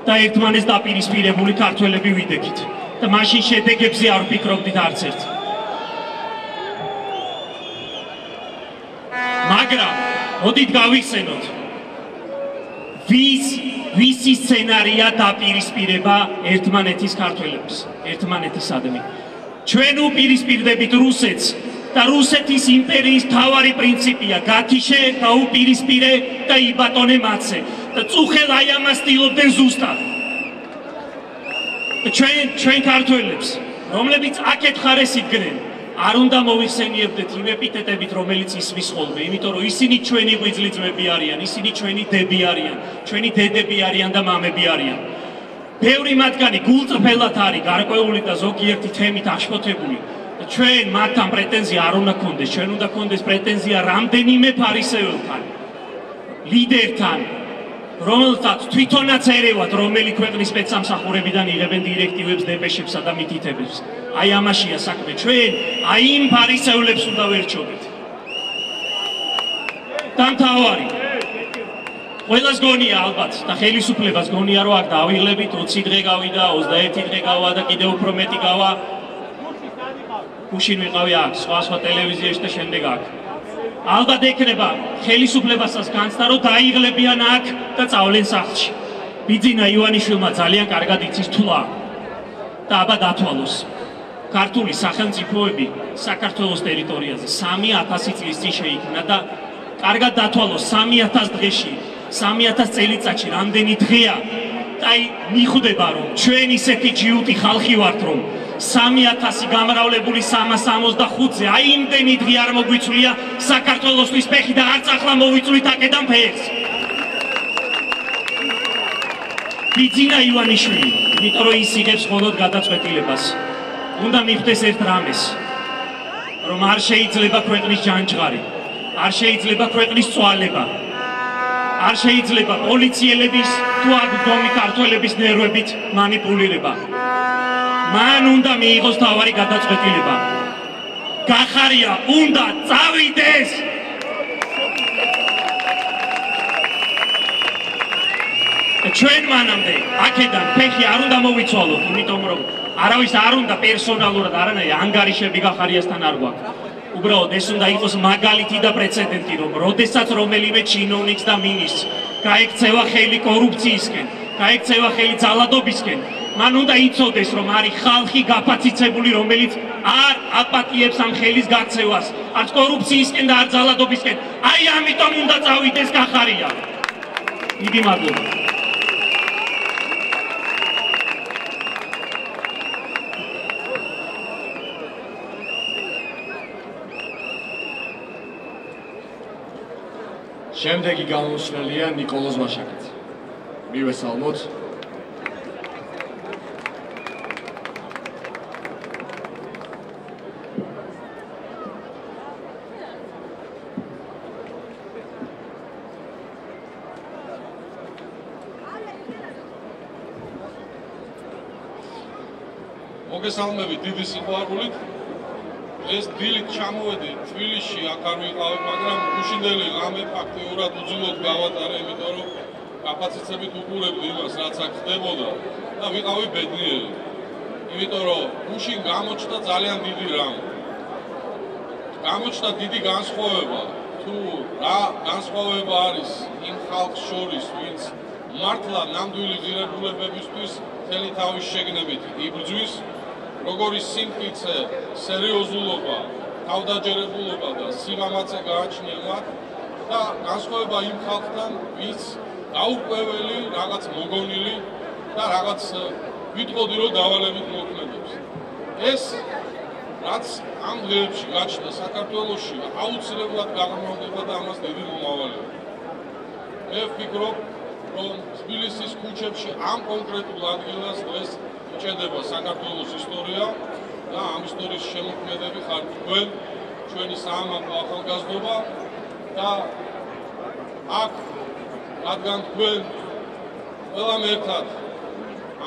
და ერთმანეს დაპირისპირებული ქართველები ვიდექით და მაშინ შედეგებზე არ ვფიქრობდით არც ერთ. მაგრამ მოდით გავიხსენოთ ვის ვისი სცენარია დაპირისპირება ერთმანეთის ქართველებს, ერთმანეთისადმი. ჩვენ უპირისპირდებით რუსეთს და რუსეთის იმპერიის თავარი პრინციპია გათიშე, გაუპირისპირე და იბატონე მათზე. და წუხელ აი ამას ტილობდნენ ზუსტად. ჩვენ ჩვენ ქართველებს, რომლებიც აქეთ ხარეს იდგნენ, არ უნდა მოიხსენიებდეთ იმ ეპიტეტებით, რომელიც ისმის ხოლმე, იმიტომ რომ ისინი ჩვენი ღვიძლი ძმები არიან, ისინი ჩვენი დები არიან, ჩვენი დედები არიან და მამები არიან. ბევრი მათგანი გულწრფელად არის გარკვეული და ზოგიერთი თემით აღშფოთებული. ჩვენ მათთან პრეტენზია არ უნდა გქონდეს, ჩვენ უნდა გქონდეს პრეტენზია რამდენიმე ფარისეველთან, ლიდერთან, რომელთაც თვითონაც ერევათ რომელი ქვეყნის სპეცსამსახურებიდან იღებენ დირექტივებს დეპეშებსა და მითითებებს. აი ამაშია საქმე. ჩვენ აი იმ ფარისევლებს უნდა ვერჩობთ დამთავარი. ყველას გონია ალბათ და ხელისუფლებას გონია რომ აქ დავიღლებით 20 დღე გავიდა 21 დღე გავა და კიდევ უფრო მეტი გავა. გუშინ ვიყავი აქ სხვა სხვა ტელევიზიაში და შემდეგ აქ ალბათ ექნება ხელისუფლებასაც განცდა რომ დაიღლებიან აქ და წავლენ სახლში. ბიძინა ივანიშვილმა ძალიან კარგად იცის თულა და აბა დათვალოს. ქართული სახელმწიფოები საქართველოს ტერიტორიაზე 3000 წლის წინ შეიქმნა და კარგად დათვალოს 3000 დღეში, 3000 წელიწადში რამდენი დღეა? აი, მიხვდება რომ ჩვენ ისეთი ჯიუტი ხალხი ვართ რომ 3000 გამრავლებული 365-ზე. აი იმდენი დღე არ მოგვიწვია საქართველოსთვის ფეხი და არც ახლა მოვიწვით აკედან ფერს. ბიძინა ივანიშვილი, იმიტომ რომ ის იღებს მხოლოდ გადაწყვეტილებას. უნდა მივხვდეს ერთ რამეს. რომ არ შეიძლება ქვეყნის ჯანჯღარი, არ შეიძლება ქვეყნის წვალება. არ შეიძლება პოლიციელების თუ ადგომი ქართველების ნერვებით манипуლირება. მან უნდა მიიღოს თავარი გადაწყვეტილება. გახარია, უნდა წავიდეს. ჩვენ მანამდე აქედან ფეხი არ უნდა მოვიცვალოთ, იმიტომ რომ არავის არ უნდა პერსონალურად არანაირი ანგარიშები გახარიასთან არ გვაქვს. უბრალოდ ეს უნდა იყოს მაგალითი და პრეცედენტი, რომ როდესაც რომელიმე ჩინოვნიკს და მინისტრს გაიქცევა ხელი კორუფციისკენ, გაიქცევა ხელი ძალადობისკენ, მან უნდა იცოდეს რომ არის ხალხი გაფაციცებული რომელიც არ აპატიებს ამ ხელის გაცევას არც კორუფციისკენ და არც ძალადობისკენ აი ამიტომ უნდა წავიდეს გახარია. დიდი მადლობა. შემდეგი გამოსვლელია ნიკოლოზ ვაშაკიძე მივესალმოთ. მოგესალმებით დიდი სიყვარულით. ეს დილით ჩამოვედი თბილისში, აქ არ ვიყავი, მაგრამ უშინდელი ღამე ფაქტიურად უძილოდ გავატარე, იმიტომ რომ კაპაციტეტებით უყურებდი იმას, რაც აქ ხდებოდა და ვიყავი ბედნიერი. იმიტომ რომ უშინ გამოჩნდა ძალიან დიდი რამ. გამოჩნდა დიდი განსხვავება. თუ რა განსხვავება არის იმ ხალხს შორის, ვინც მართლა ნამდვილი ღირებულებებისთვის თელი თავის შეგნებით იბრძვის როგორი სიმყიცე, სერიოზულობა, თავდაჯერებულობა და სიმამაცე გააჩნია მათ და განსხვავება იმ ხალხთან, ვინც გაუკვეველი, რაღაც მოგონილი და რაღაც ვიტყოდი რომ დავალებით მოქმედებს. ეს რაც ამ დღეებში გაჩნდა საქართველოში, აუცილებლად გაღრმავდება და ამას დიდი მომავალი. მე ვფიქრობ, რომ თბილისის ქუჩებში ამ კონკრეტულ ადგილას დღეს ჭედება საქართველოს ისტორია და ამ ისტორიის შემოქმედები ხარ თქვენ ჩვენი საამაყო ახალგაზრდობა და აქ რადგან თქვენ ყველამ ერთად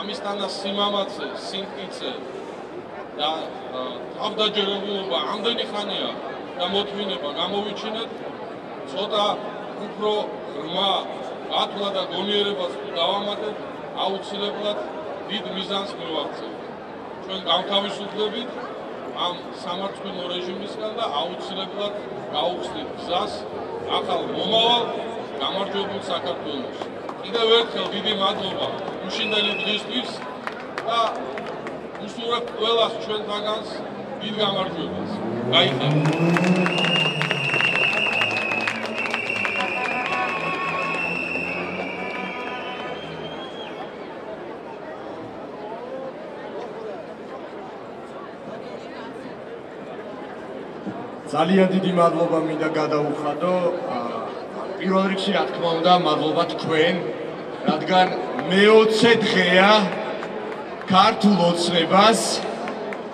ამისთანა სიმამაცე, სიმყიცე და თავდაჯერებულობა ამდენი ხანია და მოთმინება გამოვიჩინეთ ცოტა უფრო ღრმა ათლა და გონიერებას დავამატეთ აუცილებლად დიდ მიზანს მივაქცევთ. ჩვენ გავთავისუფლებით ამ სამართლმო რეჟიმისგან და აუცილებლად გაუხსნით გზას ახალ მომავალ გამარჯვებულ საქართველოს. კიდევ ერთხელ დიდი მადლობა უშინდელი დღისთვის და უსურვებ ყველას ჩვენთაგანს დიდ გამარჯვებას. გაიხაროთ. ძალიან დიდი მადლობა მინდა გადაუხადო. პირველ რიგში რა თქმა უნდა მადლობა თქვენ რადგან მე-20 დღეა ქართულ ოცნებას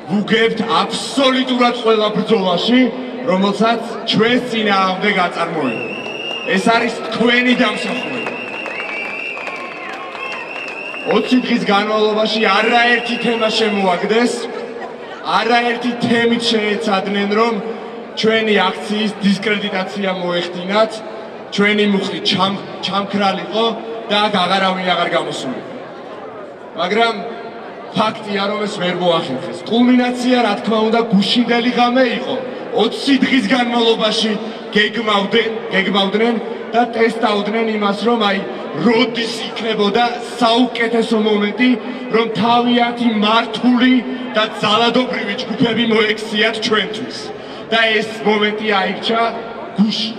ვუგებთ აბსოლუტურად ყველა ბრძოლაში რომელსაც ჩვენ წინააღმდეგ აწარმოებთ. ეს არის თქვენი დამსახურება. 20 დღის განმავლობაში არაერთი თემა შემოაგდეს არაერთი თემით შეეცადნენ რომ ჩვენი აქციის დისკრედიტაცია მოეხდინათ, ჩვენი მუხლი ჩამქრალიყო და აღარავინ აღარ გამოსული. მაგრამ ფაქტია რომ ეს ვერ მოახერხეს. კულმინაცია რა თქმა უნდა გუშინდელი ღამე იყო. 20 დღის განმავლობაში გეგმავდნენ, გეგმავდნენ და ტესტავდნენ იმას, რომ აი როდის იქნებოდა საუკეთესო მომენტი, რომ თავიანთი მართული და ძალადობრივი ჯგუფები მოექციათ ჩვენთვის. და ეს მომენტი აიქჩა გუში.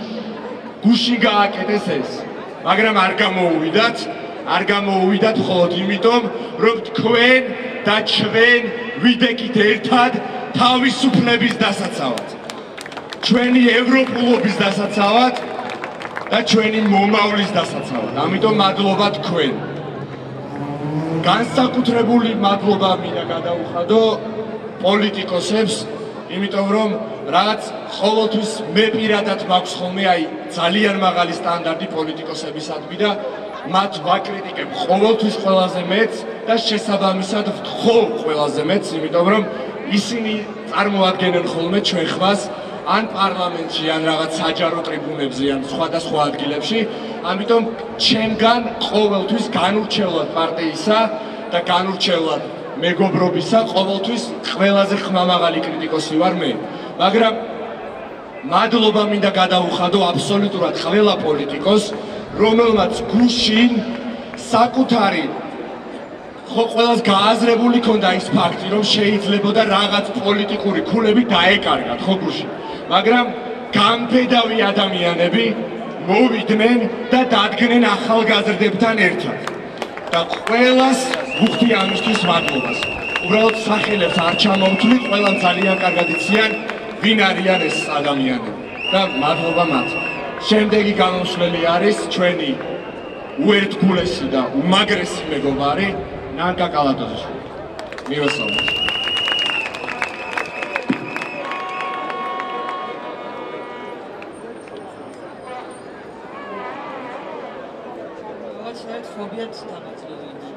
გუში გააკეთეს ეს. მაგრამ არ გამოუვიდათ, არ გამოუვიდათ მხოლოდ იმიტომ, რომ თქვენ და ჩვენ ვიდეკით ერთად თავისუფლების დასაცავად. ჩვენი ევროპულობის დასაცავად და ჩვენი მომავლის დასაცავად. ამიტომ მადლობა თქვენ. განსაკუთრებული მადლობა მინდა გადაუხადო პოლიტიკოსებს, იმიტომ რომ რაც ყოველთვის მე პირადად მაქვს ხოლმე აი ძალიან მაღალი სტანდარტი პოლიტიკოსებისადმი და მათ ვაკრიტიკებ ყოველთვის ყველაზე მეც და შესაბამისად ვთხოვ ყველაზე მეც იმიტომ რომ ისინი წარმოადგენენ ხოლმე ჩვენ ხმას ან პარლამენტში ან რაღაც საჯარო ტრიბუნებზე ან სხვადასხვა ადგილებში. ამიტომ ჩემგან ყოველთვის განურჩევლად პარტიისა და განურჩევლად მეგობრობისა ყოველთვის ყველაზე ხმამაღალი კრიტიკოსი ვარ მე მაგრამ მადლობა მინდა გადაუხადო აბსოლუტურად ყველა პოლიტიკოს, რომელმაც გუშინ საკუთარი ხო ყველას გააზრებული ქონდა ის ფაქტი, რომ შეიძლებოდა რაღაც პოლიტიკური ქულები დაეკარგათ ხო გუში. მაგრამ გამფედავი ადამიანები მოვიდნენ და დადგნენ ახალგაზრდებთან ერთად. და ყველას ვუხდი ამისთვის მადლობას. უბრალოდ სახელებს არ ჩამოვთვლი, ყველამ ძალიან კარგად იციან ვინ არიან ეს ადამიანები. და მადლობა მათ. შემდეგი გამოსვლელი არის ჩვენი უერთგულესი და უმაგრესი მეგობარი ნანკა კალატოზიშვილი. მივესალმებით. რაღაც ფობიაც დამაძლევინა.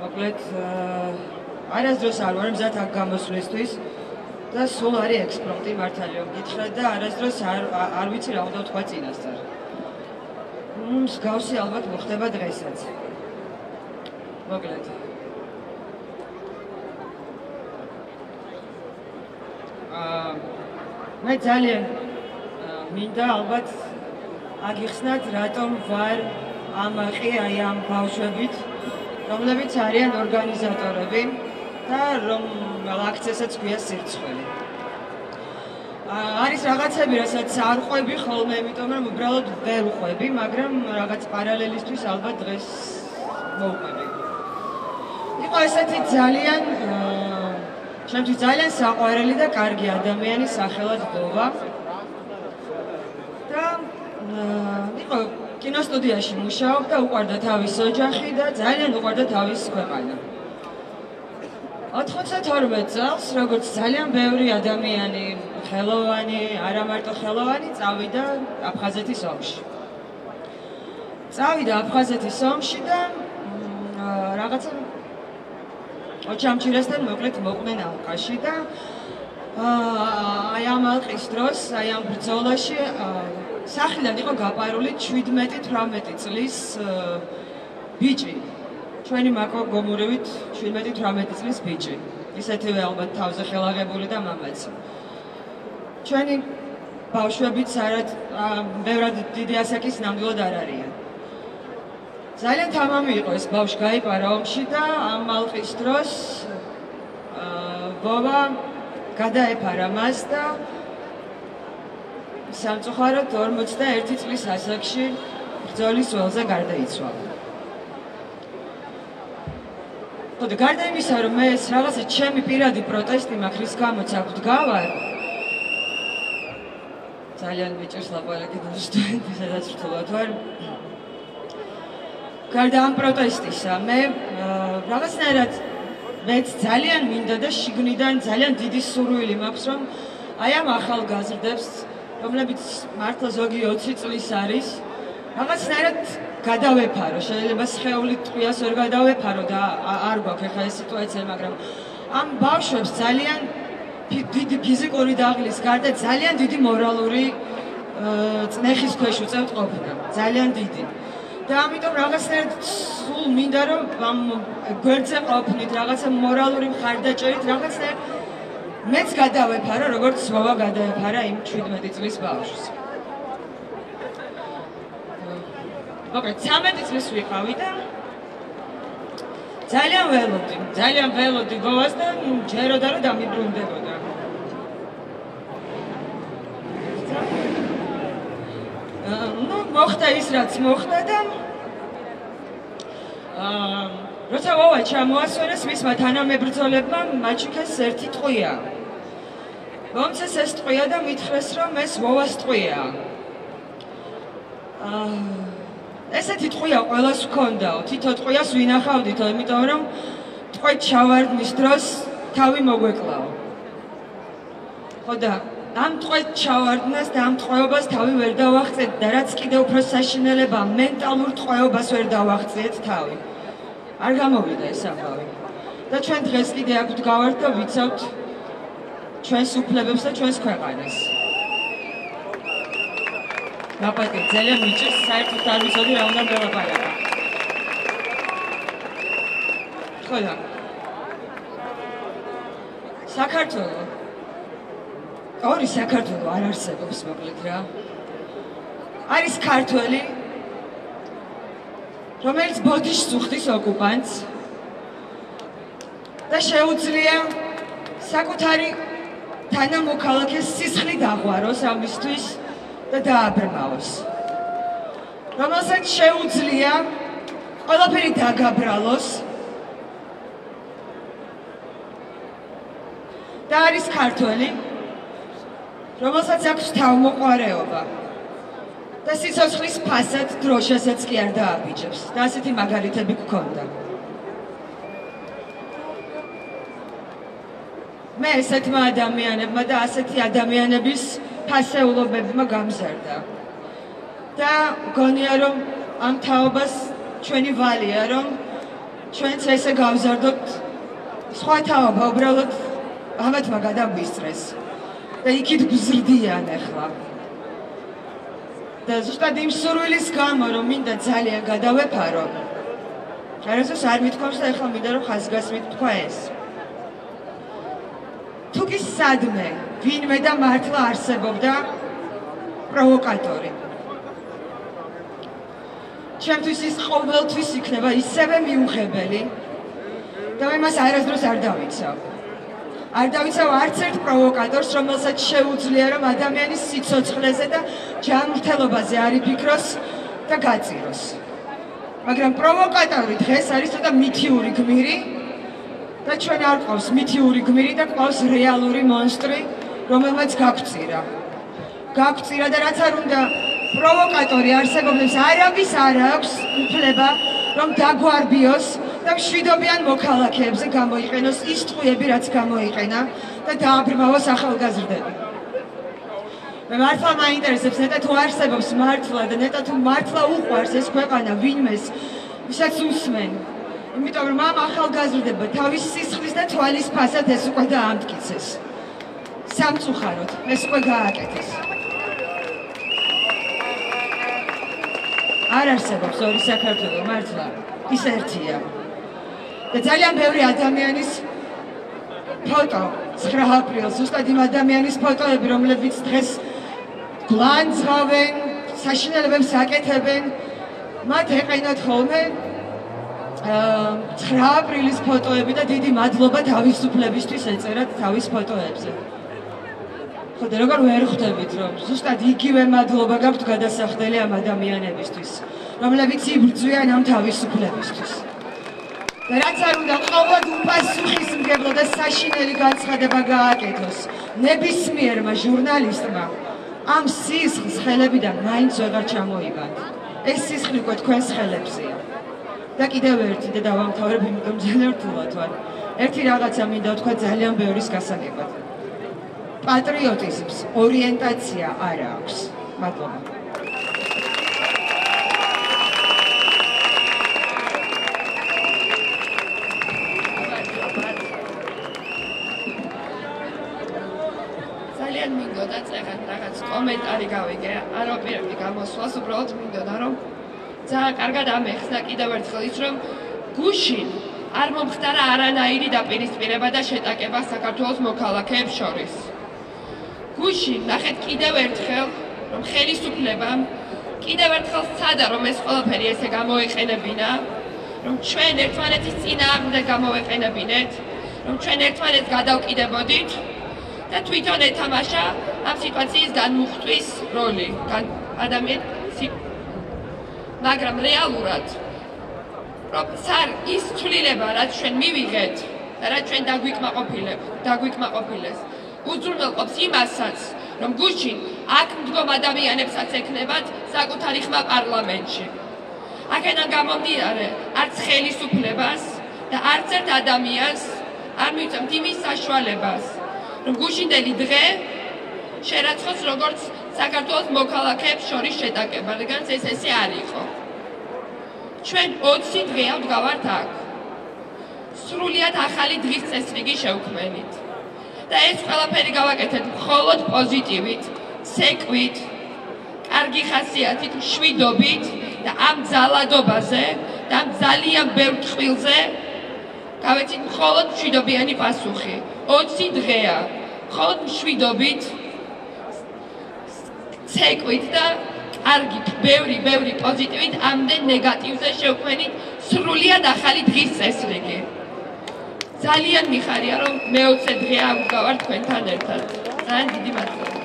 მოკლედ არასდროს არ ვარ მზად აქ გამოსვლისთვის და სულ არის ექსპრომტი მართალია გითხრათ და არასდროს არ არ ვიცი რა უნდა თქვა წინასწარ. მსგავსი ალბათ მოხდება დღესაც. მოკლედ. აა მე ძალიან მინდა ალბათ აგიხსნათ რატომ ვარ ამაყი აი ამ ბავშვებით რომლებიც არიან ორგანიზატორები და რომ აქციასაც გვია სირცხველი. არის რაღაცები, რასაც არ ყვები ხოლმე, იმიტომ რომ უბრალოდ ვერ ყვები, მაგრამ რაღაც პარალელისთვის ალბათ დღეს მოვყვები. იყო ესეთი ძალიან ჩემთვის ძალიან საყვარელი და კარგი ადამიანი სახელად დოვა. და იყო კინოსტუდიაში მუშაობდა, უყარდა თავის ოჯახი და ძალიან უყარდა თავის ქვეყანა. 92 წელს, როგორც ძალიან ბევრი ადამიანი, ხელოვანი, არა მარტო ხელოვანი, წავიდა აფხაზეთის ომში. წავიდა აფხაზეთის ომში და რაღაცა ოჩამჩირესთან მოკლედ მოყვნენ ალყაში და აი ამ ალყის დროს, აი ამ ბრძოლაში სახლიდან იყო გაპარული 17-18 წლის ბიჭი. ჩვენი მაკო გომურევით 17-18 წლის ბიჭი. ისეთივე ალბათ თავზე ხელაღებული და მამაც. ჩვენი ბავშვებიც არად ბევრად დიდი ასაკის ნამდვილად არ არიან. ძალიან თამამი იყო ეს ბავშვი გაიპარა ომში და ამ ალყის დროს აა ბობა გადაეფარა მას და სამწუხაროდ 41 წლის ასაკში ბრძოლის ველზე გარდაიცვალა. გარდა იმისა, რომ მე რაღაცა ჩემი პირადი პროტესტი მაქვს, რის გამოც აქ ვდგავარ. ძალიან მიჭირს ლაპარაკი და სტუდენტი სადაც რთულად ვარ. გარდა ამ პროტესტისა, მე რაღაცნაირად მეც ძალიან მინდა და შიგნიდან ძალიან დიდი სურვილი მაქვს, რომ აი ამ ახალგაზრდებს რომლებიც მართლა ზოგი 20 წლის არის, რაღაცნაირად გადავეფარო, შეიძლება შეეული ტყვიას ვერ გადავეფარო და არ გვაქვს ახლა ეს სიტუაცია, მაგრამ ამ ბავშვებს ძალიან დიდი ფიზიკური დაღლის გარდა ძალიან დიდი მორალური წნეხის ქვეშ უწევთ ყოფნა, ძალიან დიდი. და ამიტომ რაღაცნაირად სულ მინდა რომ ამ გვერდზე ყოფნით, რაღაცა მორალური მხარდაჭერით, რაღაცნაირად მეც გადავეფარო, როგორც ბაბა გადაეფარა იმ 17 წლის ბავშვს. მოკლედ 13 წლის ვიყავი და ძალიან ველოდი, ძალიან ველოდი ბავშვს და ჯეროდა რომ დამიბრუნდებოდა. ну, მოხდა ის რაც მოხდა და აა როცა ვავა ჩამოასვენეს მისმა თანამებრძოლებმა მაჩიქეს ერთი ტყვია. მომცეს ეს ტყვია და მითხრეს რომ ეს ვოვას ტყვია. აა ესეთი ტყვია ყოველას გქონდაო, თითო ტყვიას ვინახავდითო, იმიტომ რომ ტყვეთ ჩავარდნის დროს თავი მოგვეკლაო. ხოდა ამ ტყვეთ ჩავარდნას და ამ ტყვეობას თავი ვერ დავახცეთ და რაც კიდევ უფრო საშინელება მენტალურ ტყვეობას ვერ დავახცეთ თავი. არ გამოვიდა ეს ამბავი. და ჩვენ დღეს კიდე აქ ვდგავართ და ვიცავთ ჩვენს უფლებებს და ჩვენს ქვეყანას. ნაპატი ძალიან მიჭირს საერთოდ არ ვიცოდი რა უნდა მელაპარაკო. ხო და? საქართველო. ორი საქართველო არ არსებობს მოკლედ რა. არის ქართველი რომელიც ბოდიშს უხდის ოკუპანტს და შეუძლია საკუთარი თანამოქალაქეს სისხლი დაღვაროს ამისთვის და დააბრმავოს. რომელსაც შეუძლია ყველაფერი დაგაბრალოს და არის ქართველი რომელსაც აქვს თავმოყარეობა და სიცოცხლის ფასად დროშასაც კი არ დააბიჯებს და ასეთი მაგალითები გქონდა. მე ესეთმა ადამიანებმა და ასეთი ადამიანების ფასეულობებმა გამზარდა. და გონია რომ ამ თაობას ჩვენი ვალია რომ ჩვენც ესე გავზარდოთ სხვა თაობა უბრალოდ ამათმა გადაგვისწრეს და იქით გზრდიან ახლა. და ზუსტად იმ სურვილის გამო რომ მინდა ძალიან გადავეფარო. არასდროს არ მithქვამს და ახლა მინდა რომ ხაზგასმით თქვა ეს. თუ კი სადმე ვინმე და მართლა არსებობდა პროვოკატორი. ჩემთვის ის ყოველთვის იქნება ისევე მიუღებელი და მე მას არასდროს არ დავიცავ. არ დავიცავ არც ერთ პროვოკატორს, რომელსაც შეუძლია რომ ადამიანის სიცოცხლეზე და ჯანმრთელობაზე არ იფიქროს და გაწიროს. მაგრამ პროვოკატორი დღეს არის ცოტა მითიური გმირი და ჩვენ არ ყავს მითიური გმირი და ყავს რეალური მონსტრი, რომელმაც გაგვწირა. გაგვწირა და რაც არ უნდა პროვოკატორი არსებობს, არავის არ აქვს უფლება რომ დაგვარბიოს და მშვიდობიან მოქალაქეებზე გამოიყენოს ის ტყუები, რაც გამოიყენა და დააბრმავოს ახალგაზრდები. მე მართლა მაინტერესებს ნეტა თუ არსებობს მართლა და ნეტა თუ მართლა უყვარს ეს ქვეყანა ვინმეს, ვისაც უსმენ. იმიტომ რომ ამ ახალგაზრდებმა თავის სისხლის და თვალის ფასად ეს უკვე დაამტკიცეს. სამწუხაროდ ეს უკვე გააკეთეს. არ არსებობს ორი საქართველო მართლა ის ერთია და ძალიან ბევრი ადამიანის ფოტო 9 აპრილს ზუსტად იმ ადამიანის ფოტოები რომლებიც დღეს გლანძღავენ საშინელებებს აკეთებენ მათ ეყენათ ხოლმე 9 აპრილის ფოტოები და დიდი მადლობა თავისუფლებისთვის ეწერათ თავის ფოტოებზე. ხო და როგორ ვერ ხვდებით რომ ზუსტად იგივე მადლობა გაქვთ გადასახდელი ამ ადამიანებისთვის რომლებიც იბრძვიან ამ თავისუფლებისთვის. და რაც არ უნდა ყოველ უპასუხისმგებლო და საშინელი განცხადება გააკეთოს ნებისმიერმა ჟურნალისტმა ამ სისხლს ხელებიდან მაინც ვეღარ ჩამოიგანთ ეს სისხლი უკვე თქვენს ხელებზეა და კიდევ ერთი და დავამთავრებ იმიტომ ძალიან რთულად ვარ ერთი რაღაცა მინდა თქვა ძალიან ბევრის გასაგებად პატრიოტიზმს ორიენტაცია არ აქვს. მადლობა. ძალიან მინდოდა წერან რაღაც კომენტარი გავიგე, არ ვაპირებდი გამოსვლას, უბრალოდ მინდოდა რომ ძალიან კარგად ამეხსნა კიდევ ერთხელ ის რომ გუშინ არ მომხდარა არანაირი დაპირისპირება და შეტაკება საქართველოს მოქალაქეებს შორის. გუში ნახეთ კიდევ ერთხელ რომ ხელისუფლებამ კიდევ ერთხელ სცადა რომ ეს ყველაფერი ესე გამოეყენებინა რომ ჩვენ ერთმანეთის წინააღმდეგ გამოეყენებინეთ რომ ჩვენ ერთმანეთს გადავკიდებოდით და თვითონ ეთამაშა ამ სიტუაციის განმუხტვის როლი ადამიანის მაგრამ რეალურად სარ ის ცვლილება რაც ჩვენ მივიღეთ და რაც ჩვენ დაგვიკმაყოფილებ დაგვიკმაყოფილეს უძრუნველყოფს იმასაც, რომ გუშინ აქ მდგომ ადამიანებსაც ექნებათ საკუთარი ხმა პარლამენტში. აქედან გამომდინარე, არც ხელისუფლებას და არც ერთ ადამიანს არ მივწევთ იმის საშუალებას, რომ გუშინდელი დღე შერაცხოს როგორც საქართველოს მოქალაქეებს შორის შეტაკება, რადგანაც ეს ესე არ იყო. ჩვენ 20 დღეა ვდგავართ აქ. სრულიად ახალი დღის წესრიგი შევქმნით. და ეს ყველაფერი გავაკეთეთ მხოლოდ პოზიტივით, სეკვით, კარგი ხასიათით, შვიდობით და ამ ძალადობაზე და ამ ძალიან ბევრ ტყვილზე გავეცით მხოლოდ შვიდობიანი პასუხი. 20 დღეა. მხოლოდ შვიდობით ცეკვით და კარგი, ბევრი, ბევრი პოზიტივით ამდენ ნეგატივზე შევქმნით სრულიად ახალი დღის წესრიგი. ძალიან მიხარია, რომ მეოცე დღეა ვგავარ თქვენთან ერთად. ძალიან დიდი მადლობა.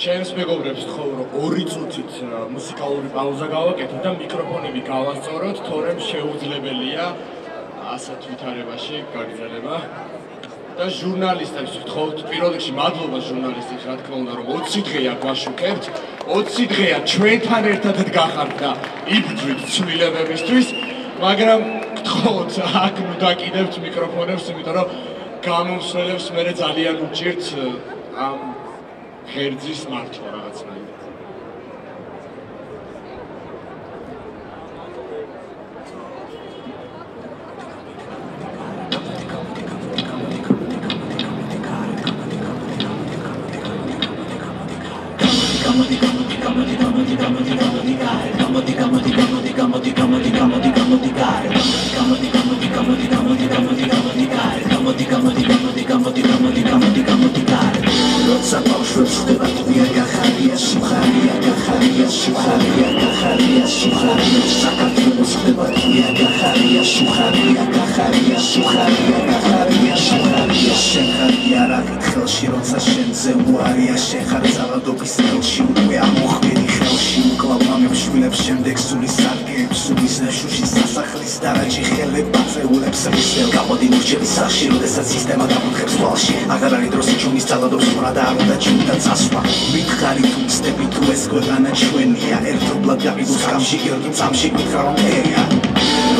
ჩემს მეგობრებს თქო, რომ ორი წუთით მუსიკალური პაუზა გავაკეთოთ და მიკროფონები გავასწოროთ, თორემ შეუძლებელია ასე თვითარებაში გაგრძელება. და ჟურნალისტებს ვთხოვთ პირველ რიგში მადლობა ჟურნალისტებს რა თქმა უნდა რომ 20 დღეა გვაშუქებთ 20 დღეა ჩვენთან ერთადად გახართ და იბრძვით ცვლილებებისთვის მაგრამ გთხოვთ აქ ნუ დაკიდებთ მიკროფონებს იმიტომ რომ გამომსვლელებს მე ძალიან უჭირთ ამ ღერძის მართვა რაღაცნაირად. გამოდიგარ გამოდიგარ გამოდიგარ გამოდიგარ გამოდიგარ შორს ხდება თვია გახარია სიხარია გახარია სიხარია გახარია სიხარია საქართველოს ხდება თვია გახარია სიხარია გახარია სიხარია გახარია სიხარია შენ ხარ იარაღით ხელში როცა შენზე უარია შენ ხარ ძალადობის ხელში უკვე ამოხვედი შამებშვილებს შემდეგ სული სარგეებს სულის ნაშუში სასახლის დარაჯი ხელებ აწეულებს რისელ გამოდი ნურჩების სახში როდესაც სისტემა გამოხებს თვალში. აღარ არის დროსი ჩუმის ძალადობს ხვრა და არ უნდა ჩუმდა წასვლა. მითხარი თუ ცდები თუ ეს ქვეყანა ჩვენია ერთობლად გავიდოს გამში გერგი წამში გითხრა რომ ელია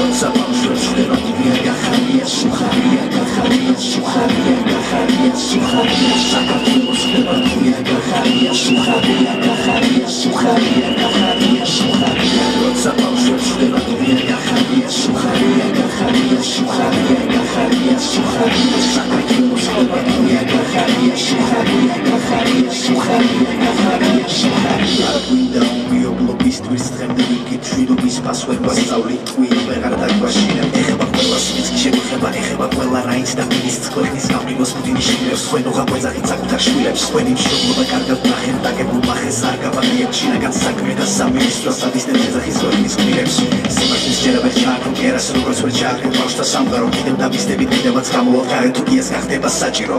როცა ბავშვებს ხდება იგივე გახარია სუხარია გახარია სუხარია გახარია სუხარია საქართველოს ხდება იგივე გახარია სუხარია გახარია სუხარია გახარია. ხარია შუხარია როცა ბავშვებს ხდება დურიანია ხარია შუხარია გახარია შუხარია გახარია შუხარია საქართველოს ხდება დურიანია ხარია შუხარია გახარია შუხარია გახარია შუხარია გვინდა უმიობლობისთვის დღემდე ვიკი ჩვიდობის პასუხება სწავლი ტყვი ვეღარ დაგვაშინა ეხება ყველას ვინც შეგვეხება ეხება ყველა რაინც და მინის წყლების გამიმოს მდინიშინებს ხვენო გაგვეძახით საკუთარ შვილებს ხვენი მშობლობა კარგად ნახეთ დაგებულ მახეს არ გავაკლიეთ შინაგან საქმე და სამი მისწროს სატისტემ შეძახის როლის გმირებში სიმართლის ჯერაბერ ჩააქრობ კი არასე როგორც ვერ ჩააქრობ ბავშთა სამყარო კიდევ დაბიზდებით დებაც გამოვალთარე თუ კი ეს გახდება საჭირო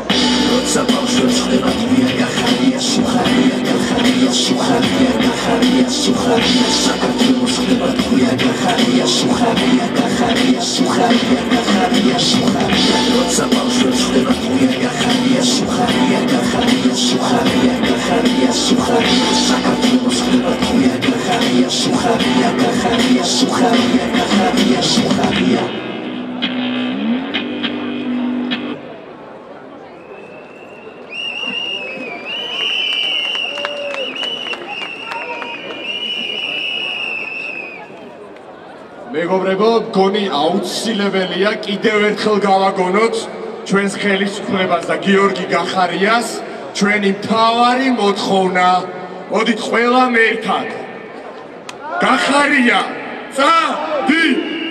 როცა ბავშვებს ხდება გმირა გახარია შუხარია გახარია შუხარია გახარია შუხარია საქართველოს ხდება გმირა გახარია შუხარია გახარია შუხარია გახარია შუხარია როცა ბავშვებს ხდება გმირა გახარია შუხარია გახარია შუხარია გახარია შუხარია საქართველოს ხდება გმირა გახარია გახარია სუხარია გახარია სუხარია გახარია სუხარია მეგობრებო, გონი აუცილებელია კიდევ ერთხელ გავაგონოთ ჩვენს ხელისუფლებას და გიორგი გახარიას ჩვენი მთავარი მოთხოვნა. მოდით ყველა ერთად გახარია წადი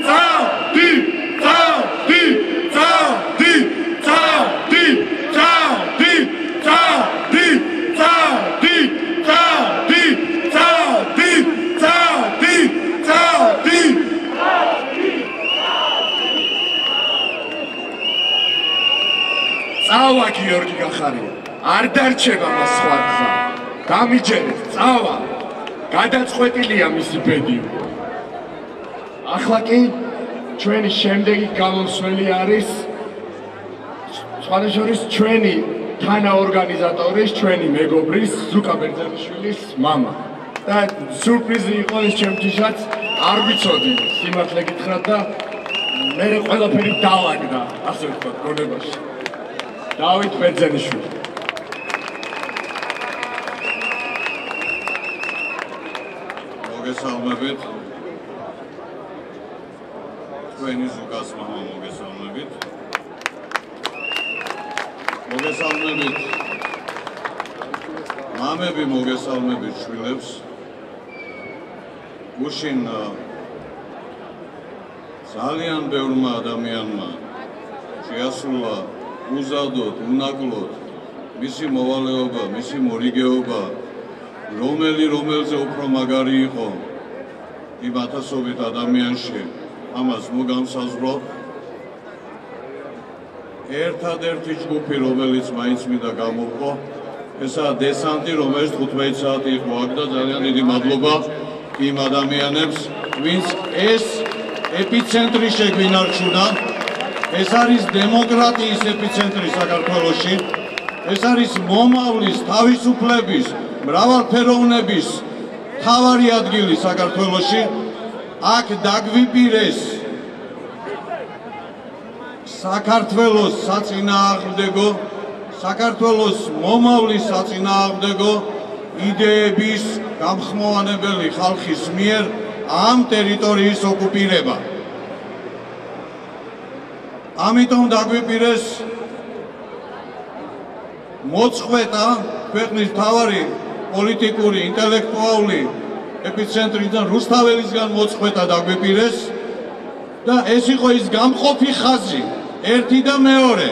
წადი წადი წადი წადი წადი წადი წადი წადი წადი წადი წადი წავა გიორგი გახარია არ დარჩება მას სხვა გზა გამიჯერეთ წავა გადაწყვეტილია მისი ბედიო. ახლა კი ჩვენი შემდეგი გამოსვლელი არის სხვადასხვა ჩვენი თანაორგანიზატორის, ჩვენი მეგობრის ზუკა ბერძენიშვილის мама. და სურპრიზი იყო ეს ჩემთვისაც, არ ვიცოდი, სიმართლე გითხრათ და მე ყველაფერი დავაგდა, ასე ვთქვათ, გონებაში. დავით ბერძენიშვილი მოგესალმებით. ჩვენი ზუგასმა მოგესალმებით. მოგესალმებით. მამები მოგესალმებით შვილებს. გუშინ ძალიან ბევრმა ადამიანმა შეასრულა უზადოდ, უნაკლოდ მისი მოვალეობა, მისი მორიგეობა რომელი რომელზე უფრო მაგარი იყო? იმ ათასობით ადამიანში, ამას მოგამსაზღვრო ერთადერთი ჯგუფი, რომელიც მაინც მინდა გამოვყო, ესაა დესანტი, რომელიც 15 საათი იყო. აქ და ძალიან დიდი მადლობა იმ ადამიანებს, ვინც ეს ეპიცენტრი შეგვინარჩუნა. ეს არის დემოკრატიის ეპიცენტრი საქართველოში. ეს არის მომავლის თავისუფლების, მრავალფეროვნების თავარი ადგილი საქართველოში. აქ დაგვიპირეს საქართველოს საწინააღმდეგო საქართველოს მომავლის საწინააღმდეგო იდეების გამხმოვანებელი ხალხის მიერ ამ ტერიტორიის ოკუპირება. ამიტომ დაგვიპირეს მოწყვეტა ქვეყნის თავარი პოლიტიკური, ინტელექტუალური ეპიცენტრიდან რუსთაველისგან მოწყვეტა დაგვიპირეს და ეს იყო ის გამყოფი ხაზი, ერთი და მეორე.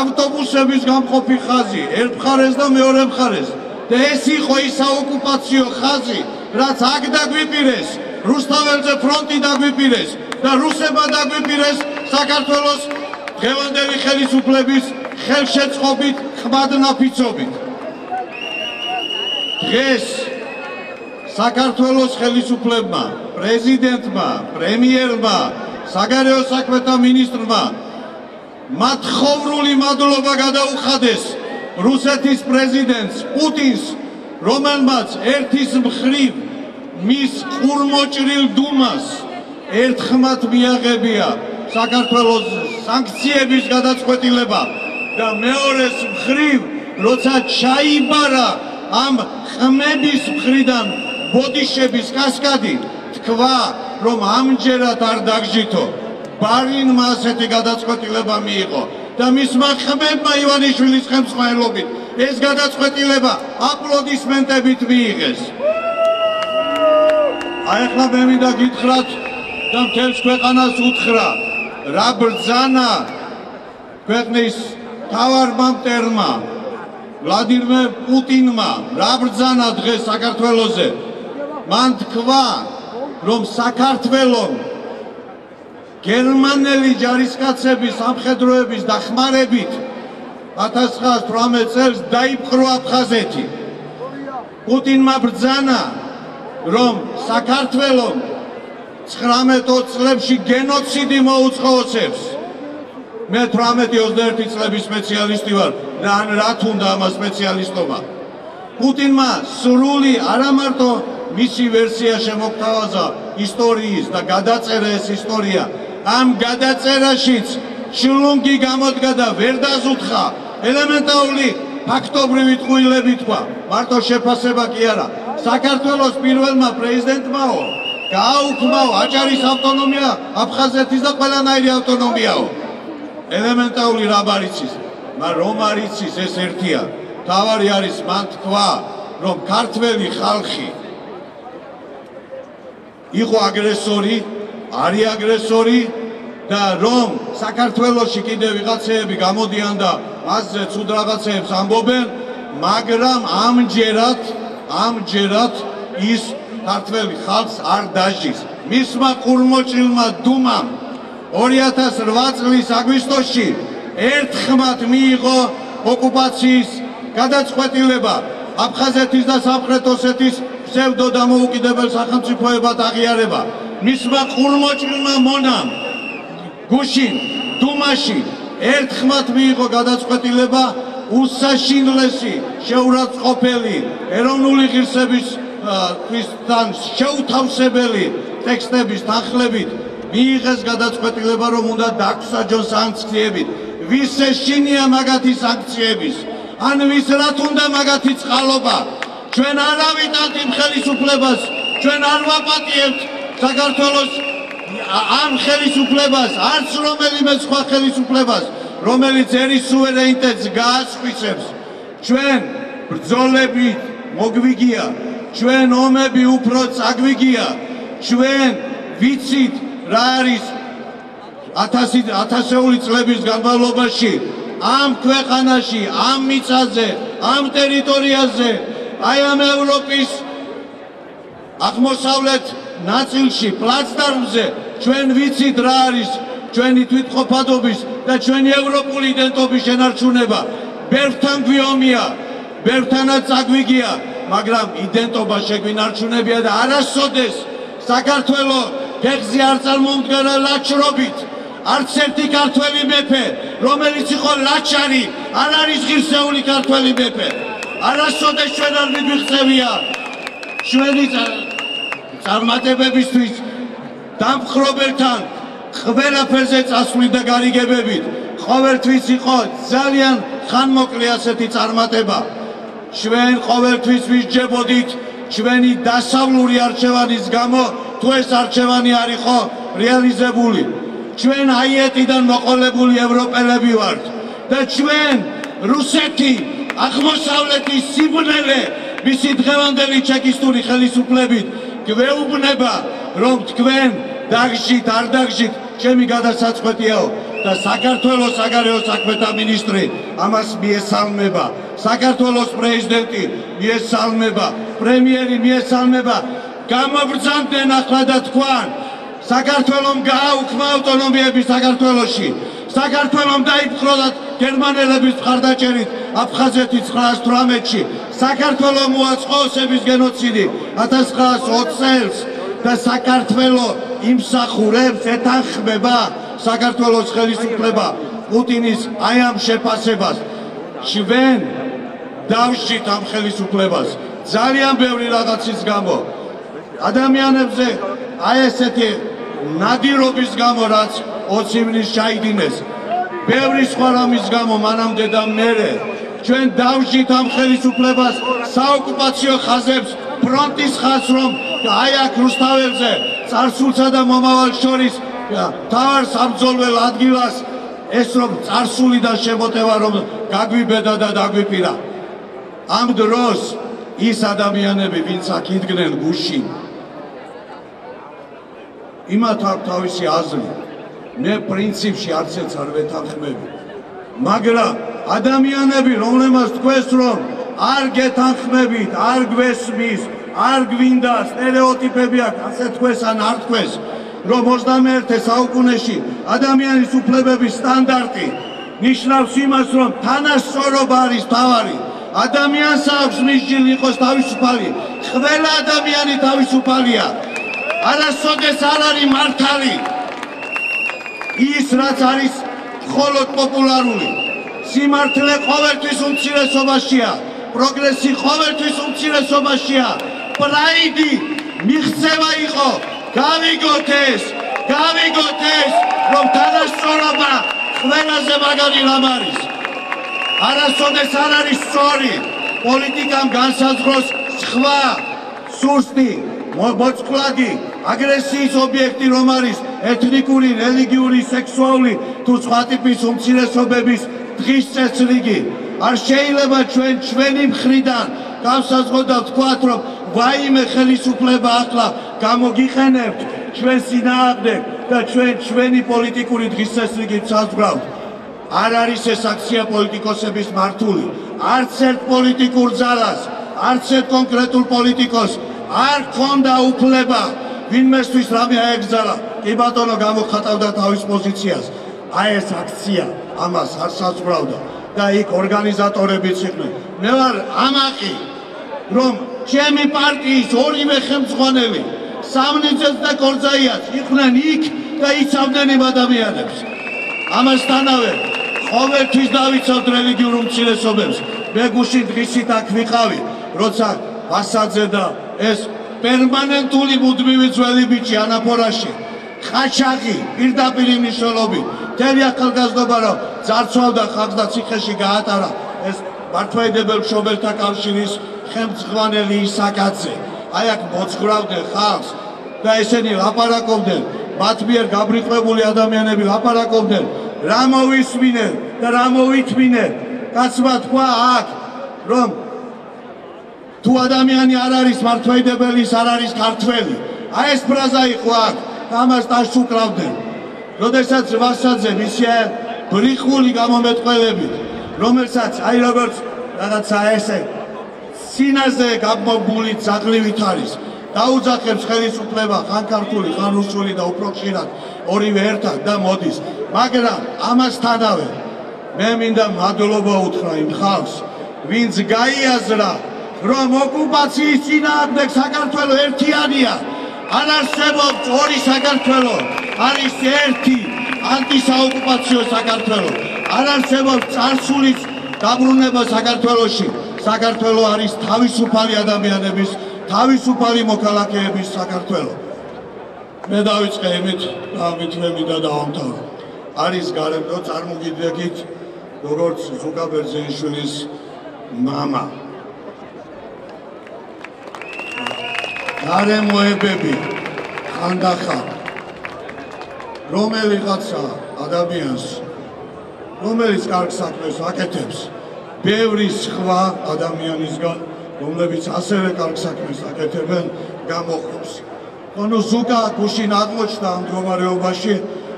ავტობუსების გამყოფი ხაზი, ერთ მხარეს და მეორე მხარეს. და ეს იყო ის საოკუპაციო ხაზი, რაც აქ დაგვიპირეს, რუსთაველზე ფრონტი დაგვიპირეს და რუსებმა დაგვიპირეს საქართველოს დღევანდელი ხელისუფლების ხელშეწყობით, ხმადნაფიცობით. დღეს საქართველოს ხელისუფლებმა, პრეზიდენტმა, პრემიერმა, საგარეო საქმეთა მინისტრმა მათხოვრული მადლობა გადაუხადეს რუსეთის პრეზიდენტს პუტინს, რომელმაც ერთის მხრივ მის ყურმოჭრილ დუმას ერთხმად მიაღებია საქართველოს სანქციების გადაწყვეტილება და მეორეს მხრივ როცა ჩაიბარა ამ ხმების მხრიდან ბოდიშების კასკადი თქვა რომ ამჯერად არ დაგჯითო ბარინმა ასეთი გადაწყვეტილება მიიღო და მისმა ხმებმა ივანიშვილის ხელმძღვანელობით ეს გადაწყვეტილება აპლოდისმენტებით მიიღეს. აი ახლა მე მინდა გითხრათ და მთელს ქვეყანას უთხრა, რა ბრძანა ქვეყნის თავარმა მტერმა ვლადიმერ პუტინმა რა ბრძანა დღეს საქართველოსზე მან თქვა რომ საქართველოს გერმანელი ჯარისკაცების სამხედროების დახმარებით 1918 წელს დაიპყრო აფხაზეთი. პუტინმა ბრძანა, რომ საქართველოს 19 წლებში გენოციდი მოუწყოს. მე 18-21 წლების სპეციალისტი ვარ და ან რა თუნდა ამ სპეციალისტობა. პუტინმა სრული არა მარტო მისი ვერსია შემოგთავაზა ისტორიის და გადაწერა ეს ისტორია, ამ გადაწერაშიც შლუნგი გამოდგა და ვერ დაზუთხა ელემენტარული ფაქტობრივი ტყუილები თქვა. მარტო შეფასება კი არა. საქართველოს პირველმა პრეზიდენტმაო გააუქმაო აჭარის ავტონომია აფხაზეთის და ყველანაირი ავტონომიაო. ელემენტარული რა მაგრამ რომ არიცის ეს ერთია თავარი არის მან თქვა რომ ქართველი ხალხი იყო აგრესორი არის აგრესორი და რომ საქართველოსი კიდე ვიღაცეები გამოდიან და მასზე ცუდ რაღაცეებს ამბობენ, მაგრამ ამჯერად, ამჯერად ის ქართველი ხალხს არ დაჟის. მისმა ყურმოჭილმა დუმამ 2008 წლის აგვისტოში ერთხმად მიიღო ოკუპაციის გადაწყვეტილება აფხაზეთის და სამხრეთ ოსეთის ფსევდო დამოუკიდებელ სახელმწიფოებად აღიარება. მისმა ყურმოჭრილმა მონამ გუშინ დუმაში ერთხმად მიიღო გადაწყვეტილება უსაშინლესი შეურაცხყოფელი ეროვნული ღირსების ქრისტიან შეუთავსებელი ტექსტების თანხლებით მიიღეს გადაწყვეტილება რომ უნდა დაგსაჯონ სანქციებით ვის ეშინია მაგათი სანქციების ან ვის რა თუნდა მაგათი წყალობა? ჩვენ არავითარ იმ ხელისუფლებას ჩვენ არ ვაპატიებთ საქართველოს ამ ხელისუფლებას, არც რომელიმე სხვა ხელისუფლებას, რომელიც ერის სუვერენიტეტს გაასხვისებს, ჩვენ ბრძოლები მოგვიგია ჩვენ ომები უფრო წაგვიგია. ჩვენ ვიცით რა არის 1000 1000ეული წლების განმავლობაში ამ ქვეყანაში ამ მიწაზე ამ ტერიტორიაზე აი ამ ევროპის აღმოსავლეთ ნაწილში პლაცდარმზე ჩვენ ვიცით რა არის ჩვენი თვითყოფადობის და ჩვენი ევროპული იდენტობის შენარჩუნება. ბევრთან გვიომია ბევრთანაც აგვიგია მაგრამ იდენტობა შეგვინარჩუნებია და არასოდეს საქართველოს ფეხზე არ წარმომდგარა ლაჩრობით არც ერთი ქართველი მეფე რომელიც იყო ლაჩარი არ არის ღირსეული ქართველი მეფე. არასოდეს ჩვენ არ მიგვიღწევია ჩვენი წარმატებებისთვის დამხრობელთან ყველაფერზე წასვლით და გარიგებებით. ყოველთვის იყო ძალიან ხანმოკლე ასეთი წარმატება. ჩვენ ყოველთვის ვისჯებოდით ჩვენი დასავლური არჩევანის გამო თუ ეს არჩევანი არ იყო რეალიზებული ჩვენ აიეტიდან მოყოლებული ევროპელები ვართ და ჩვენ რუსეთი აღმოსავლეთის სიბნელე მისი დღევანდელი ჩეკისტური ხელისუფლებით გვეუბნება რომ თქვენ დაგშით არ დაგშით ჩემი გადასაწყვეტიაო და საქართველოს საგარეო საქმეთა მინისტრი ამას მიესალმება. საქართველოს პრეზიდენტი მიესალმება პრემიერი მიესალმება. გამობრძანდნენ ახლა და თქვან საქართველოს გააუქმა ავტონომიები საქართველოსში საქართველოს დაიფხროდა გერმანელების მხარდაჭერით აფხაზეთის 1918-ში საქართველოს მოაწყო ოსების გენოციდი 1920 წელს და საქართველოს იმსახურებს ეთანხმება საქართველოს ხელისუფლება პუტინის აი ამ შეფასებას. ჩვენ დავშით ამ ხელისუფლებას. ძალიან ბევრი რაღაცის გამო. ადამიანებზე აი ესეთი ნადირობის გამო რაც 20 მილს ჩაიდინეს ბევრი სხვა რამის გამო მანამდე და მერე ჩვენ დავждით ამ ხელისუფლებას საოკუპაციო ხაზებს ფრონტის ხაზს რომ აი აქ რუსთაველზე წარსულსა და მომავალს შორის თავარ საბრძოლველ ადგილას ეს რომ წარსული და შემოტევა რომ გაგვიბედა და დაგვიპირა. ამ დროს ის ადამიანები ვინც აქ იდგნენ გუშინ იმათ აქვს თავისი აზრი. მე პრინციპში არც ერთს არ ვეთანხმები. მაგრამ ადამიანები, რომლებმაც თქვენს რომ არ გეთანხმებით, არ გვესმის, არ გვინდა стереოტიპები აქვს, ასე თქვენს ან არ თქვენს, რომ 21-ე საუკუნეში ადამიანის უფლებების სტანდარტი ნიშნავს იმას, რომ თანასწორობა არის თავარი. ადამიანს აქვს ნიშნილი იყოს თავისუფალი. ყველა ადამიანი თავისუფალია. არასოდეს არ არის მართალი. ის რაც არის მხოლოდ პოპულარული. სიმართლე ყოველთვის უმცირესობაშია. პროგრესი ყოველთვის უმცირესობაშია. პრაიდი მიღწევა იყო გავიგოთ ეს, გავიგოთ ეს, რომ თანასწორობა ყველაზე მაგარი რამ არის. არასოდეს არ არის სწორი პოლიტიკამ განსაზღვროს სხვა სუსტი მოწყვლადი აგრესიის ობიექტი რომ არის ეთნიკური, რელიგიური, სექსუალური თუ სხვა ტიპის უმცირესობების დღის წესრიგი. არ შეიძლება ჩვენ ჩვენი მხრიდან განსაზღვროთ თქვათ რომ ვაიმე ხელისუფლება ახლა გამოგიყენებთ ჩვენ სინააღმდეგ და ჩვენ ჩვენი პოლიტიკური დღისწესრიგით საზღვრავთ არ არის ეს აქცია პოლიტიკოსების მართული არც ერთ პოლიტიკურ ძალას არც ერთ კონკრეტულ პოლიტიკოს არ ქონდა უფლება ვინმესთვის რამე აეგზალა კი ბატონო გამოხატავდა თავის პოზიციას აი ეს აქცია ამას არ საზღვრავდა და იქ ორგანიზატორებიც იყვნენ მე ვარ ამაყი რომ ჩემი პარტიის ორივე ხელმძღვანელი სამნიძეს და კორძაიას იყვნენ იქ და იცავდნენ იმ ადამიანებს. ამასთანავე ყოველთვის დავიცავთ რელიგიურ უმცირესობებს. მე გუშინ დღისით აქ ვიყავი, როცა ვასაძე და ეს პერმანენტული მუდმივი ძველი ბიჭი ანაფორაში. ხაჩაღი პირდაპირ მნიშვნელობით თელი ახალგაზრდობა რომ ძარცვავდა ხალხს და ციხეში გაატარა ეს მართლმადიდებელ მშობელთა კავშირის ხელმძღვანელი ისაკაძე. აი აქ მოძღვრავდნენ ხალხს და ესენი ლაპარაკობდნენ. მათ მიერ გაბრიყვებული ადამიანები ლაპარაკობდნენ. რა მოვისმინე და რა მოვითმინე? კაცმა თქვა აქ რომ თუ ადამიანი არ არის მართლმადიდებელი, ის არ არის ქართველი. აი ეს ფრაზა იყო აქ, ამას ტაშს უკრავდნენ. როდესაც ვასაძე მისია ბრიხული გამომეტყველებით, რომელსაც აი როგორც რაღაცა ესე სინაზე გამოგული ძაღლივით არის. დაუძახებს ხელისუფლება ხან ქართული, ხან რუსული და უფრო ხშირად ორივე ერთად და მოდის. მაგრამ ამასთანავე მე მინდა მადლობა უთხრა იმ ხალხს, ვინც გაიაზრა, რომ ოკუპაციის წინააღმდეგ საქართველოს ერთიანია. არ არსებობს ორი საქართველოს, არის ერთი ანტისაოკუპაციო საქართველოს. არ არსებობს წარსულის დაბრუნება საქართველოსში. საქართველოს არის თავისუფალი ადამიანების, თავისუფალი მოქალაქეების საქართველოს. მე დავიწყე იმით, ამით მე მინდა დავამთავრო. არის გარემო წარმოგიდგენთ როგორც ზუკა ბერძენიშვილის мама. გარემოებები ხანდახან რომელიღაცა ადამიანს? რომელიც კარგ საქმეს აკეთებს? ბევრი სხვა ადამიანისგან რომლებიც ასევე კარგ საქმეს აკეთებენ გამოხობს ანუ ზუკა გუშინ აღმოჩნდა ამ მდგომარეობაში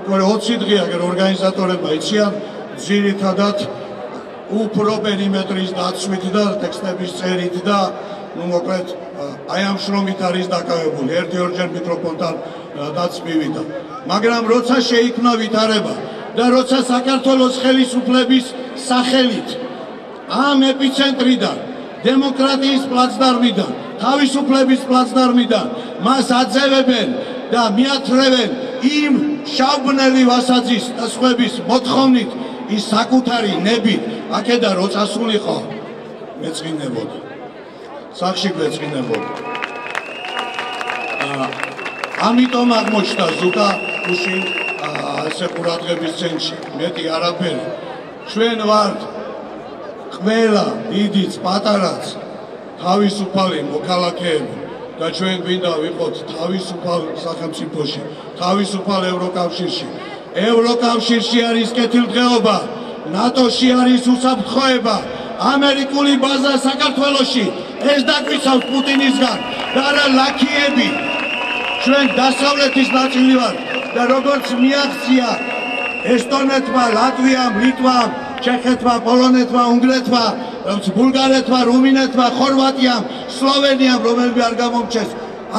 თორე 20 დღეა გერ ორგანიზატორებმა იციან ძირითადად უფრო პერიმეტრის დაცვით და ტექსტების წერით და ну მოკლედ აი ამ შრომით არის დაკავებული. ერთი-ორჯერ მიკროფონთან დაც მივიდა. მაგრამ როცა შეიქმნა ვითარება და როცა საქართველოს ხელისუფლების სახელით ამ ეპიცენტრიდან დემოკრატიის პლაცდარმიდან თავისუფლების პლაცდარმიდან მას აძევებენ და მიათრევენ იმ შავბნელი ვასაძის და სხვების მოთხოვნით ის საკუთარი ნები აქედა რო წასულიყო მეწინებოდა სახში გვეწინებოდა ამიტომ აღმოჩნდა ზუკა უშინ ასე ყურადღების ცენტრში. მეტი არაფერი. ჩვენ ვართ ყველა დიდიც პატარაც თავისუფალი მოქალაქეები და ჩვენ გვინდა ვიყოთ თავისუფალ სახელმწიფოში თავისუფალ ევროკავშირში. ევროკავშირში არის კეთილდღეობა ნატოში არის უსაფრთხოება. ამერიკული ბაზა საქართველოში ეს დაგვიცავს პუტინისგან და არა ლაქიები ჩვენ დასავლეთის ნაწილი ვართ და როგორც მიაღწია ესტონეთმა, ლატვიამ, ლიტვამ, ჩეხეთმა, პოლონეთმა, უნგრეთმა, ბულგარეთმა, რუმინეთმა, ხორვატიამ, სლოვენიამ, რომელები არ გამომჩეს,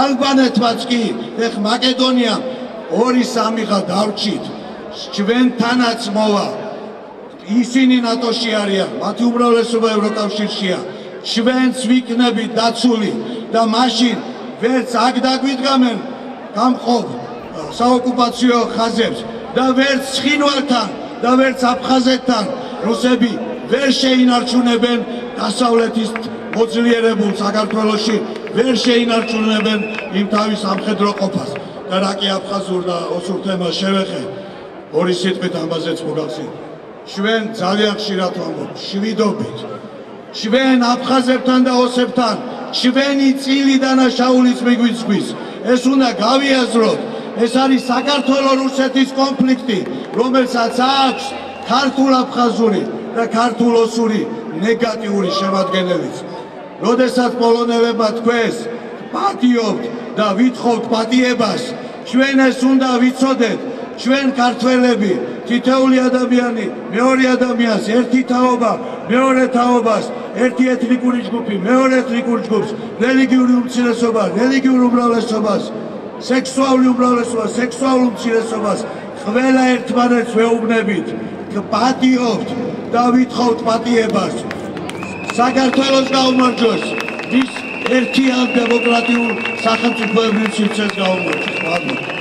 ალბანეთმაც კი, ეხ მაკედონიამ ორი სამი ხა დავრჩით. ჩვენთანაც მოვა ისინი ნატოში არიან, მათი უმრავლესობა ევროკავშირშია. ჩვენც ვიქნებით დაცული და მაშინ ვერც აქ დაგვიდგამენ გამყოფ საოკუპაციო ხაზებს და ვერც ცხინვალთან და ვერც აფხაზეთთან რუსები ვერ შეინარჩუნებენ დასავლეთის მოძლიერებულ საქართველოსში ვერ შეინარჩუნებენ იმ თავის ამხედრო ყოფას. და რა კი აფხაზურ და ოსურ თემას შევეხე ორი სიტყვით ამაზეც მოგახსენ ჩვენ ძალიან ხშირად ვამბობ შვიდობით ჩვენ აფხაზებთან და ოსებთან ჩვენი წილი დანაშაულის მიგვიწვის. ეს უნდა გავიაზროთ. ეს არის საქართველოს რუსეთის კონფლიქტი რომელსაც აქვს ქართულ-აფხაზური და ქართულ-ოსური ნეგატიური შემადგენელიც. როდესაც პოლონელებმა თქვეს პატიობთ და ვითხოვთ პატიებას ჩვენ ეს უნდა ვიცოდეთ ჩვენ ქართველები თითეული ადამიანი მეორე ადამიანს ერთი თაობა მეორე თაობას ერთი ეთნიკური ჯგუფი მეორე ეთნიკურ ჯგუფს რელიგიური უმცირესობა რელიგიურ უმრავლესობას სექსუალური უმრავლესობა სექსუალურ უმცირესობას ყველა ერთმანეთს ვეუბნებით. პატიობთ და ვითხოვთ პატიებას. საქართველოს გაუმარჯოს ის ერთიან დემოკრატიულ სახელმწიფოებრივ სივრცეს გაუმარჯოს მადლობა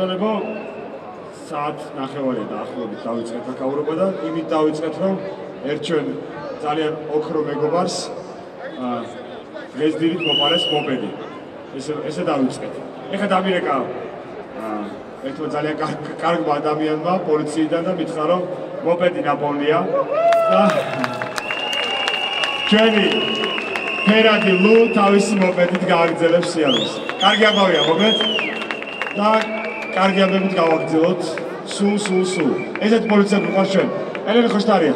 ბატონებო საათ ნახევარია დაახლოებით დავიწყეთ აკავრობა და იმით დავიწყეთ რომ ერჩვენ ძალიან ოქრო მეგობარს დღეს დილით მოპარეს მოპედი. ესე ესე დავიწყეთ. ეხლა დამირეკა ერთმა ძალიან კარგმა ადამიანმა პოლიციიდან და მითხრა რომ მოპედი ნაპოვნია. და ჩვენი ფერადი ლუ თავისი მოპედით გააგრძელებს სიარულს. კარგი ამბავია მოგეთ და კარგი ამბებით გავაგრძელოთ. სულ სულ სულ. ესეთ პოლიციად ვიყავ ჩვენ. ელენე ხოშტარია.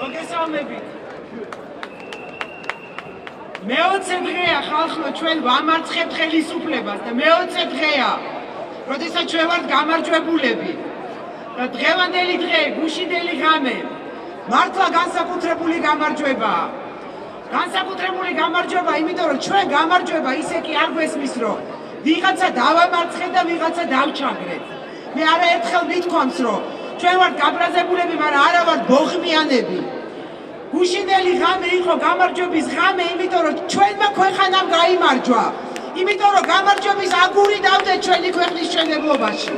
მოგესალმებით. მეოცე დღეა ხალხო ჩვენ ვამარცხებთ ხელისუფლებას და მეოცე დღეა. როდესაც ჩვენ ვართ გამარჯვებულები. და დღევანდელი დღე, გუშინდელი ღამე მართლა განსაკუთრებული გამარჯვებაა. განსაკუთრებული გამარჯვება, იმიტომ რომ ჩვენ გამარჯვება ისე კი არ გვესმის, რომ ვიღაცა დავამარცხეთ და ვიღაცა დავჩაგრეთ. მე არაერთხელ მithქვამს, რომ ჩვენ ვართ გაბრაზებულები, მაგრამ არა ვართ ბოღმიანები. გუშინდელი ღამე იყო გამარჯვების ღამე, იმიტომ რომ ჩვენმა ქვეყანამ გაიმარჯვა. იმიტომ რომ გამარჯვების აგური დავდეთ ჩვენი ქვეყნის შემეძლობაში.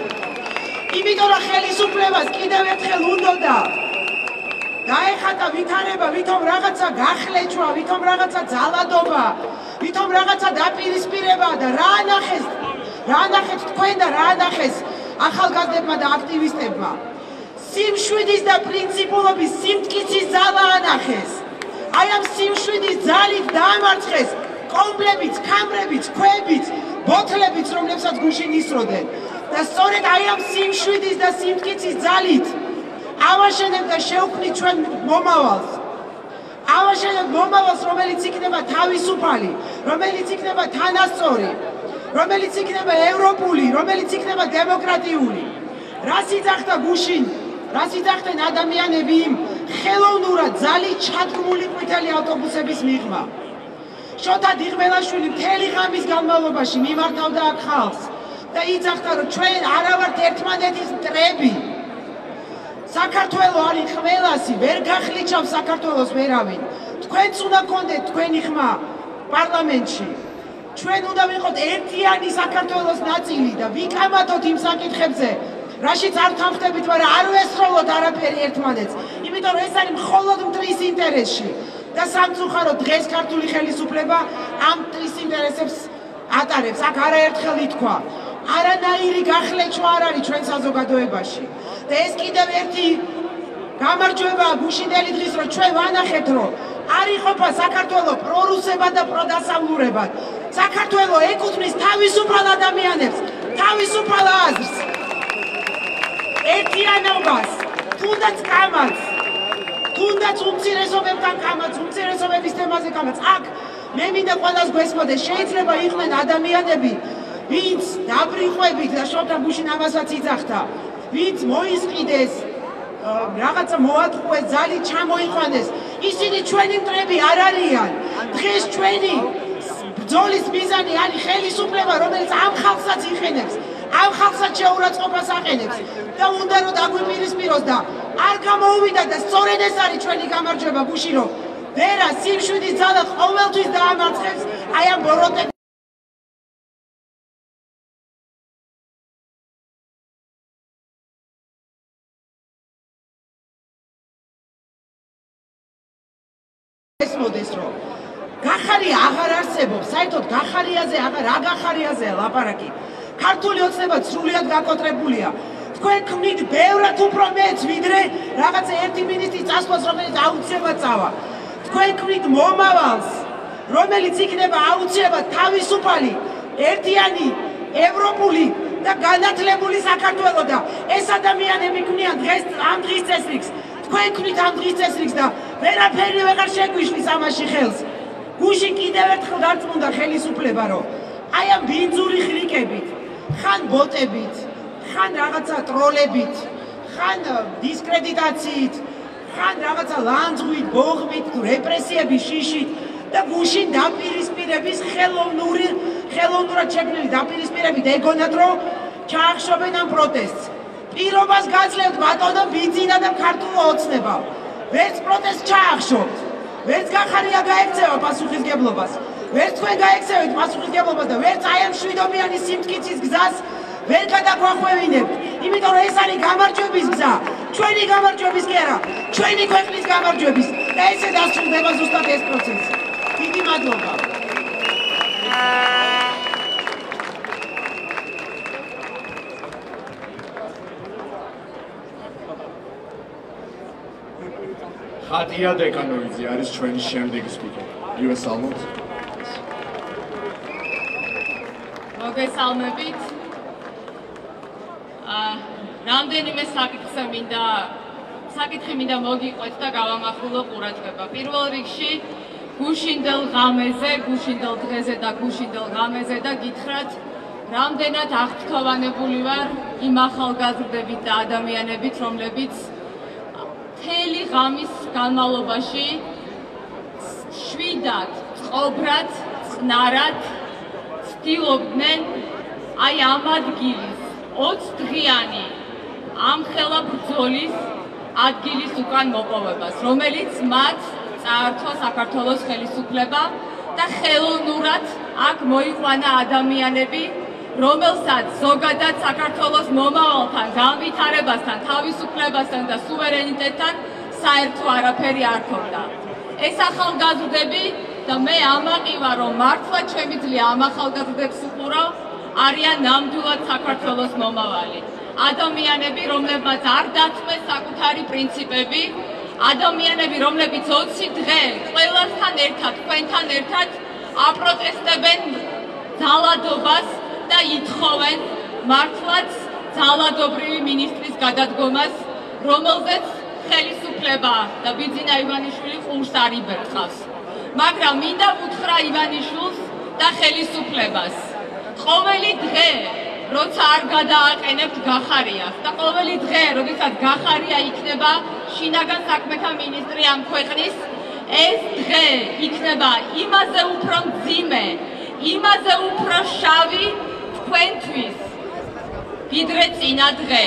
იმიტომ რომ ხელისუფლებას კიდევ ერთხელ უნდოდა დაეხატა ვითარება, ვითომ რაღაცა გახლეჩვა, ვითომ რაღაცა ძალადობა, ვითომ რაღაცა დაპირისპირება და რა ანახეს? რა ანახეთ თქვენ და რა ანახეს ახალგაზრდებმა და აქტივისტებმა? სიმშვიდის და პრინციპულობის სიმტკიცის ძალა ანახეს. აი ამ სიმშვიდის ძალით დაამარცხეს კომპლებიც, კამრებიც, ქვებიც, ბოთლებიც, რომლებსაც გუშინ ისროდნენ. და სწორედ აი ამ სიმშვიდის და სიმტკიცის ძალით ავაშენებ და შევქმნით ჩვენ მომავალს. ავაშენებ მომავალს, რომელიც იქნება თავისუფალი, რომელიც იქნება თანასწორი, რომელიც იქნება ევროპული, რომელიც იქნება დემოკრატიული. რას იძახდა გუშინ? რას იძახდნენ ადამიანები იმ ხელოვნურად ძალით ჩადგმული ყვითელი ავტობუსების მიღმა? შოთა დიღმელაშვილი მთელი ღამის განმავლობაში მიმართავდა აქ ხალხს და იძახდა რომ ჩვენ არა ვართ ერთმანეთის მტრები. საქართველოს არის ყველასი, ვერ გახლიჩავს საქართველოს ვერავინ. თქვენც უნდა გქონდეთ თქვენი ხმა პარლამენტში. ჩვენ უნდა ვიყოთ ერთიანი საქართველოს ნაწილი და ვიკამათოთ იმ საკითხებზე, რაშიც არ თანხდებით, მაგრამ არ ვესროლოთ არაფერი ერთმანეთს. იმიტომ რომ ეს არის მხოლოდ მტრის ინტერესში. და სამწუხაროდ დღეს ქართული ხელისუფლება ამ მტრის ინტერესებს ატარებს. აქ არაერთხელ ითქვა, არანაირი გახლეჩვა არ არის ჩვენ საზოგადოებაში. და ეს კიდევ ერთი გამარჯვება გუშინდელი დღის რომ ჩვენ ვანახეთ რომ არ იყოფა საქართველოს პრორუსებად და პროდასავლურებად. საქართველოს ეკუთვნის თავისუფალ ადამიანებს, თავისუფალ აზრს. ერთიანობას, თუნდაც კამათს, თუნდაც უმცირესობებთან კამათს, უმცირესობების თემაზე კამათს. აქ მე მინდა ყველას გვესმოდეს, შეიძლება იყვნენ ადამიანები, ვინც დაბრიყვებით და შოთა გუშინ ამასაც იძახდა ვინც მოისყიდეს რაღაცა მოატყუეს ძალით ჩამოიყვანეს. ისინი ჩვენი მტრები არ არიან. დღეს ჩვენი ბრძოლის მიზანი არის ხელისუფლება რომელიც ამ ხალხსაც იყენებს ამ ხალხსაც შეურაცხყოფას აყენებს და უნდა რომ დაგვიპირისპიროს და არ გამოუვიდა და სწორედ ეს არის ჩვენი გამარჯვება გუში რომ ვერა სიმშვიდის ძალა ყოველთვის დაამარცხებს აი ამ ბოროტებს ესმოდეს რომ გახარი აღარ არსებობს, საერთოდ გახარიაზე აღარ რა გახარიაზეა ლაპარაკი. ქართული ოცნება სრულიად გაკოტრებულია. თქვენ ქმნით ბევრად უფრო მეც ვიდრე რაღაცა ერთი მინისტრის წასვლას, რომელიც აუცილებლად წავა. თქვენ ქმნით მომავალს, რომელიც იქნება აუცილებლად თავისუფალი, ერთიანი, ევროპული და განათლებული საქართველო და ეს ადამიანები ქმნიან დღეს ამ დღის წესრიგს. თქვენ ქმნით ამ დღის წესრიგს და ვერაფერი ვეღარ შეგვიშლის ამაში ხელს. გუში კიდევ ერთხელ დარწმუნდა ხელისუფლება, რომ აი ამ ბინძური ხრიკებით, ხან ბოტებით, ხან რაღაცა ტროლებით, ხან დისკრედიტაციით, ხან რაღაცა ლანძღვით, ბოღმით, რეპრესიების შიშით და გუში დაპირისპირების ხელოვნური ხელოვნურად შექმნილი დაპირისპირებით ეგონათ რომ ჩაახშობენ ამ პროტესტს. პირობას გაძლევთ ბატონო ბიძინა და ქართულ ოცნება. ვერც პროტესტ ჩაახშობთ. ვერც გახარია გაექცევა პასუხისგებლობას. ვერც თქვენ გაექცევით პასუხისგებლობას და ვერც აი ამ შვიდობიანი სიმტკიცის გზას ვერ გადაგვახვევინებთ. იმიტომ რომ ეს არის გამარჯვების გზა. ჩვენი გამარჯვების კი არა, ჩვენი ქვეყნის გამარჯვების და ესე დასრულდება ზუსტად ეს პროცესი. დიდი მადლობა. ხატია დეკანოვიძე არის ჩვენი შემდეგი სპიკერი. მივესალმოთ. მოგესალმებით. აა რამდენიმე საკითხზე მინდა საკითხი მინდა მოგიყვეთ და გავამახვილო ყურადღება. პირველ რიგში გუშინდელ ღამეზე, გუშინდელ დღეზე და გუშინდელ ღამეზე და გითხრათ რამდენად აღთქოვანებული ვარ იმ ახალგაზრდებით და ადამიანებით, რომლებიც მთელი ღამის განმავლობაში შვიდად, წყობრად, წნარად ცდილობდნენ აი ამ ადგილის 20 დღიანი ამ ხელა ბრძოლის ადგილის უკან მოპოვებას, რომელიც მათ წაართვა საქართველოს ხელისუფლება და ხელოვნურად აქ მოიყვანა ადამიანები, რომელსაც ზოგადად საქართველოს მომავალთან, განვითარებასთან, თავისუფლებასთან და სუვერენიტეტთან საერთო არაფერი არ ქონდა. ეს ახალგაზრდები და მე ამაყივა რომ მართლა ჩემი ძლია ამ ახალგაზრდებს უყურო არიან ნამდვილად საქართველოს მომავალი. ადამიანები, რომლებმაც არ დათმეს საკუთარი პრინციპები, ადამიანები, რომლებიც 20 დღე ყველასთან ერთად, თქვენთან ერთად აპროტესტებენ ძალადობას და ითხოვენ მართლაც ძალადობრივი მინისტრის გადადგომას, რომელზეც ხელისუფლება და ბიძინა ივანიშვილი ყურს არ იბერხავს. მაგრამ მინდა უთხრა ივანიშვილს და ხელისუფლებას. ყოველი დღე როცა არ გადააყენებთ გახარიას და ყოველი დღე, როდესაც გახარია იქნება შინაგან საქმეთა მინისტრი ამ ქვეყნის, ეს დღე იქნება იმაზე უფრო მძიმე, იმაზე უფრო შავი თქვენთვის, ვიდრე წინა დღე.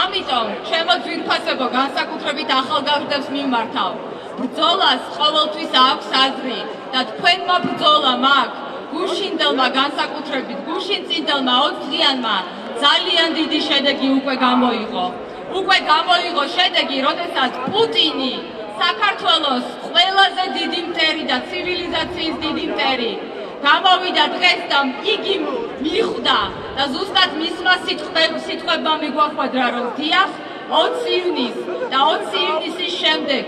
ამიტომ ჩემო ძვირფასებო განსაკუთრებით ახალგაზრდებს მიმართავ. ბრძოლას ყოველთვის აქვს აზრი და თქვენმა ბრძოლამ აქვს გუშინდელმა განსაკუთრებით გუშინწინდელმა 20 დღიანმა ძალიან დიდი შედეგი უკვე გამოიღო. უკვე გამოიღო შედეგი, როდესაც პუტინი საქართველოს ყველაზე დიდი მტერი და ცივილიზაციის დიდი მტერი გამოვიდა დღეს და იგი მიხვდა და ზუსტად მისმა სიტყვებმა მიგვახვედრა რომ დიახ 20 ივნის და 20 ივნისის შემდეგ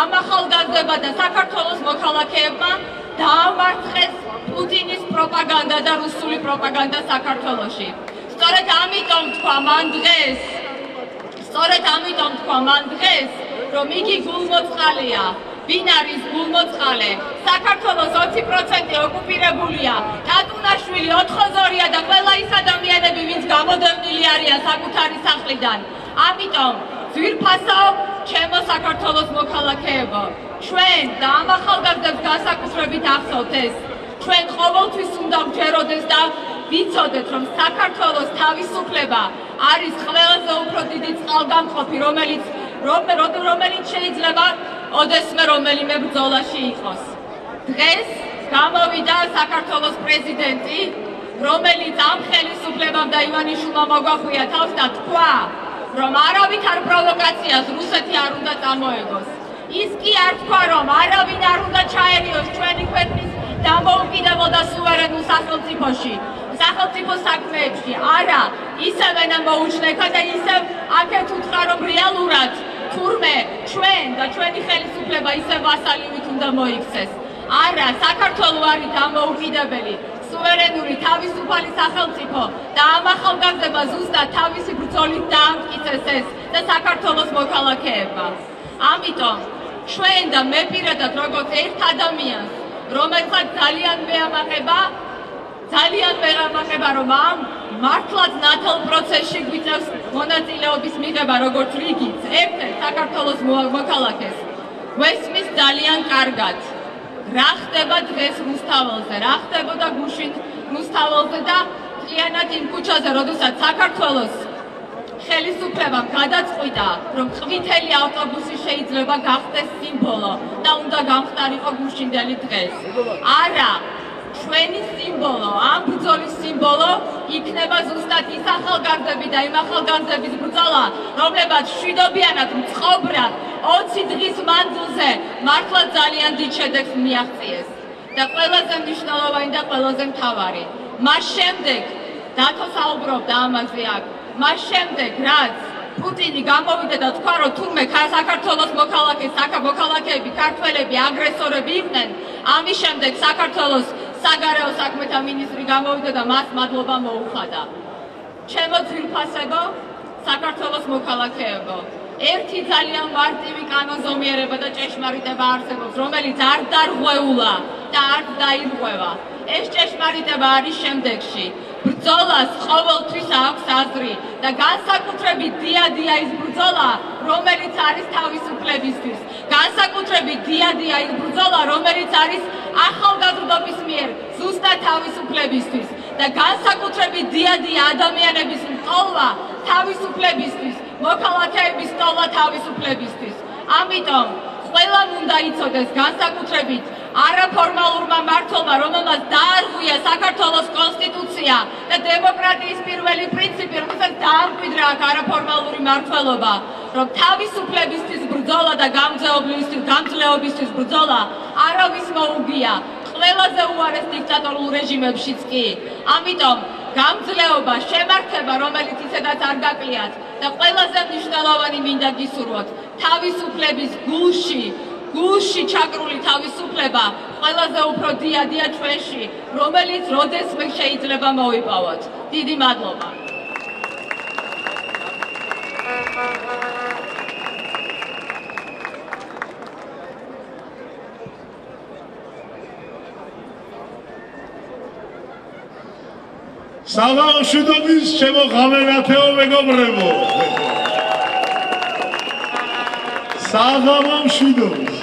ამ ახალგაზრდა და საქართველოს მოქალაქეებმა დაამარცხეს პუტინის პროპაგანდა და რუსული პროპაგანდა საქართველოში. სწორედ ამიტომ თქვა მან დღეს სწორედ ამიტომ თქვა მან დღეს რომ იგი გულმოწყალეა ვინ არის გულმოწყალე. საქართველოს 20% ოკუპირებულია. თატუნაშვილი ოთხოზორია და ყველა ის ადამიანები ვინც გამოდევნილი არიან საკუთარი სახლიდან. ამიტომ ძვირფასო ჩემო საქართველოს მოქალაქეებო ჩვენ და ამ ახალგაზრდებს განსაკუთრებით ახსოვთ ეს. ჩვენ ყოველთვის უნდა ვჯეროდეს და ვიცოდეთ რომ საქართველოს თავისუფლება არის ყველაზე უფრო დიდი წყალგამყოფი რომელიც რომელიც შეიძლება ოდესმე რომელიმე ბრძოლაში იყოს. დღეს გამოვიდა საქართველოს პრეზიდენტი რომელიც ამ ხელისუფლებამ და ივანიშვილმა მოგვახვია თავს და თქვა რომ არავითარ პროვოკაციას რუსეთი არ უნდა წამოეგოს ის კი არ თქვა რომ არავინ არ უნდა ჩაერიოს ჩვენი ქვეყნის დამოუკიდებელ და სუვერენულ სახელმწიფოში სახელმწიფო საქმეებში. არა ისევენა მოუჩნექა და ისევ აქეთ უთხრა რომ რეალურად თურმე ჩვენ და ჩვენი ხელისუფლება ისე ვასალივით უნდა მოიქცეს. არა საქართველო არის დამოუკიდებელი სუვერენური თავისუფალი სახელმწიფო და ამ ახალგაზრდა ზუსტად თავისი ბრძოლით დაამტკიცეს ეს და საქართველოს მოქალაქეება ამიტომ ჩვენ და მე პირადად როგორც ერთ ადამიანს რომელსაც ძალიან მეამაყება ძალიან მეამაყება რომ ამ მართლაც ნათელ პროცესში გვიწევს მონაწილეობის მიღება როგორც რიგიც. ერთ-ერთ საქართველოს მოქალაქეს გვესმის ძალიან კარგად. რა ხდება დღეს რუსთაველზე? რა ხდებოდა გუშინ რუსთაველზე და მთლიანად იმ ქუჩაზე? როდესაც საქართველოს ხელისუფლებამ გადაწყვიტა, რომ ყვითელი ავტობუსი შეიძლება გახდეს სიმბოლო და უნდა გამხდარიყო გუშინდელი დღეს. არა, ჩვენი სიმბოლო, ამ ბრძოლის სიმბოლო იქნება ზუსტად ის ახალგაზრდები და იმ ახალგაზრდების ბრძოლა, რომლებაც შვიდობიანად მწყობრად 20 დღის მანძილზე მართლა ძალიან დიდ შედეგს მიაღწიეს. და ყველაზე მნიშვნელოვანი და ყველაზე მთავარი, მას შემდეგ დათო საუბრობდა ამაზე აქ მას შემდეგ რაც პუტინი გამოვიდა და თქვა რომ თურმე საქართველოს მოქალაქე მოქალაქეები ქართველები აგრესორები იყვნენ ამის შემდეგ საქართველოს საგარეო საქმეთა მინისტრი გამოვიდა და მას მადლობა მოუხადა. ჩემო ძილფასებო საქართველოს მოქალაქეებო ერთი ძალიან მარტივი კანონზომიერება და ჭეშმარიტება არსებობს რომელიც არ დარღვეულა და არ დაირღვევა. ეს ჭეშმარიტება არის შემდეგში ბრძოლას ყოველთვის აქვს აზრი და განსაკუთრებით დიადია ის ბრძოლა რომელიც არის თავისუფლებისთვის განსაკუთრებით დიადია ის ბრძოლა რომელიც არის ახალგაზრდობის მიერ ზუსტად თავისუფლებისთვის და განსაკუთრებით დიადია ადამიანების მტოლვა თავისუფლებისთვის მოქალაქეების სტოლა თავისუფლებისთვის. ამიტომ ყველამ უნდა იცოდეს განსაკუთრებით არაფორმალურმა მართლობა, რომელმაც დაარღვია საქართველოს კონსტიტუცია და დემოკრატიის პირველი პრინციპი, რომელსაც დაამკვიდრა აქ არაფორმალური მართლობა, რომ თავისუფლებისთვის ბრძოლა და გამძლეობისთვის, გამძლეობისთვის ბრძოლა არავის მოუგია, ყველაზე უარეს დიქტატორულ რეჟიმებშიც კი. ამიტომ გამძლეობა, შემართება, რომელიც ისედაც არ გაკლიათ და ყველაზე მნიშვნელოვანი მინდა გისურვოთ, თავისუფლების გულში, გულში ჩაკრული თავისუფლება ყველაზე უფრო დიადია ჩვენში, რომელიც როდესმე შეიძლება მოიპოვოთ. დიდი მადლობა. საღამოშვიდობის ჩემო ღამენათეო მეგობრებო. საღამოშვიდობის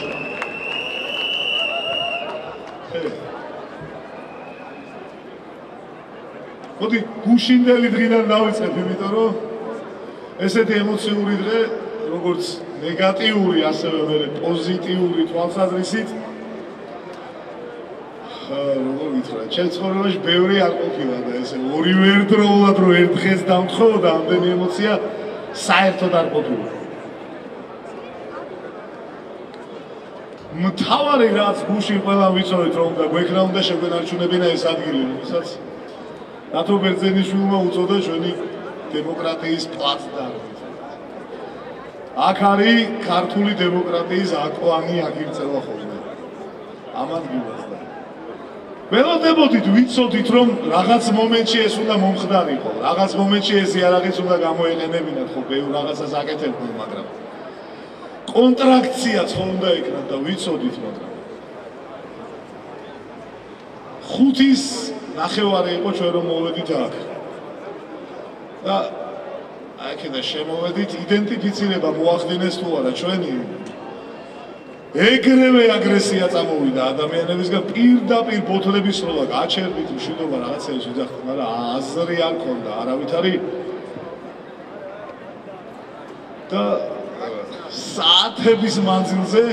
მოდი გუშინდელი დღიდან დავიწყებ იმიტომ რომ ესეთი ემოციური დღე როგორც ნეგატიური ასევე მე პოზიტიური თვალსაზრისით როგორ ვიცხრა, ჩემ ცხოვრებაში ბევრი არ ყოფილა და ესე ორივე ერთდროულად რო ერთ დღეს დამთხოვ და ამდენი ემოცია საერთოდ არ ყოფილა. მთავარი რაც გუშინ ყველა ვიცოდეთ რომ და გვექნა უნდა შეგვენარჩუნებინა ეს ადგილი, რომელსაც ნატო ბერძენიშვილმა უწოდა ჩვენი დემოკრატიის პლაცდარმი. აქ არის ქართული დემოკრატიის აკვანი აგირწევა ხოლმე. ამან გიბას და ველოდებოდით ვიცოდით რომ რაღაც მომენტში ეს უნდა მომხდარიყო. რაღაც მომენტში ეს იარაღიც უნდა გამოეყენებინათ ხო ბევრ რაღაცას აკეთებდნენ მაგრამ კონტრაქციაც ხო უნდა იქნა და ვიცოდით მაგრამ ხუთის ნახევარი იყო ჩვენ რომ მოვედით აქ. და აქედა შემოვედით იდენტიფიცირება მოახდინეს თუ არა ჩვენი ეგრევე აგრესია წამოვიდა ადამიანებისგან პირდაპირ ბოთლების სროლა გაჩერდით მშვიდობა რაღაცეებს ვიძახთ მაგრამ აზრი არ ქონდა არავითარი. და საათების მანძილზე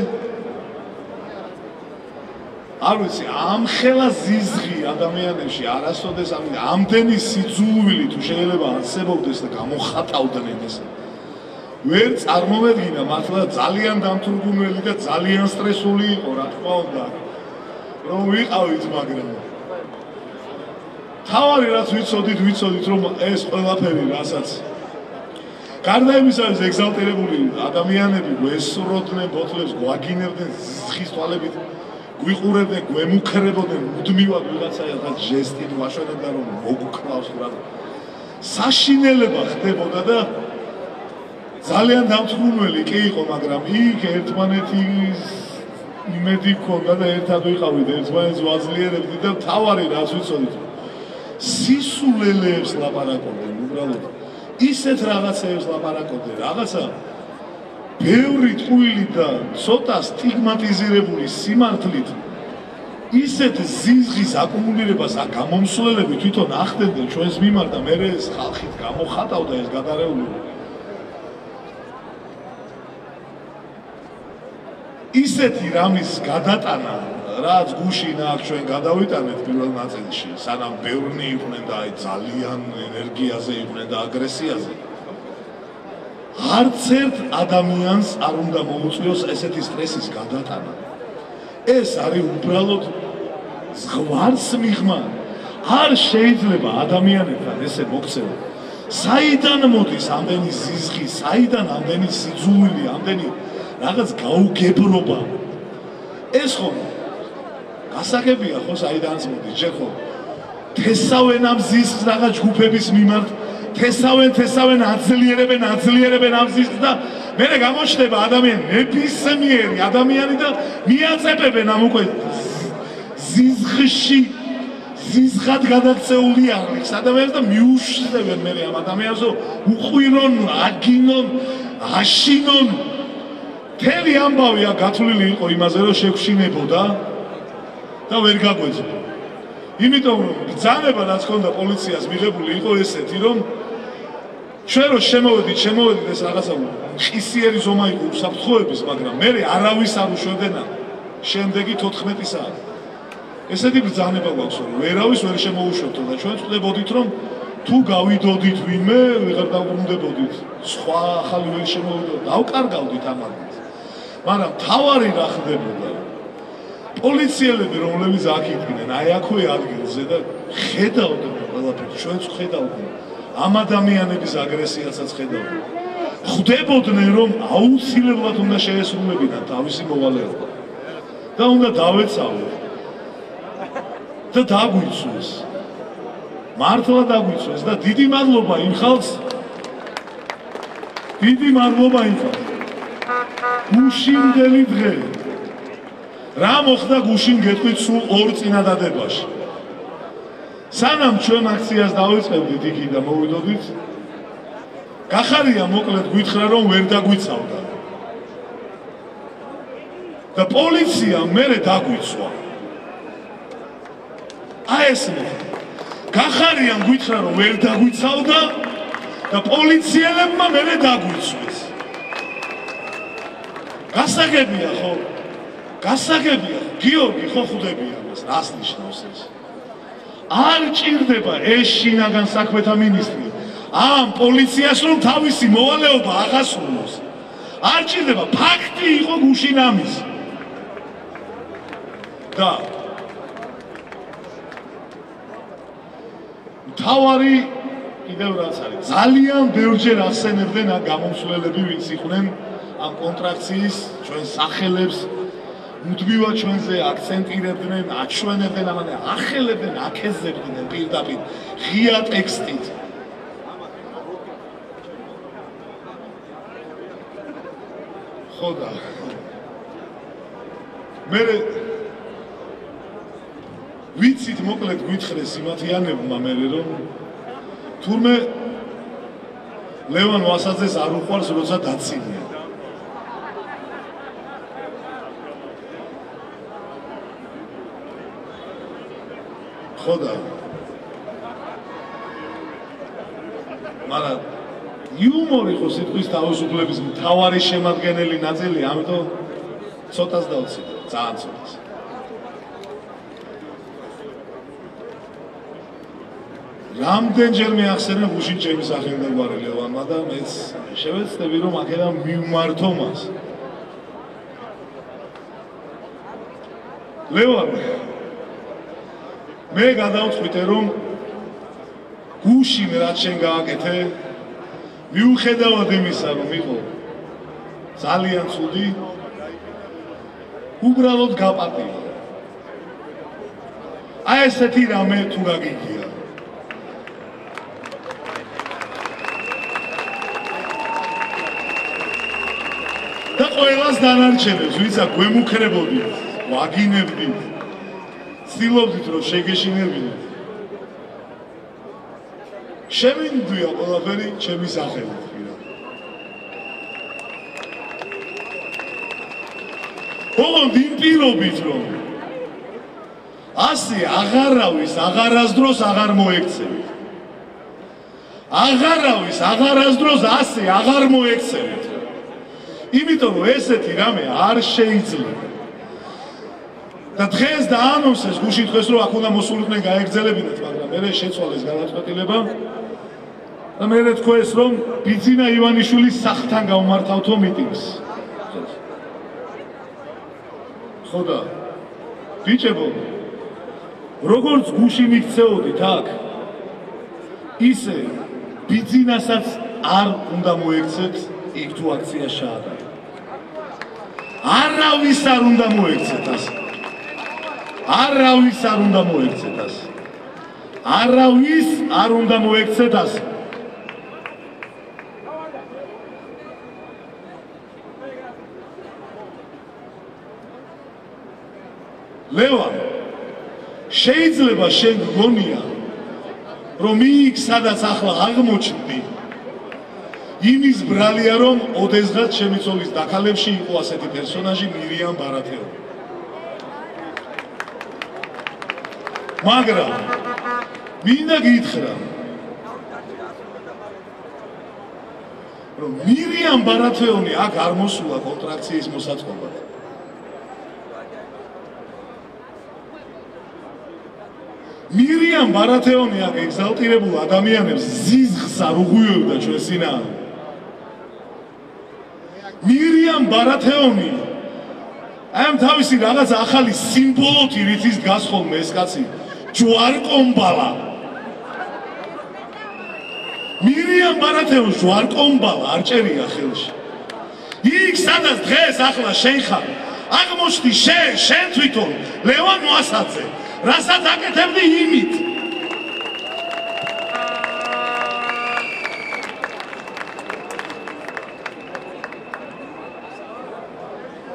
არ ვიცი ამ ხელა ზიზღი ადამიანებში არასოდეს ამ ამდენი სიძულვილი თუ შეიძლება არსებობდეს და გამოხატავდნენ ეს ვერ წარმოვედგინა მართლა ძალიან დამთურგუნველი და ძალიან სტრესული იყო რა თქმა უნდა. რომ ვიყავით მაგრამ თავარი რაც ვიცოდით ვიცოდით რომ ეს ყველაფერი რასაც გარდა იმისა ეს ეგზალტირებული ადამიანები გვესროდნენ ბოთლებს გვაგინებდნენ ზღის თვალებით გვიყურებდნენ გვემუქრებოდნენ მუდმივად ვიღაცა რაღაც ჟესტით ვაშვენებდა რომ მოგუქნავს რა. საშინელება ხდებოდა და ძალიან დამწუნებელი კი იყო, მაგრამ იქ ერთმანეთის იმედი ქონდა და ერთად ვიყავით, ერთმანეთს ვაძლიერებდით და თავარი რას ვიცოდით. სისულელეებს ლაპარაკობდნენ, უბრალოდ. ისეთ რაღაცეებს ლაპარაკობდნენ, რაღაცა ბევრი ტყუილი და ცოტა სტიგმატიზირებული სიმართლით ისეთ ზიზღის აკუმულირებას აქ გამომსვლელები თვითონ ახდენდნენ. ჩვენს მიმართ და მე ეს ხალხით გამოხატავდა ეს გადარეულობა ისეთი რამის გადატანა რაც გუშინ აქ ჩვენ გადავიტანეთ პირველ ნაწილში სანამ ბევრნი იყვნენ და აი ძალიან ენერგიაზე იყვნენ და აგრესიაზე. არც ერთ ადამიანს არ უნდა მოუწიოს ესეთი სტრესის გადატანა. ეს არის უბრალოდ ზღვარს მიღმა. არ შეიძლება ადამიანებთან ესე მოქცევა. საიდან მოდის ამდენი ზიზღი, საიდან ამდენი სიძულვილი, ამდენი რაღაც გაუგებრობა? ეს ხო გასაგებია ხო საიდანაც მოდის, ჯერ ხო თესავენ ამ ზიზღს რაღაც ჯგუფების მიმართ, თესავენ, თესავენ, აძლიერებენ, აძლიერებენ ამ ზიზღს და მე გამოჩნდება ადამიანი ნებისმიერი ადამიანი და მიაწებებენ ამ უკვე ზიზღში ზიზღად გადაქცეული აღლის ადამიანს და მიუშლებენ მე ამ ადამიანს უყვირონ, აგინონ, აშინონ. თელი ამბავია გათვლილი იყო იმაზე რომ შეგშინებოდა და ვერ გაგვეძო. იმიტომ რომ ბრძანება რაც ქონდა პოლიციას მიღებული იყო ესეთი რომ ჩვენ რო შემოვედით, შემოვედით ეს რაღაცა ხისიერი ზომა იყო უსაფრთხოების, მაგრამ მე არავის არ უშვებდენა. შემდეგი 14 საათი ესეთი ბრძანება გვაქვს რომ ვერავის ვერ შემოუშვებთ და ჩვენ წდებოდით რომ თუ გავიდოდით ვინმე ვიღარ დაუბრუნდებოდით სხვა ახალი ვერ შემოვიდოდით დავკარგავდით ამას მაგრამ თავარი რა ხდებოდა პოლიციელები რომლებიც აქ იდგნენ აი აქვე ადგილზე და ხედავდნენ ყველაფერს ჩვენც ხედავდნენ ამ ადამიანების აგრესიასაც ხედავდნენ ხვდებოდნენ რომ აუცილებლად უნდა შეესრულებინათ თავისი მოვალეობა და უნდა დავეცავოთ და დაგვიწვეს. მართლა დაგვიწვეს და დიდი მადლობა იმ ხალხს. დიდი მადლობა იმ ხალხს. გუშინდელი დღე. რა მოხდა გუშინ გეტყვით სულ ორ წინადადებაში. სანამ ჩვენ აქციას დავიწყებდით იქი და მოვიდოდით გახარია მოკლედ გვითხრა რომ ვერ დაგვიცავდა. და პოლიცია მერე დაგვიცვა. აი ეს გახარიან გითხრა რომ ვერ დაგვიცავდა და პოლიციელებმა მერე დაგვიცვეს გასაგებია ხო? გასაგებია. გიორგი ხო ხვდები ამას რას ნიშნავს ეს? არ ჭირდება ეს შინაგან საქმეთა მინისტრი. ამ პოლიციას რომ თავისი მოვალეობა აღასრულოს არ ჭირდება ფაქტი იყო გუშინ ამის და თავარი კიდევ რაც არის ძალიან ბევრჯერ ახსენებდნენ ამ გამომსვლელები ვინც იყვნენ ამ კონტრაქციის ჩვენ სახელებს მუდმივად ჩვენზე აქცენტირებდნენ, აჩვენებდნენ, ამან ახელებდნენ, აკეზებდნენ პირდაპირ. ღია ტექსტით. ხოდა მე ვიცით მოკლედ გვითხრეს იმათიანებმა მე რომ თურმე ლევან ვასაძეს არ უყვარს როცა ხოდა. მაგრამ იუმორი ხო სიტყვის თავისუფლების მთავარი შემადგენელი ნაწილი ამიტომ ცოტას დავცი ძალიან ცოტას. რამდენჯერ მეახსენა გუშინ ჩემი სახელმდებარე ლევანმა და მეც შევეცდები რომ აქედან მივმართო მას. ლევან მე გადავწყვიტე რომ გუშინ რაც შენ გააკეთე მიუხედავად იმისა რომ იყო ძალიან ცუდი უბრალოდ გაპატიო აი ესეთი რამე თუ გაგიგია და ყველას დანარჩენებს, ვიცა გვემუქრებოდით, ვაგინებდით, ცდილობდით რომ შეგეშინებინოთ. შემინდვია ყველაფერი ჩემი სახელით, პირა. ოღონდ იმ პირობით რომ ასე აღარავის აღარასდროს აღარ მოექცევით. აღარავის აღარასდროს ასე აღარ მოექცევით. იმიტომ რომ ესეთი რამე არ შეიძლება და დღეს დაანონსეს გუშინ დღეს რომ აქ უნდა მოსულიყვნენ გაეგზელებინათ მაგრამ მე შეცვალეს განაცხადილება და მე თქვეს რომ ბიძინა ივანიშვილის სახთან გავმართავთო მიტინგს ხოდა ბიჭებო როგორც გუშინ იქცეოდით აქ ისე ბიძინასაც არ უნდა მოექცეთ იქ თუ აქცია შეადარა. არავის არ უნდა მოექცეთ ასე. არავის არ უნდა მოექცეთ ასე. არავის არ უნდა მოექცეთ ასე. ლევან შეიძლება შენ გგონია რომ იქ სადაც ახლა აღმოჩნდი იმის ბრალია რომ ოდესღაც შემიცოლის დაკალებში იყო ასეთი პერსონაჟი მირიამ ბარათეო მაგრამ მინდა გითხრა რომ მირიამ ბარათეონი აქ არ მოსულა კონტრაქციის მოსაწყობად მირიამ ბარათეონი აქ ეგზალტირებულ ადამიანებს ზიზღს არ უღვიოდა ჩვენ სინაა მირიამ ბარათეონი ამ თავისი რაღაც ახალი სიმბოლოთი რითის გასხოლმე ეს კაცი ჯვარკომბალა მირიამ ბარათეონ ჯვარკომბალა არჭერია ხელში. იქ სადაც დღეს ახლა შეიხარ აღმოჩნდი შენ შენ თვითონ ლევან მოასაძე რასაც აკეთებდი იმით.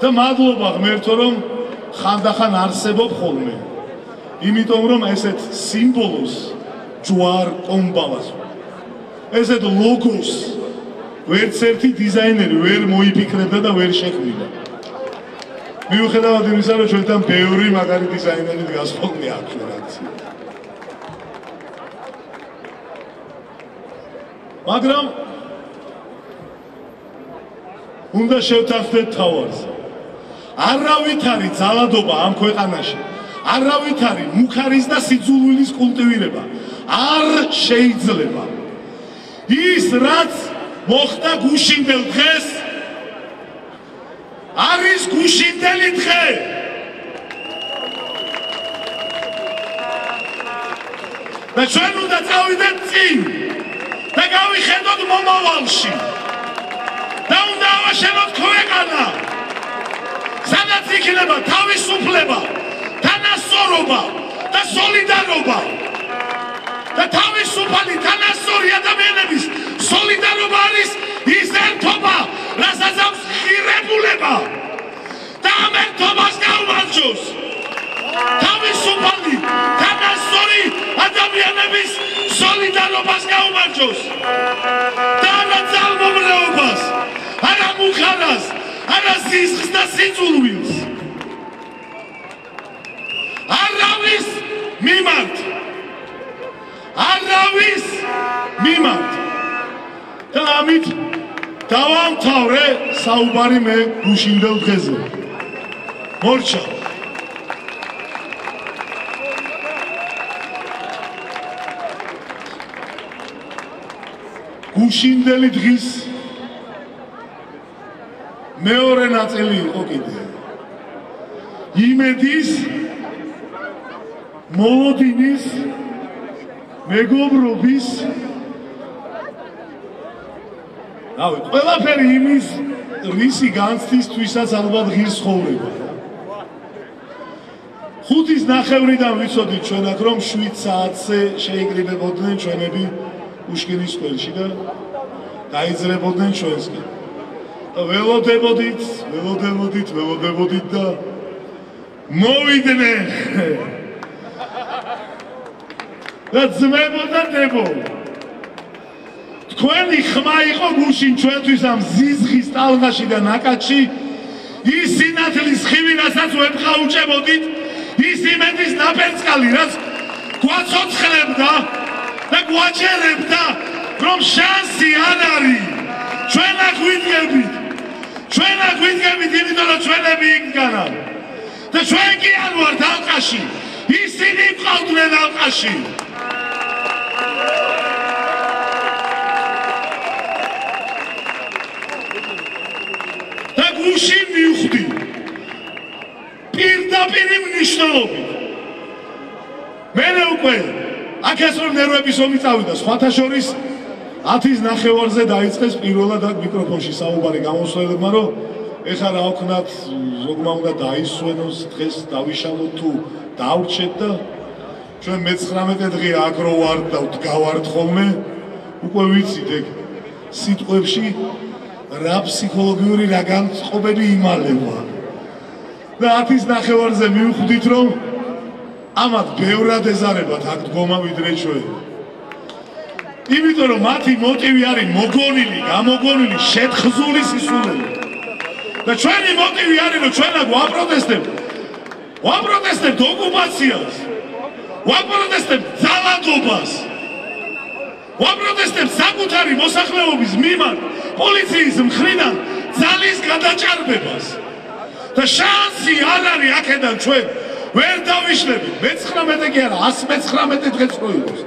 და მადლობა ღმერთო რომ ხანდახან არსებობ ხოლმე. იმიტომ რომ ესეთ სიმბოლოს ჯვარ კომბალას. ესეთ ლოგოს ვერც ერთი დიზაინერი ვერ მოიფიქრებდა და ვერ შექმნიდა. მიუხედავად იმისა რომ ჩვენთან ბევრი მაგარი დიზაინერი დგას ხოლმე აქვს რედაქციაში მაგრამ უნდა შევთანხმდეთ თავარზე არავითარი ძალადობა ამ ქვეყანაში. არავით არის მუხარის და სიძულვილის კულტივირება. არ შეიძლება. ის რაც მოხდა გუშინდელ დღეს არის გუშინდელი დღე და ჩვენ უნდა წავიდეთ წინ და გავიხედოთ მომავალში და უნდა ავაშენოთ ქვეყანა სადაც იქნება თავისუფლება თანასწორობა და სოლიდარობა. და თავისუფალი თანასწორი ადამიანების სოლიდარობა არის ის ერთობა რასაც აქვს ღირებულება და ამ ერთობას გაუმარჯოს. თავისუფალი თანასწორი ადამიანების სოლიდარობას გაუმარჯოს. და არა ძალმომრეობას არა მუხარას არა სისხლს და სიძულვილს არავის მიმართ არავის მიმართ და ამით დავამთავრე საუბარი მე გუშინდელ დღეზე. მორჩა. გუშინდელი დღის მეორე ნაწილი იყო კიდე. იმედის მოლოდინის მეგობრობის რავი, ყველაფერი იმის რისი განცდისთვისაც ალბათ ღირს ხოვება. ხუთის ნახევრიდან ვიცოდით ჩვენ აქ რომ 7 საათზე შეიკრიბებოდნენ ჩვენები უშკინის სკოლაში და დაიძრებოდნენ ჩვენსკენ. და ველოდებოდით, ველოდებოდით, ველოდებოდით და მოვიდნენ. და ძმებოდა დებოდა. თქვენი ხმა იყო გუშინ ჩვენთვის ამ ზიზღის ტალღაში და ნაკადში. ის სინათლის ხივი რასაც ვეფხაუჭებოდით ის იმედის ნაპერწკალი რაც გვაცოცხლებდა და გვაჩერებდა რომ შანსი არ არის. ჩვენ აქ ვიდგებით ჩვენ აქ ვიდგებით იმიტომ რომ ჩვენები იქგანა და ჩვენ კი არ ვართ ალყაში. ისინი ყავდნენ ალყაში გუში მივხვდი პირდაპირ მნიშვნელობით მე უკვე აქ ეს რომ ნერვების ომი წავიდა სხვათა შორის 10-ის ნახევარზე დაიწყეს პირველად აქ მიკროფონში საუბარი გამოსვლებმა, რომ ეხლა რა ვქნათ, ზოგმა უნდა დაისვენოს, დღეს დავიშალოთ თუ დავრჩეთ და ჩვენ მე-19 დღე აგრო ვარ და ვდგავართ ხოლმე. უკვე ვიცით ეგ სიტყვებში რა ფსიქოლოგიური რა განწყობები იმალება. და 10-ის ნახევარზე მივხვდით, რომ ამათ ბევრად ეზარებათ აქ დგომა ვიდრე ჩვენ. იმიტომ რომ მათი მოტივი არის მოგონილი, გამოგონილი, შეთხზული სისულელი. და ჩვენი მოტივი არის რომ ჩვენ აქ ვაპროტესტებთ. ვაპროტესტებთ ოკუპაციას. ვაპროტესტებთ ძალადობას. ვაპროტესტებთ საკუთარი მოსახლეობის მიმართ პოლიციის მხრიდან ძალის გადაჭარბებას. და შანსი არ არის აქედან ჩვენ ვერ დავიშლები. მე-19 კი არა, 119 დღეც რო იყოს.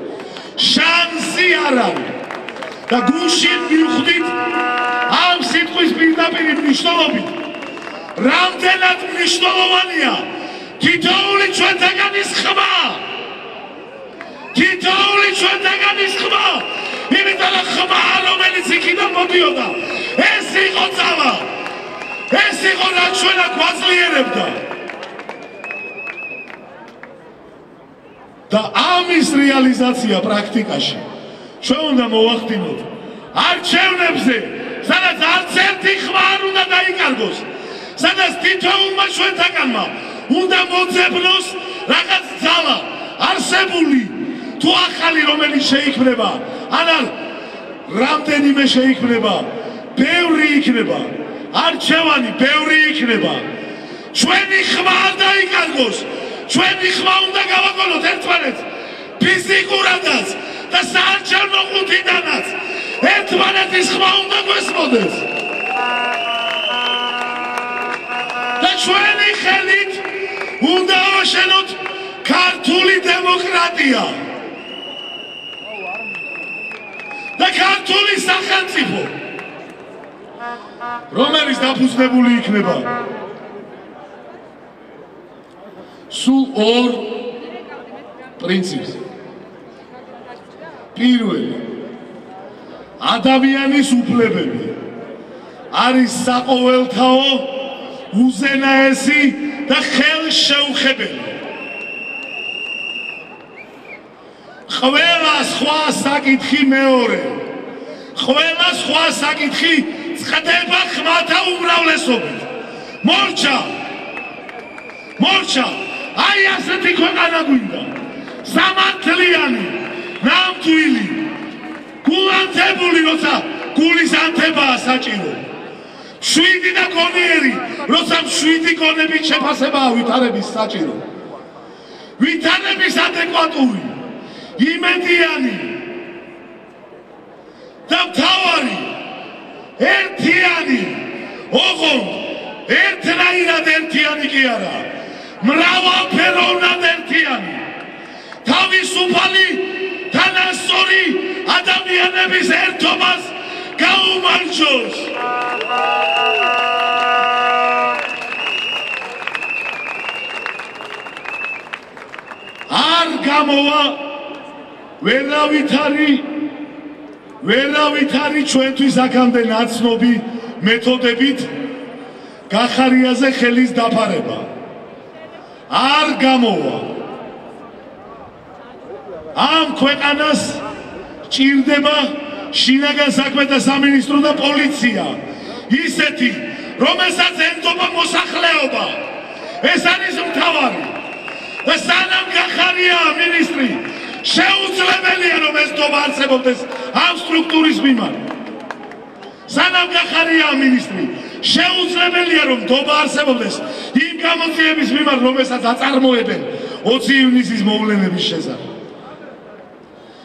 შანსი არ არის. და გუშინ მივხვდით ამ სიტყვის პირდაპირ მნიშვნელობით. რამდენად მნიშვნელოვანია თითოეული ჩვენთაგანის ხმა. თითოეული ჩვენთაგანის ხმა. იმიტომ რომ ხმა რომელიც იქიდან მოდიოდა, ეს იყო ძალა. ეს იყო რა ჩვენ აქ ვაძლიერებდა. და ამის რეალიზაცია პრაქტიკაში ჩვენ უნდა მოვახდინოთ არჩევნებზე სადაც არც ერთი ხმა არ უნდა დაიკარგოს სადაც თითოეულმა ჩვენთაგანმა უნდა მოძებნოს რაღაც ძალა არსებული თუ ახალი რომელიც შეიქმნება ანა რამდენიმე შეიქმნება ბევრი იქნება არჩევანი ბევრი იქნება. ჩვენი ხმა არ დაიკარგოს ჩვენი ხმა უნდა გავაგონოთ ერთმანეთს. ფიზიკურადაც და საარჩევნო ყუთიდანაც ერთმანეთის ხმა უნდა გვესმოდეს. და ჩვენი ხელით უნდა ავაშენოთ ქართული დემოკრატია და ქართული სახელმწიფო რომელიც დაფუძნებული იქნება სულ ორ პრინციპს. პირველი ადამიანის უფლებები არის საყოველთაო უზენაესი და ხელშეუხებელი. ყველა სხვა საკითხი მეორე. ყველა სხვა საკითხი წდება ხმათა უმრავლესობით. მორჩა! მორჩა! აი ასეთი ქვეყანა გვინდა. სამართლიანი ნამდვილი გულანთებული როცა გულის ანთებაა საჭირო. შვიდი და გონიერი როცა შვიდი გონებით შეფასებაა ვითარების საჭირო. ვითარების ადეკვატური იმედიანი და თავარი ერთიანი ოღონდ ერთნაირად ერთიანი კი არაა მრავალფეროვნად ერთიანი. თავისუფალი თანასწორი ადამიანების ერთობას გაუმარჯოს. არ გამოვა ვერავითარი ვერავითარი ჩვენთვის აქამდე ნაცნობი მეთოდებით გახარიაზე ხელის დაფარება. არ გამოვა. ამ ქვეყანას ჭირდება შინაგან საქმეთა სამინისტრო და პოლიცია. ისეთი რომელსაც ემთობა მოსახლეობა. ეს არის მთავარი. და სანამ გახარია მინისტრი შეუძლებელია რომ ეს თობა არსებობდეს ამ სტრუქტურის მიმართ. სანამ გახარია მინისტრი შეუძლებელია რომ თობა არსებობდეს იმ გამოძიების მიმართ რომელსაც აწარმოებენ 20 ივნისის მოვლენების შესახებ.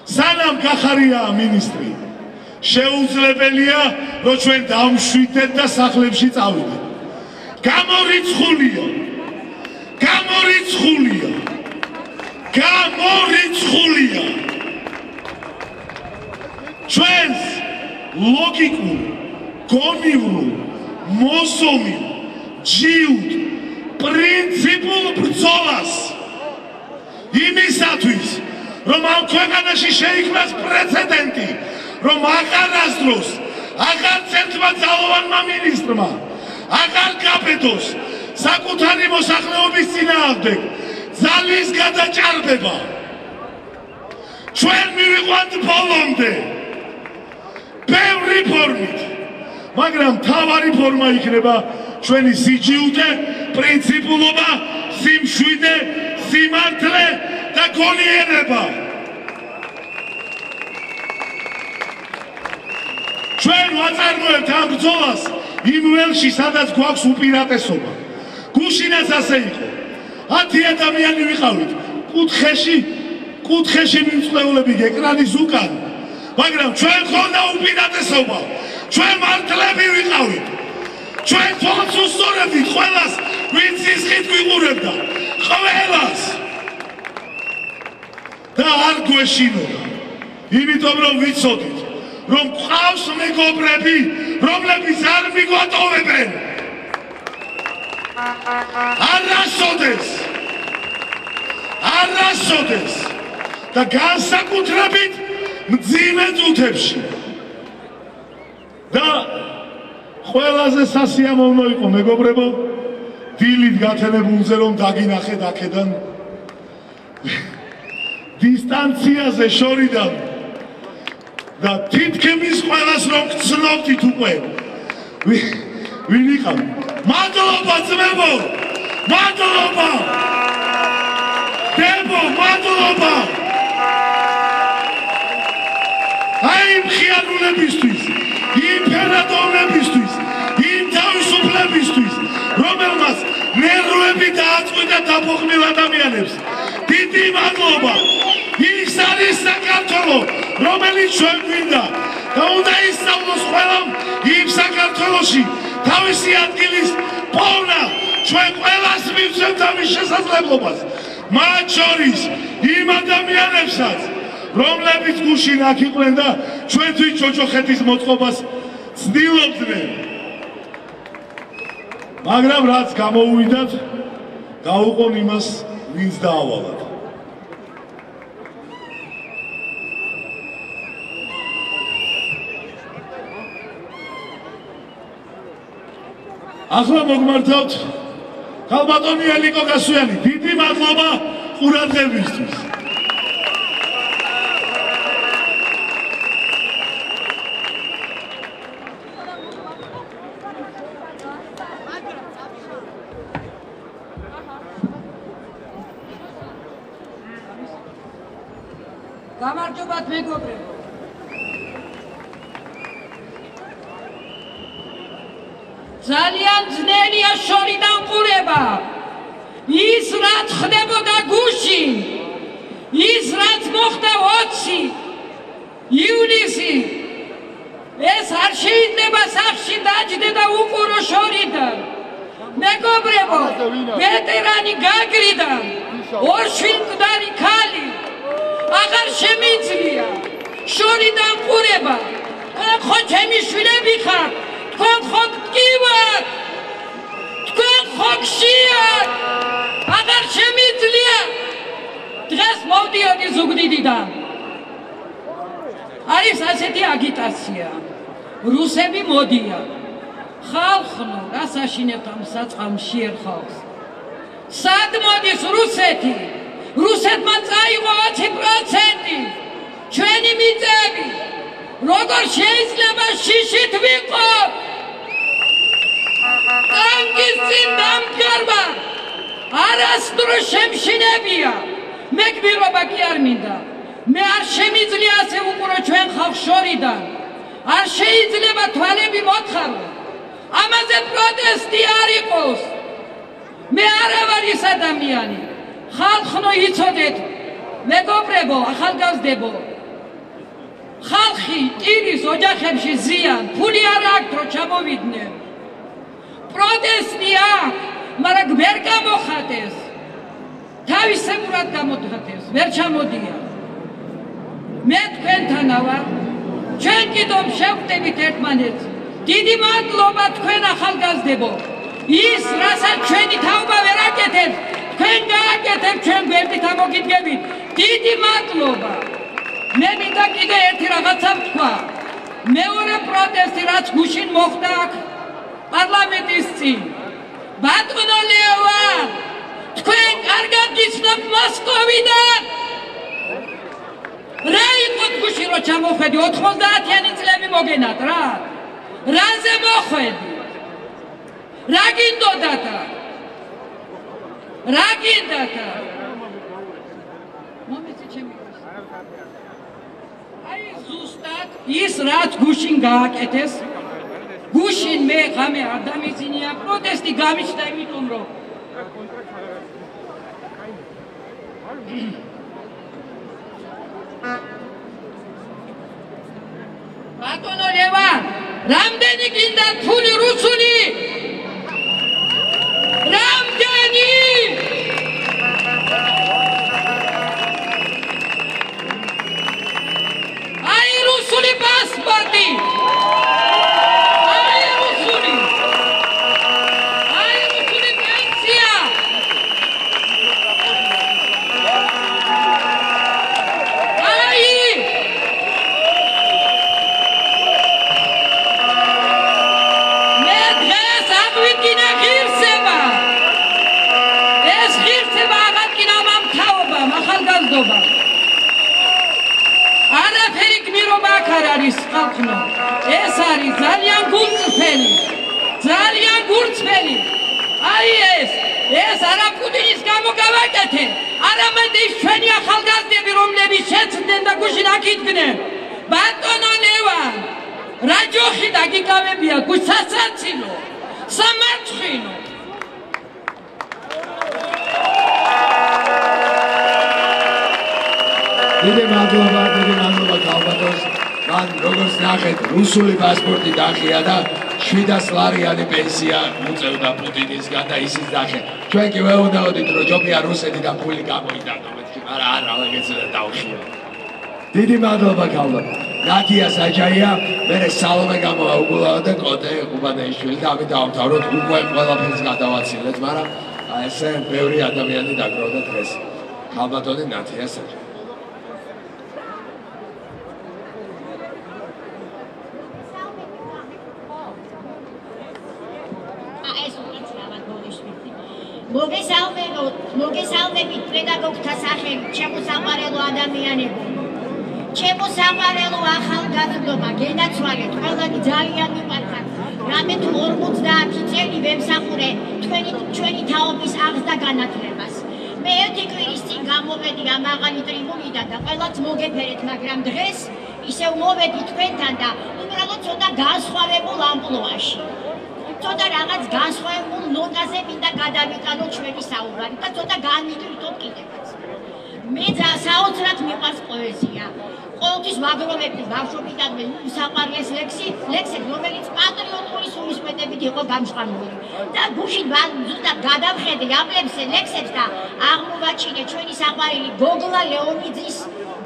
სანამ გახარია მინისტრი შეუძლებელია რომ ჩვენ დავმშვიდეთ და სახლებში წავიდეთ. გამორიცხულია გამორიცხულია გამორიცხულია. ჩვენს ლოგიკურ გონივრულ მოსომი ჯიუტ პრინციპულ ბრძოლას იმისათვის რომ ამ ქვეყანაში შეიქმნას პრეცედენტი რომ აღარასდროს აღარც ერთმა ძალოვანმა მინისტრმა აღარ გაბედოს საკუთარი მოსახლეობის წინააღმდეგ ძალის გადაჭარბება ჩვენ მივიყვანთ ბოლომდე. ბევრი ფორმით. მაგრამ თავარი ფორმა იქნება ჩვენი სიჯიუდე პრინციპულობა სიმშვიდე სიმართლე და გონიერება. ჩვენ ვაწარმოებთ ამ ბრძოლას იმ ველში სადაც გვაქვს უპირატესობა. გუშინაც ასე იყო 10 ადამიანი ვიყავით. კუთხეში კუთხეში მიმწვეულები ეკრანის უკან. მაგრამ ჩვენ ხონდა უპირატესობა. ჩვენ მართლები ვიყავით. ჩვენ თვალს უსწორებდით ყველას ვინც ისხით გვიყურებდა. ყველას. და არ გვეშინოდა. იმიტომ რომ ვიცოდით რომ ყავს მეგობრები რომლებიც არ მიგვატოვებენ არასოდეს! არასოდეს! და განსაკუთრებით მძიმე წუთებში. და ყველაზე სასიამოვნო იყო მეგობრებო დილით გათენებულზე რომ დაგინახეთ აქედან დისტანციაზე შორიდან. და თითქმის ყველას რომ გწნობდით უკვე ვინ იყავ მადლობა ძმებო! მადლობა! დებო მადლობა! აი მხიარულებისთვის იმპერატორებისთვის იმ თავისუფლებისთვის რომელმაც ნერვები დააწყვიტა დაფუხმილ ადამიანებს დიდი მადლობა. ის არის საქართველო რომელიც ჩვენ გვინდა. და უნდა ისწავლოს ყველამ იმ საქართველოში თავისი ადგილის პოვნა ჩვენ ყველას მივცემთ ამის შესაძლებლობას. მათ შორის იმ ადამიანებსაც რომლებიც გუშინ აქ იყვნენ და ჩვენთვის ჯოჯოხეთის მოწყობას ცდილობდნენ. მაგრამ რაც გამოუვიდათ დაუყონ იმას ვინც დაავალათ ახლა მოგმართავთ ხალბატონი ელიკო გასუიანი დიდი მადლობა ყურადღებისთვის. გამარჯობათ მეგობრებო ძალიან ძნელია შორიდან ყურება ის რაც ხდებოდა გუშინ ის რაც მოხდა 20 ივნისი ეს არ შეიძლება სახში დაჯდე და უყურო შორიდან. მეგობრებო ვეტერანი გაგრიდან ორშვინკდარი ქალი. აღარ შემიძლია. შორიდან ყურება ხო ჩემი შვილები ხარ თქვენ ხო გკივარ თქვენ ხო გშიარ აღარ შემიძლია? დღეს მოვდიოდი ზუგდიდიდან. არის ასეთი აგიტაცია. რუსები მოდიან. ხალხნო რას აშინებთ ამ საწყამში ერხავს სად მოდის რუსეთი? რუსეთმა წაიღო 20% ჩვენი მიწები როგორ შეიძლება შიშით ვიყო ტანკის წინ დამკარვა არასდროს შემშინებია. მე გბირობა კი არ მინდა. მე არ შემიძლია ასე უყურო ჩვენ ხალხ შორიდან. არ შეიძლება თვალები მოთხარო. ამაზე პროტესტი არ იყოს. მე არა ვარ ის ადამიანი ხალხნო იცოდეთ. მეგობრებო ახალგაზრდებო ხალხი ტირის ოჯახებში ზიან ფული არ აქვს რომ ჩამოვიდნენ პროტესტია, მაგრამ ვერ გამოხატეს. თავისებურად გამოხატეს, ვერ ჩამოდიან. მე თქვენთანა ვარ. ჩვენ კიდევ შევხვდებით ერთმანეთს. დიდი მადლობა თქვენ ახალგაზრდებო. ის რასაც ჩვენი თაობა ვერ აკეთებს, თქვენ გააკეთებთ ჩვენ გვერდით ამოგიდგებით. დიდი მადლობა. მე მინდა კიდე ერთი რაღაცა ვთქვა. მეორე პროტესტი რაც გუშინ მოხდა აქ პარლამენტის წინ. ბატონო ლეოვან თქვენ კარგად გიცნობ მოსკოვიდან! რა იყო გუშინ რო ჩამოხედი 90-იანი წლები მოგენათ რა? რაზე მოხედი რა გინდოდათ რა გინდათ მომიცი ჩემი აი ზუსტად ის რაც გუშინ გააკეთეს გუშინ მე ღამე არ დამიძინია პროტესტი გამიჩნდა იმიტომ რომ ბატონო ლევან რამდენი გინდა ფული რუსული? რამდენი აი რუსული არის ხალხო ეს არის ძალიან გულწრფელი ძალიან გულწრფელი. აი ეს ეს არა პუტინის გამო გავაკეთე. არამედ ის ჩვენი ახალგაზრდები რომლებიც შეცდნენ და გუშინ აქ იდგნენ. ბატონო ლევან რა ჯოხი დაგიკავებია გუსაცაცილო სამარცხინო. დიდი მადლობა, დიდი მადლობა ქალბატონს. მან როგორც ნახეთ, რუსული პასპორტი დახია და 700 ლარიანი პენსია უწევდა პუტინისგან და ისიც დახე. ჩვენ კი ვეუბნებოდით, რომ ჯობია რუსეთი და ფული გამოიტანო მეთქი, მაგრამ არა, ეგეცდა დავხია. დიდი მადლობა ქალბატონ. ნათია საჯაია, მე სალომე გამოვაუგულა და კოტე ყუბანეიშვილი და ამით დავამთავროთ უკვე ყველაფერს გადავაცილეთ, მაგრამ ესე ბევრი ადამიანი დაგროვდა დღეს. ქალბატონი ნათია საჯაია. მოგესალმებო, მოგესალმებით პედაგოგთა სახელით, ჩემო საყვარელო ადამიანებო. ჩემო საყვარელო ახალგაზრდობა, გენაცვალეთ, ყველანი ძალიან მიყარხართ. რამე თუ 50 წელი ვემსახურე თქვენი ჩვენი თაობის აღზრდა განათლებას. მე ერთი კვირის წინ გამოვედი ამ მაღალი ტრიბუნიდან და ყველაც მოგეფერეთ, მაგრამ დღეს ისევ მოვედი თქვენთან და უბრალოდ ცოტა განსხვავებულ ამპლუაში. ცოტა რაღაც განსხვავებულ ნოტაზე მინდა გადავიტანო ჩვენი საუბარი და ცოტა განვიკრიტოთ კიდევაც. მე საოცრად მიყვარს პოეზია. ყოველთვის ვაგროვებდი ბავშვობიდანვე საყვარლის ლექსი, ლექსები, რომელიც პატრიოტული სულისკვეთებით იყო გამჟღავნული. და გუშინ ზუსტად გადავხედე ამ ლექსებს და აღმოვაჩინე ჩვენი საყვარელი გოგლა ლეონიძის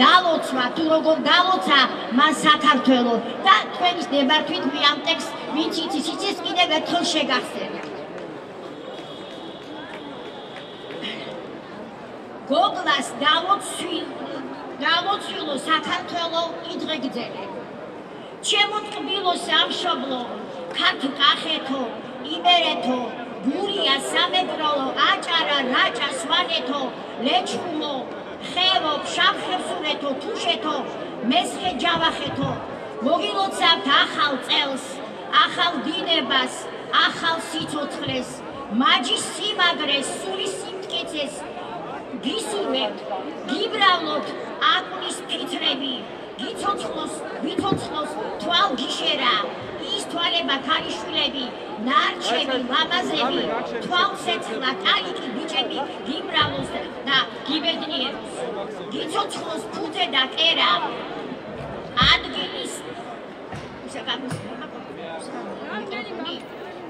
დალოცვა, თუ როგორ დალოცა მან საქართველო და თქვენის ნებართვით მე ამ ტექსტს ვინც იცის, იცის კიდევ ერთხელ შეგახსენებ. გოგლას დალოცვი გამოცილო საქართველო იდღეგძელე. ჩემო ტკბილო სამშობლო, ქართ კახეთო, იბერეთო, გურია სამეგროლო, აჭარა, რაჭა, სვანეთო, ლეჩხუმო, ხევო, ფშავხევსურეთო, თუშეთო, მესხე ჯავახეთო. მოგილოცავთ ახალ წელს, ახალ დინებას, ახალ სიცოცხლეს, მაჯის სიმაგრეს, სული სიმტკიცეს, გისურვებთ, გიბრალოთ აკუნის ფიცრები, გიცოცხლოს, ვითოცხლოს თვალ გიშერა, თვალება ქალიშვილები, ნარჩები, ლამაზები, თვალსეცხლა, ტალიკი ბიჭები გიბრალოს და გიბედნიეროს. გიცოცხლოს ფუძე და კერა, ადგილის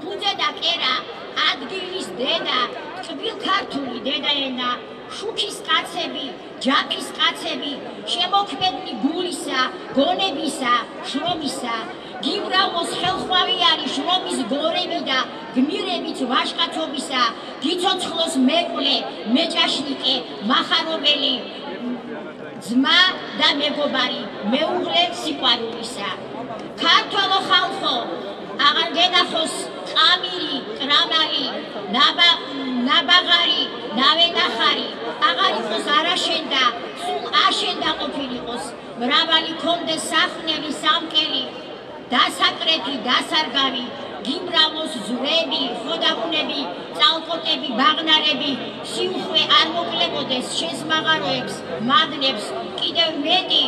ფუძე და კერა, ადგილის დედა, წვილ ქართული დედაენა, შუქის კაცები, ჯაფის კაცები, შემოქმედნი გულისა, გონებისა, შრომისა, გიბრალოს ხელხვავიანი შრომის გორები და გმირებით ვაშკაცობისა, გიცოცხლოს მეყვლე, მეჭაშნიკე, מחარობელი, ძმა და მეგობარი, მეუღლე სიყვარულისა. გენახოს ყამილი, კრამალი, ნაბა ნაბაღარი, ნავენახარი, აღარ იყოს არაშენდა, სულ აშენდა ყოფილიყოს, მრავალი კონდეს სახნელი სამკელი, დასაკრეთი, დასარგავი, გიმრავლოს ზვრები, ხოდაგუნები, წალკოტები, ბაღნარები, სიუხვე არ მოკლებოდეს შენს მაღაროებს, მადნებს, კიდევ მეტი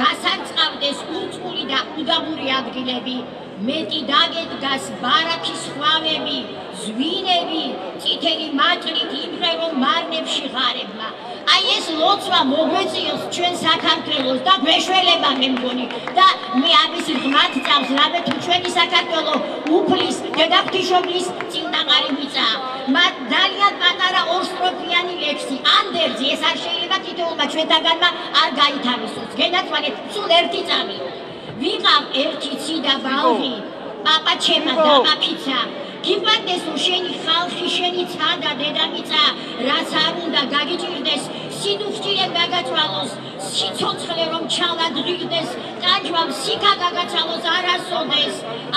გასარწყავდეს უწყული და უდაბური ადგილები, მეტი დაგედგას ბარათის ხვავები, ზვინები, წითელი მაჭრით იმღერო მარნებში ღარებმა. აი ეს ლოცვა მოგვეწიოს ჩვენ საქართველოს და გვეშველება მე მგონი და მე ამის ღმათ წავს რამე თუ ჩვენი საქართველო უფლის დედაფთიშობის წინდაღარი მიწა. მათ ძალიან პატარა ორსტროფიანი ლექსი ანდერძი ეს არ შეიძლება თითოეულმა ჩვენთაგანმა არ გაითავისოს. გენაცვალეთ სულ ერთი წამი. ვიყავ ერთი ციდა ბალღი პაპა ჩემა დაბაფიცა გიყვარდეს რომ შენი ხალხი შენი ცადა დედამიწა რაც არ უნდა გაგიჭირდეს სიდუხჭირე გაგაწვალოს სიცოცხლე რომ ჩალადღირდეს ტაჯვამ სიკა გაგაცალოს არასოდეს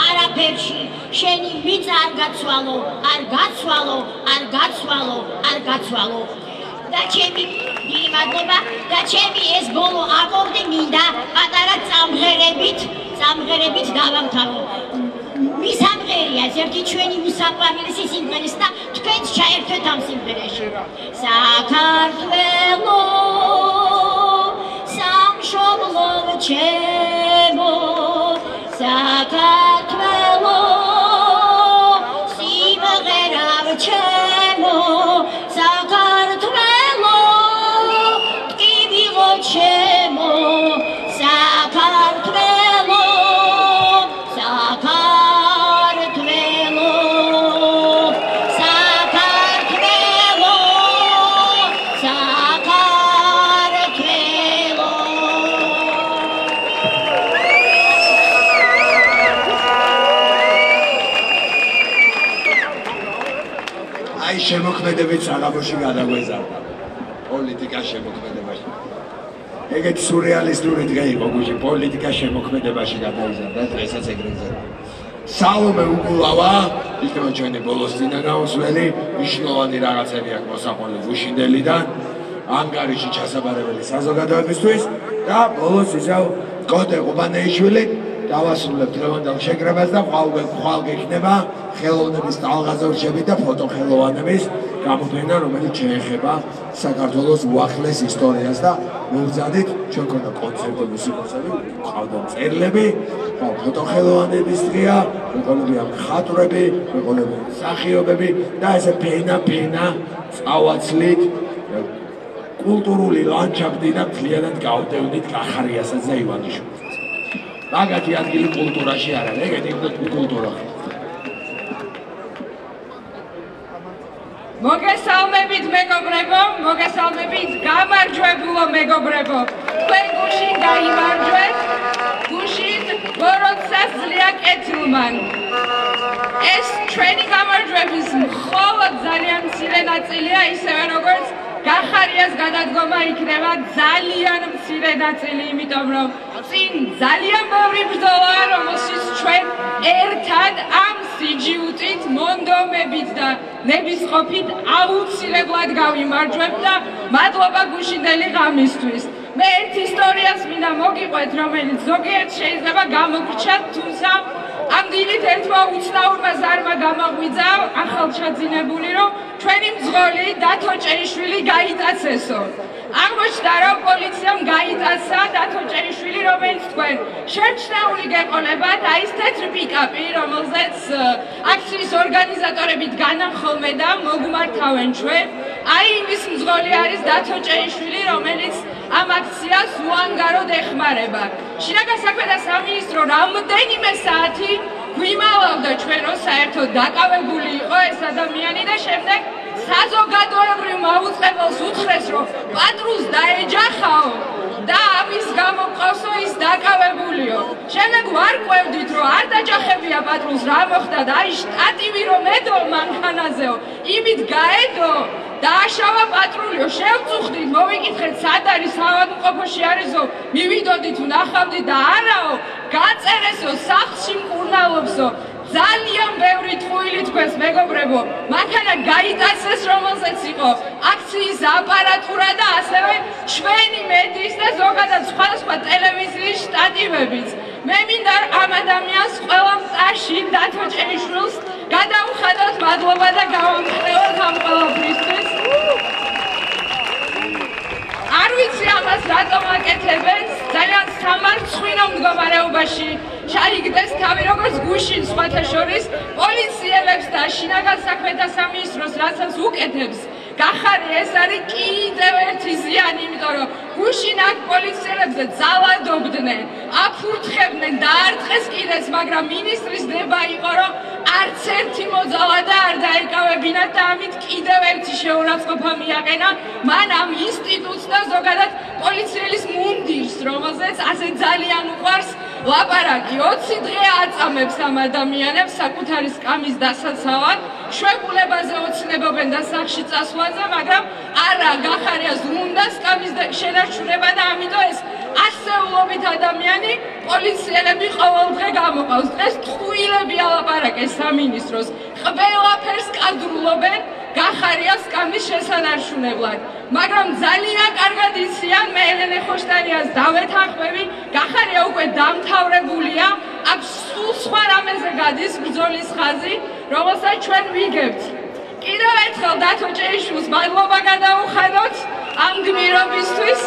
არაფერში. შენი მიწა არ გაცვალო არ გაცვალო არ გაცვალო არ გაცვალო. და ჩემი დიდი მადლობა და ჩემი ეს ბოლო აკორდი მინდა პატარა წამღერებით წამღერებით დავამთავრო მისამღერია ერთი ჩვენი მუსაყვარლესი სიმღერის და თქვენც ჩაერთვეთ ამ სიმღერაში. საქართველო სამშობლო ჩემო საქართველო საღამოში გადაგვეზარდა. პოლიტიკა შემოქმედებაში. ეგეთი სურეალისტური დღე იყო გუში. პოლიტიკა შემოქმედებაში გადაიზარდა დღესაც ეგრეზე. სალომე უგულავა იქნება ჩვენი ბოლოს წინა გაუსვლელი მნიშვნელოვანი რაღაცები აქვს მოსაყოლი გუშინდელიდან ანგარიში ჩასაბარებელი საზოგადოებისთვის და ბოლოს ისევ კოდე ყუბანეიშვილი დავასრულებ დღევანდელ შეკრებას და ყალბე ყალ გექნება ხელოვნების ტალღაზორშები და ფოტოხელოვანების გამოდგენა რომელიც შეეხება საქართველოს უახლეს ისტორიას და მოგზადით ჩვენ ქონდა კონცერტი მუსიკოსები ყავდა წერილები და ფოტოხელოვანების დღეა მეყოლებია ხატრები მეყოლებია სახიობები და ესე ფენა ფენა წავაცლით კულტურული ლანდშაფტი და ძალიანად გავდევნით კახარიასაც და ივანიშვილს მაგათი ადგილი კულტურაში არ არის, ეგეთი კულტურა. მოგესალმებით მეგობრებო, მოგესალმებით გამარჯვებულო მეგობრებო. თქვენ გუშინ გაიმარჯვეთ. გუშინ როდესაც ძლია კეთილმან. ეს ჩვენი გამარჯვების მხოლოდ ძალიან მცირე ნაწილია, ისევე როგორც გახარიას გადადგომა იქნება ძალიან მცირე ნაწილი, იმიტომ რომ წინ ძალიან ბევრი ბრძოლა, რომელშიც ჩვენ ერთად ამ სიჯიუტით, მონდომებით და ნებისყოფით აუცილებლად გავიმარჯვებ და მადლობა გუშინდელი ღამისთვის. მე ერთ ისტორიას მინდა მოგიყვეთ, რომელიც ზოგიერთ შეიძლება გამოგრჩათ, თუმცა ამ დილით ერთმა უცნაურმა ზარმა გამაღვიძა ახალჩაძინებული, რომ ჩვენი მძღოლი დათო ჭეიშვილი გაიტაცესო. აღმოჩნდა რომ პოლიციამ გაიტაცა დათო ჭეიშვილი რომელიც თქვენ შეჩნეული გეყოლებათ აი ეს თეთრი პიკაპი რომელზეც აქციის ორგანიზატორებით განახოლმე და მოგმართავენ ჩვენ აი იმის მძღოლი არის დათო ჭეიშვილი რომელიც ამ აქციას უანგაროდ ეხმარება შინაგან საქმეთა სამინისტრო რამდენიმე საათი გვიმალავდა ჩვენ რომ საერთოდ დაკავებული იყო ეს ადამიანი და შემდეგ საზოგადოებრივ მაუწყებელს უთხრეს რომ პატრულს დაეჯახაო და ამის გამო ყავსო ის დაკავებულიო. შემდეგ ვარ ყვევდით რომ არ დაჯახებია პატრულს რა მოხდა და აი შტატივი რომ ედო მანქანაზეო. იმით გაედო. დააშავა პატრულიო. შევწუხდით მოვიკითხეთ სად არის ავადმყოფოში არისო მივიდოდით ვნახავდით და არაო გაწერესო სახლში მკურნალობსო ძალიან ბევრი ტყუილი თქვენს მეგობრებო. მანქანა გაიტაცეს რომელზეც იყო აქციის აპარატურა და ასევე ჩვენი მედიის და ზოგადად სხვადასხვა ტელევიზიის შტატივებიც. მე მინდა ამ ადამიანს ყველა წაში დათოჭეიშვილს გადავხადოთ მადლობა და გავამხნევოთ ამ ყველაფრისთვის არ ვიცი ამას რატომ აკეთებენ. ძალიან სამარცხვინო მდგომარეობაში ჩაიგდეს თავი როგორც გუშინ სხვათა შორის პოლიციელებს და შინაგან საქმეთა სამინისტროს რასაც უკეთებს. გახარი ეს არის კიდევ ერთი ზიანი იმიტომ რომ გუშინ აქ პოლიციელებზე ძალადობდნენ აფურთხებდნენ და არტყეს კიდეც მაგრამ მინისტრის ნება იყო რომ არც ერთი მოძალადა არ დაეკავებინათ და ამით კიდევ ერთი შეურაცხყოფა მიაყენა. მან ამ ინსტიტუტს და ზოგადად პოლიციელის მუნდირს რომელზეც ასე ძალიან უყვარს ლაპარაკი. 20 დღე აწამებს ამ ადამიანებს საკუთარი სკამის დასაცავად. შვებულებაზე ოცნებობენ და სახში წასვლაზე მაგრამ არა გახარიას უნდა სკამის შენარჩუნება და ამიტომ ეს ასეულობით ადამიანი პოლიციელები ყოველდღე გამოყავს. დღეს ტყუილები ალაპარაკეს სამინისტროს. ყველაფერს კადრულობენ გახარია სკამის შესანარჩუნებლად. მაგრამ ძალიან კარგად იციან მე ელენე ხოშტარიას დავეთანხმები გახარია უკვე დამთავრებულია აქ სულ სხვა რამეზე გადის ბრძოლის ხაზი რომელსაც ჩვენ ვიგებთ. კიდევ ერთხელ დათო ჭეიშვილს მადლობა გადაუხადოთ ამ გმირობისთვის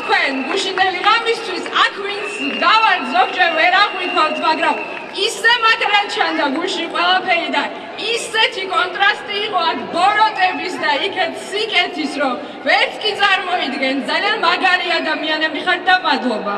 თქვენ გუშინელი ღამისთვის აქ ვინც დავარ ზოგჯერ ვერ აღვიქოთ მაგრამ ისე მაგრად ჩანდა გუში ყველაფერი და ისეთი კონტრასტი იყო აქ ბოროტების და იქეთ სიკეთის რომ ვერც კი წარმოიდგენ ძალიან მაგარი ადამიანები ხართ და მადლობა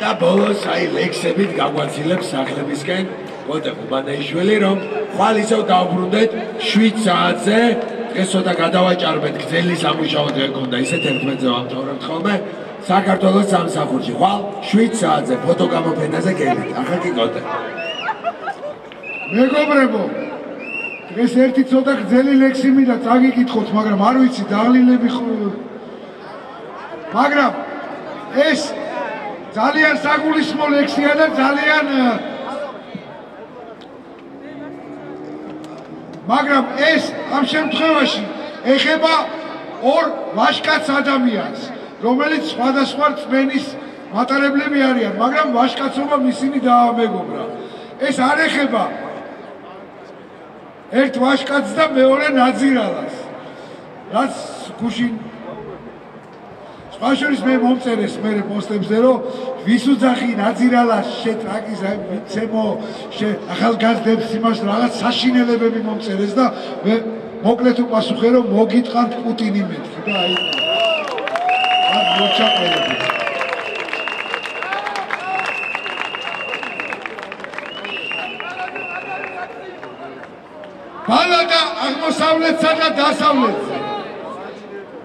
და ბოლოს აი ლექსებით გაგვაცილებს სახლებისკენ კოტე ხუბანეიშვილი რომ ხვალ ისევ დაუბრუნდეთ 7 საათზე დღეს ცოტა გადავაჭარბეთ გძელი სამუშაო დღე გქონდა. ისეთ 11-ზე ვამთავრებთ ხოლმე. საქართველოს სამსახურში. ხვალ 7 საათზე ფოტოგამოფენაზე გელით ახლა კი კოტე მეგობრებო დღეს ერთი ცოტა გძელი ლექსი მინდა წაგიკითხოთ მაგრამ არ ვიცი დაღლილები მაგრამ ეს ძალიან საგულისხმო ლექსია და ძალიან მაგრამ ეს ამ შემთხვევაში ეხება ორ ვაშკაც ადამიანს, რომელიც სხვადასხვა წმენის მატარებლები არიან, მაგრამ ვაშკაცობა ისინი დაამეგობრა. ეს არ ეხება ერთ ვაშკაცს და მეორე ნაძირალას. რაც გუშინ ბაშურის მე მომწერეს მე პოსტებზე რომ ვისუძახი ნაძირალა შეტრაკის აი ვიცემო შე ახალგაზრდებს იმას რაღაც საშინელებები მომწერეს და მე მოკლედ უპასუხე რომ მოგიტყანთ პუტინი მეთქი და აი ამ მოჩაყელები ბალადა აღმოსავლეთსა და დასავლეთსა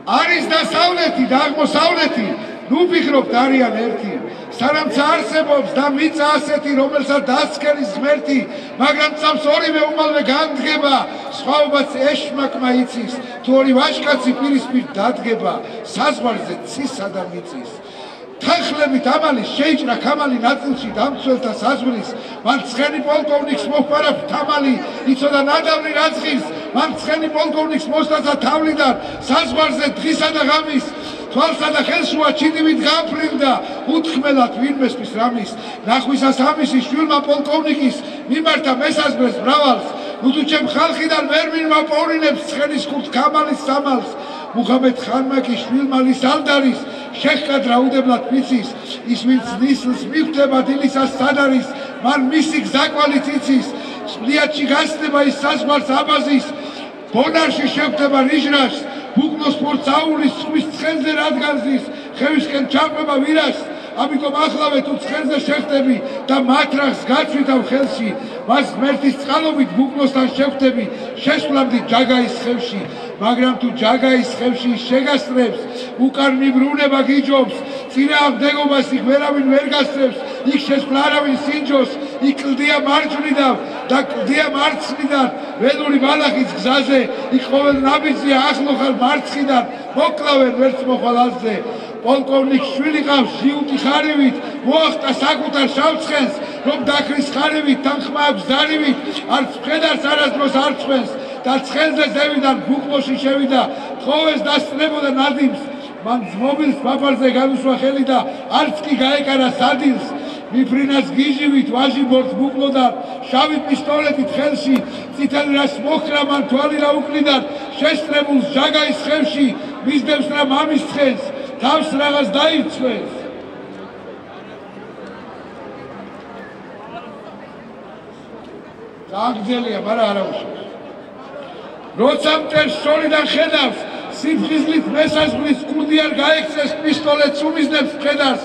არის დასავლეთი და აღმოსავლეთი. ნუ ფიქრობთ არიან ერთი. სანამ წარსებობს და მიწა ასეთი რომელსაც დასკერის ღმერთი მაგრამ წამს ორივე უმალვე განდგება. სხვაობაც ეშმაკმა იცის. თუ ორი ვაშკაცი პირისპირ დადგება საზღვარზე ცისა და მიწის თანხლებით ამალი შეიჭრა ქამალი ნაწილში დამცველთა საზღვრის. მან ცხენი პოლკოვნიკს მოხარა თამალი იცოდა ნადავლი რაცხის მან ცხენი პოლკოვნიკს მოსტაცა თავლიდან საზღვარზე დღისა და ღამის. თვალსა და ხელშუა ჩიდივით გაფრინდა უთქმელად ვინმესთვის რამის. ნახვისას ამისი შვილმა პოლკოვნიკის მიმართა მესაზღვრეს მრავალს. ნუ თუ ჩემ ხალხიდან ვერ მინმა პოვრინებს ცხენის ხუთ ქამალის სამალს მუხამედ ხანმაკი შვილმალი სალდარის შეხკად რაუდებლად მიცის ის ვინც ნისლს მიხვდება დილისას სად არის მან მისი გზაკვალი ციცის სპლიატში გასდება ის საზღვარს აბაზის ბონარში შეხვდება ნიშნას ბუკნოს პორცაულის ხმის ცხენზე რადგანზის ხევისკენ ჩაყვება ვირას ამიტომ ახლავე თუ ცხენზე შეხვდები და მათრახს გაცვითავ ხელში მას ღმერთის წყალობით ბუკნოსთან შეხვდები შეშლამდი ჯაგაის ხევში მაგრამ თუ ჯაგაის ხევში შეგასწრებს უკან მიბრუნება გიჯობს წინააღმდეგობას იქ ვერავინ ვერ გასწრებს იქ შეშლა არავინ სინჯოს იქ კლდია მარჯვნიდან და კლდია მარცხნიდან ველური ბალახის გზაზე იქ ყოველ ნაბიჯია ახლო ხარ მარცხნიდან მოკლავენ ვერც მოხალასზე პოლკოვნიკ შვილი ყავს ჟიუტი ხარივით მოახტა საკუთარ შავცხენს რომ დაქრის ხარივით თანხმა აქვს ზარივით არც ხედავს არასდროს არ ცხენს და ცხენზე ზევიდან გუკლოში შევიდა თხოვეს დასწნებოდა ნადიმს. მან ძმობილს პაპარზე განუშვა ხელი და არც კი გაეკარა სადილს. მიფრინას გიჟივით ვაჟი ბორც გუკლოდა შავი პისტოლეტით ხელში წითელ რას მოხრა მან თვალი რა უკნიდან შესწრებულს ჯაგაის ხევში მისდევს რა მამის ცხენს. თავს რაღაც დაიცვეს. გაგძელია მაგრამ არა უშავს როცა მტერს სოლიდან ხედავს სიფხიზლით მესაზღვის კურდი არ გაიქცეს პისტოლეტს უმიზნებს ხედავს.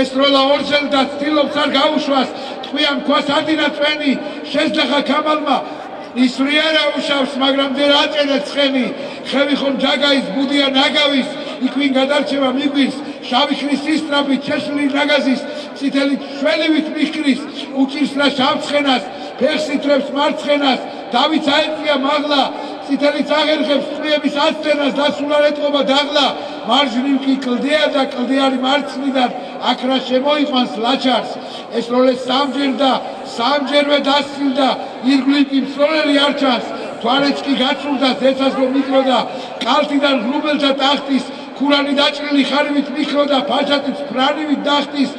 ეს როლა ორჯერ და ცდილობს არ გაუშვას. ტყვიან ქვას ადინა წვენი შეძახა კამალმა ის რიარა უშავს მაგრამ დე რაწერა ცხენი. ხევი ხომ ჯაგაის ბუდია ნაგავის. იქვინ გადარჩება მიგვირს შავი ხრის სისტრაფი ჩეშლი ნაგაზის. წითელი შველივით მიხრის უჭირს რა შავცხენას ფეხსითრებს მარცხენას. დავით აიწია მაღლა წითელი წაღერხებს წვიების ასწენას დასულა ეტყობა დაღლა. მარჯვნივ კი კლდეა და კლდეარი მარცხნიდან აქ რა შემოიყვანს ლაჩარს. ეს როლე სამჯერ და სამჯერვე დასცილდა ირგვლივ კი მსროლელი არ ჩანს თვალეც კი გაცურდა ზეცას რომ მიკროდა კალთიდან ღრუბელთა ტახტის ქურანი დაჭრილი ხარივით მიქროდა ფაჟატის ფრანივით დახტის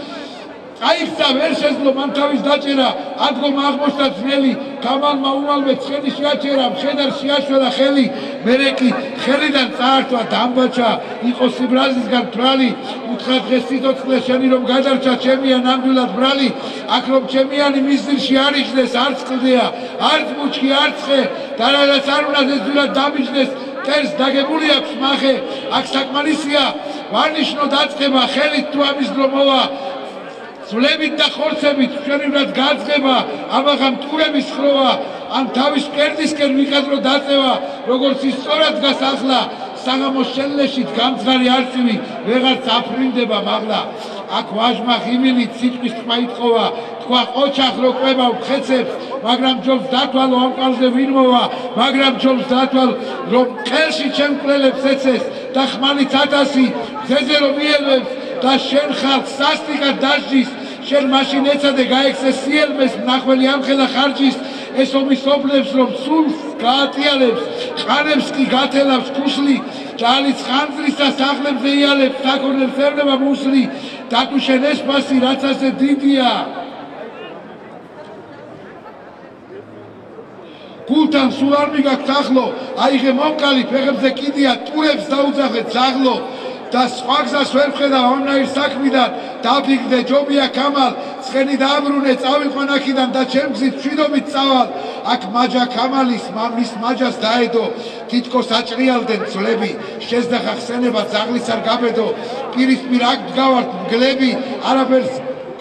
აიქცა ვერ შეძლო მან თავის დაჭერა. ადგომ აღმოჩნდა ძნელი კამალმა უმალმე ცხენი შეაჩერა მხედარ შეაშველა ხელი. მერეკი ხელიდან წაართვა დამბაჩა იყო სიბრაზისგან თრალი უთხრა დღეს სიცოცხლე შენი რომ გადარჩა ჩემია ნამდვილად ბრალი. აქ რომ ჩემიანი მისდირში არ იხდეს არც კლდეა არც ბუჩქი არც ხე. და რაღაც არ უნდა ზედურად დამიჯდეს ტერს დაგებული აქვს მახე. აქ საკმარისია ვარნიშნო დაწყება ხელით თუ ამის დრო სულებით და ხორცებით ჩვენივრად გაძღება ამაღა მტურების ხროვა ან თავის კერდისკენ ვიყადრო დაწევა როგორც ის სწორად დგას ახლა საღამოს შენლეშით გამძღარი არწივი ვეღარც აფრინდება მაღლა. აქ ვაჟმა ხიმილი ციტყვის თქმა იტყოვა თქვა ყოჩახ რო ყვება ხეცებს მაგრამ ჯობს დათვალო ამ ყალზე ვინ მოვა მაგრამ ჯობს დათვალ რომ ყელში ჩემკვლელებს ეცეს და ხმალით ათასი ძეზე რომ მიელვებს და შენ ხალხ სასტიკად დაჟის შენ მაშინ ეცადე გაექსე სიელმეს ნახველი ამხელა ხარჯის ეს ომის ოფლებს რომ სულს გაატიალებს ყანებს კი გათელავს ქუსლი ჯალის ხანძრის და სახლებზე იალებს საქონელს ერნება მუსლი. დათუ შენ ეს ფასი რაც ასე დიდია? გულთან სულ არ მიგაქვს ახლო. აიღე მომკალი ფეხებზე კიდია ტურებს დაუძახე ძაღლო და სხვა გზას ვერ ხედავ ამნაირ საქმიდან. დაფიქრდე ჯობია კამალ ცხენი დააბრუნე წავიყვან აქიდან და ჩემ გზით ჩვიდობით წავალ. აქ მაჯა კამალის მამის მაჯას დაედო. თითქოს აჭრიალდნენ ძლები შეძახა ხსენება ძაღლის არ გაბედო. პირისპირ აქ დგავართ მგლები. არაფერს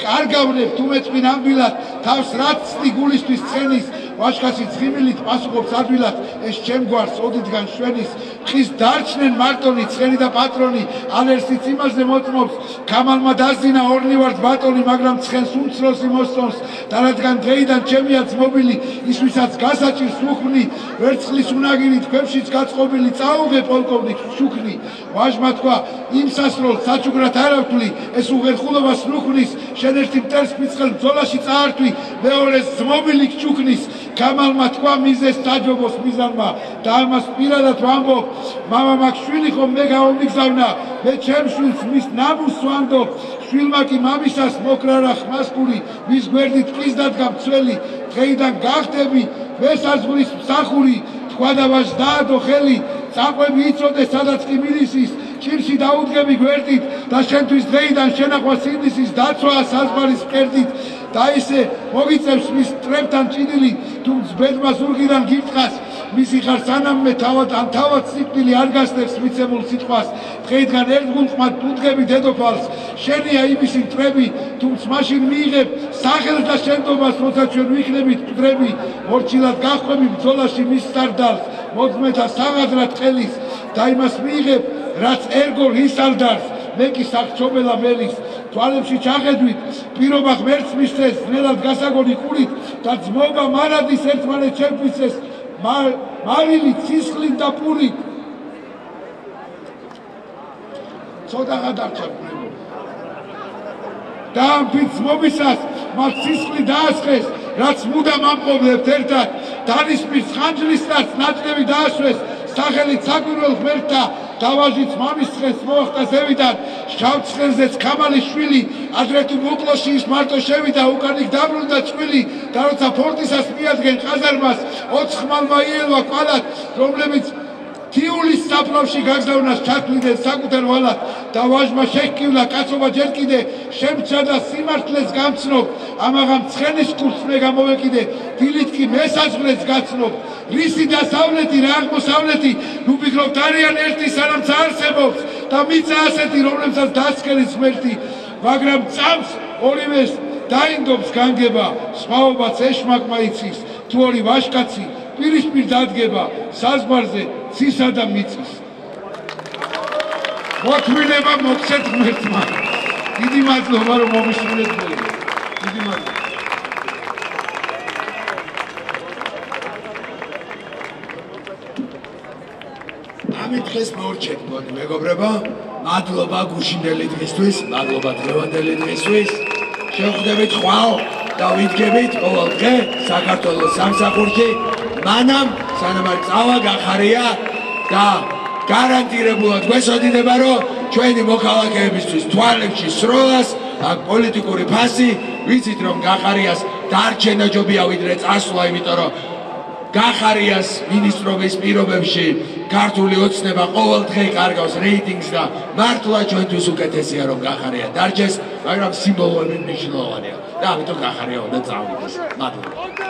კარგავნებ თუ მეწვი ნამდვილად თავს რაც გულისთვის ცხენის ვაშკაცი ცხიმილით პასუხობს ადვილად ეს ჩემ გვარს ოდითგან შვენის ხის დარჩნენ მარტონი ცხენი და პატრონი. ალერსიც იმაზე მოწმობს კამალმა დაზინა ორნი ვართ ბატონი მაგრამ ცხენს უმცროსი მოსწონს. და რადგან დღეიდან ჩემია ძმობილი ის ვისაც გასაჭირს უხნი ვერცხლის უნაგირი თქვენშიც გაწყობილი წაუღე პოლკოვნიკ შუქნი ვაჟმა თქვა იმ სასროლ საჩუქრად არავთვლი ეს უღერხულობას ნუხნის შენ ერთი მტერს ფიცხელ ბრძოლაში წაართვი მეორეს ძმობილი ჩუქნის კამალმა თქვა მიზეს დაჯობოს მიზანმა და ამას პირადად ვამბობ მამა მაგ შვილი ხომ მე გამომიგზავნა მე ჩემ შვილს მის ნამუს ვამბობ. შვილმა კი მამისას მოკრარა ხმასკური მის გვერდით ყის დადგა მცველი დღეიდან გახდები მესაზღვრის მსახური თქვა და ვაშ დაადო ხელი წაყვები იწოდე სადაც კი მინისის ჭირში დაუდგები გვერდით და შენთვის დღეიდან შენახვა სინდისის დაცვა საზღვარის კერდით და ისე მოგიწევს მის ტრებთან ჭიდილი თუ ბედმა ზურგიდან გიწხას მისი ხარ სანამ მე თავად ან თავად სიკვდილი არ გასდევს მიცემულ სიტყვას. დღეიდან ერთგულწმა დუდგები დედოფალს. შენია იმისი ტრები თუმც მაშინ მიიღებ სახელს და შენდობას როცა ჩვენ ვიქნებით მტრები მორჩილად გახვები ბრძოლაში მის სარდალს მოძმეთა საღადრად ყელის და იმას მიიღებ რაც ერგო რისალდარს მე კი საქჩობელა მელის თვალებში ჩახედვით პირობა ღმერთს მისცეს ძნელად გასაგონი ყურით და ძმობა მარადის ერთმანეთს შეფიცეს მარილი ცისხლით და პურით. ცოტა გადარჩა და ამ ფიცმობისას მას ცისხლი დაასხეს რაც მუდამ ამყოფლებთ ერთად. დანისმის ხანჯლისას ნაწლები დაასვეს სახელით საკვირველ ღმერთთა დავაჟიც მამის ცხენს მოახდა ზევიდან შავცხენზეც ქამალის შვილი ადრე თუ მოკლოში ის მარტო შევიდა უკან იქ დაბრუნდა წვილი და როცა ფორტისას მიადგენ ყაზარმას ოცხმალმა იელვა ყალათ. რომლებიც თიულის საფლავში გაგზავნას ჩათვლიდან საკუთარ ვალად და ვაჟმა შეჰკივლა კაცობა ჯერ კიდე შემჩადა სიმართლეს გამცნობ. ამაღამ ცხენის კურს მე გამოვეკიდე. დილით კი მესაზღვრეს გაცნობ. რისი დასავლეთი რა აღმოსავლეთი? ნუ ფიქრობთ არიან ერთი სანამ წარსებობს და მიცა ასეთი რომლებსაც დასკერის ღმერთი მაგრამ წამს ორივეს დაინდობს განგება. სხვაობაც ეშმაკმა იცის. თუ ორი ვაჟკაცი პირისპირ დადგება საზღვარზე ცისა და მიწის. მოთმინება მოგცეთ ღმერთმა. დიდი მადლობა რომ მომისმინეთ მე. დიდი მადლობა. ამით დღეს მორჩეთ მოდი მეგობრებო. მადლობა გუშინდელი დღისთვის მადლობა დღევანდელი დღისთვის. შევხვდებით ხვალ და ვიდგებით ყოველ დღე საქართველოს სამსახურში მანამ სანამ არ წავა გახარია და გარანტირებულად გვესოდინება რომ ჩვენი მოქალაქეებისთვის თვალებში სროლას აქ პოლიტიკური ფასი ვიცით რომ გახარიას დარჩენა ჯობია ვიდრე წასვლა იმიტომ რომ გახარიას მინისტრობის პირობებში ქართული ოცნება ყოველ დღე კარგავს რეიტინგს და მართლა ჩვენთვის უკეთესია რომ გახარია დარჩეს მაგრამ სიმბოლოები მნიშვნელოვანია. და ამიტომ გახარია უნდა წავიდეს მადლობა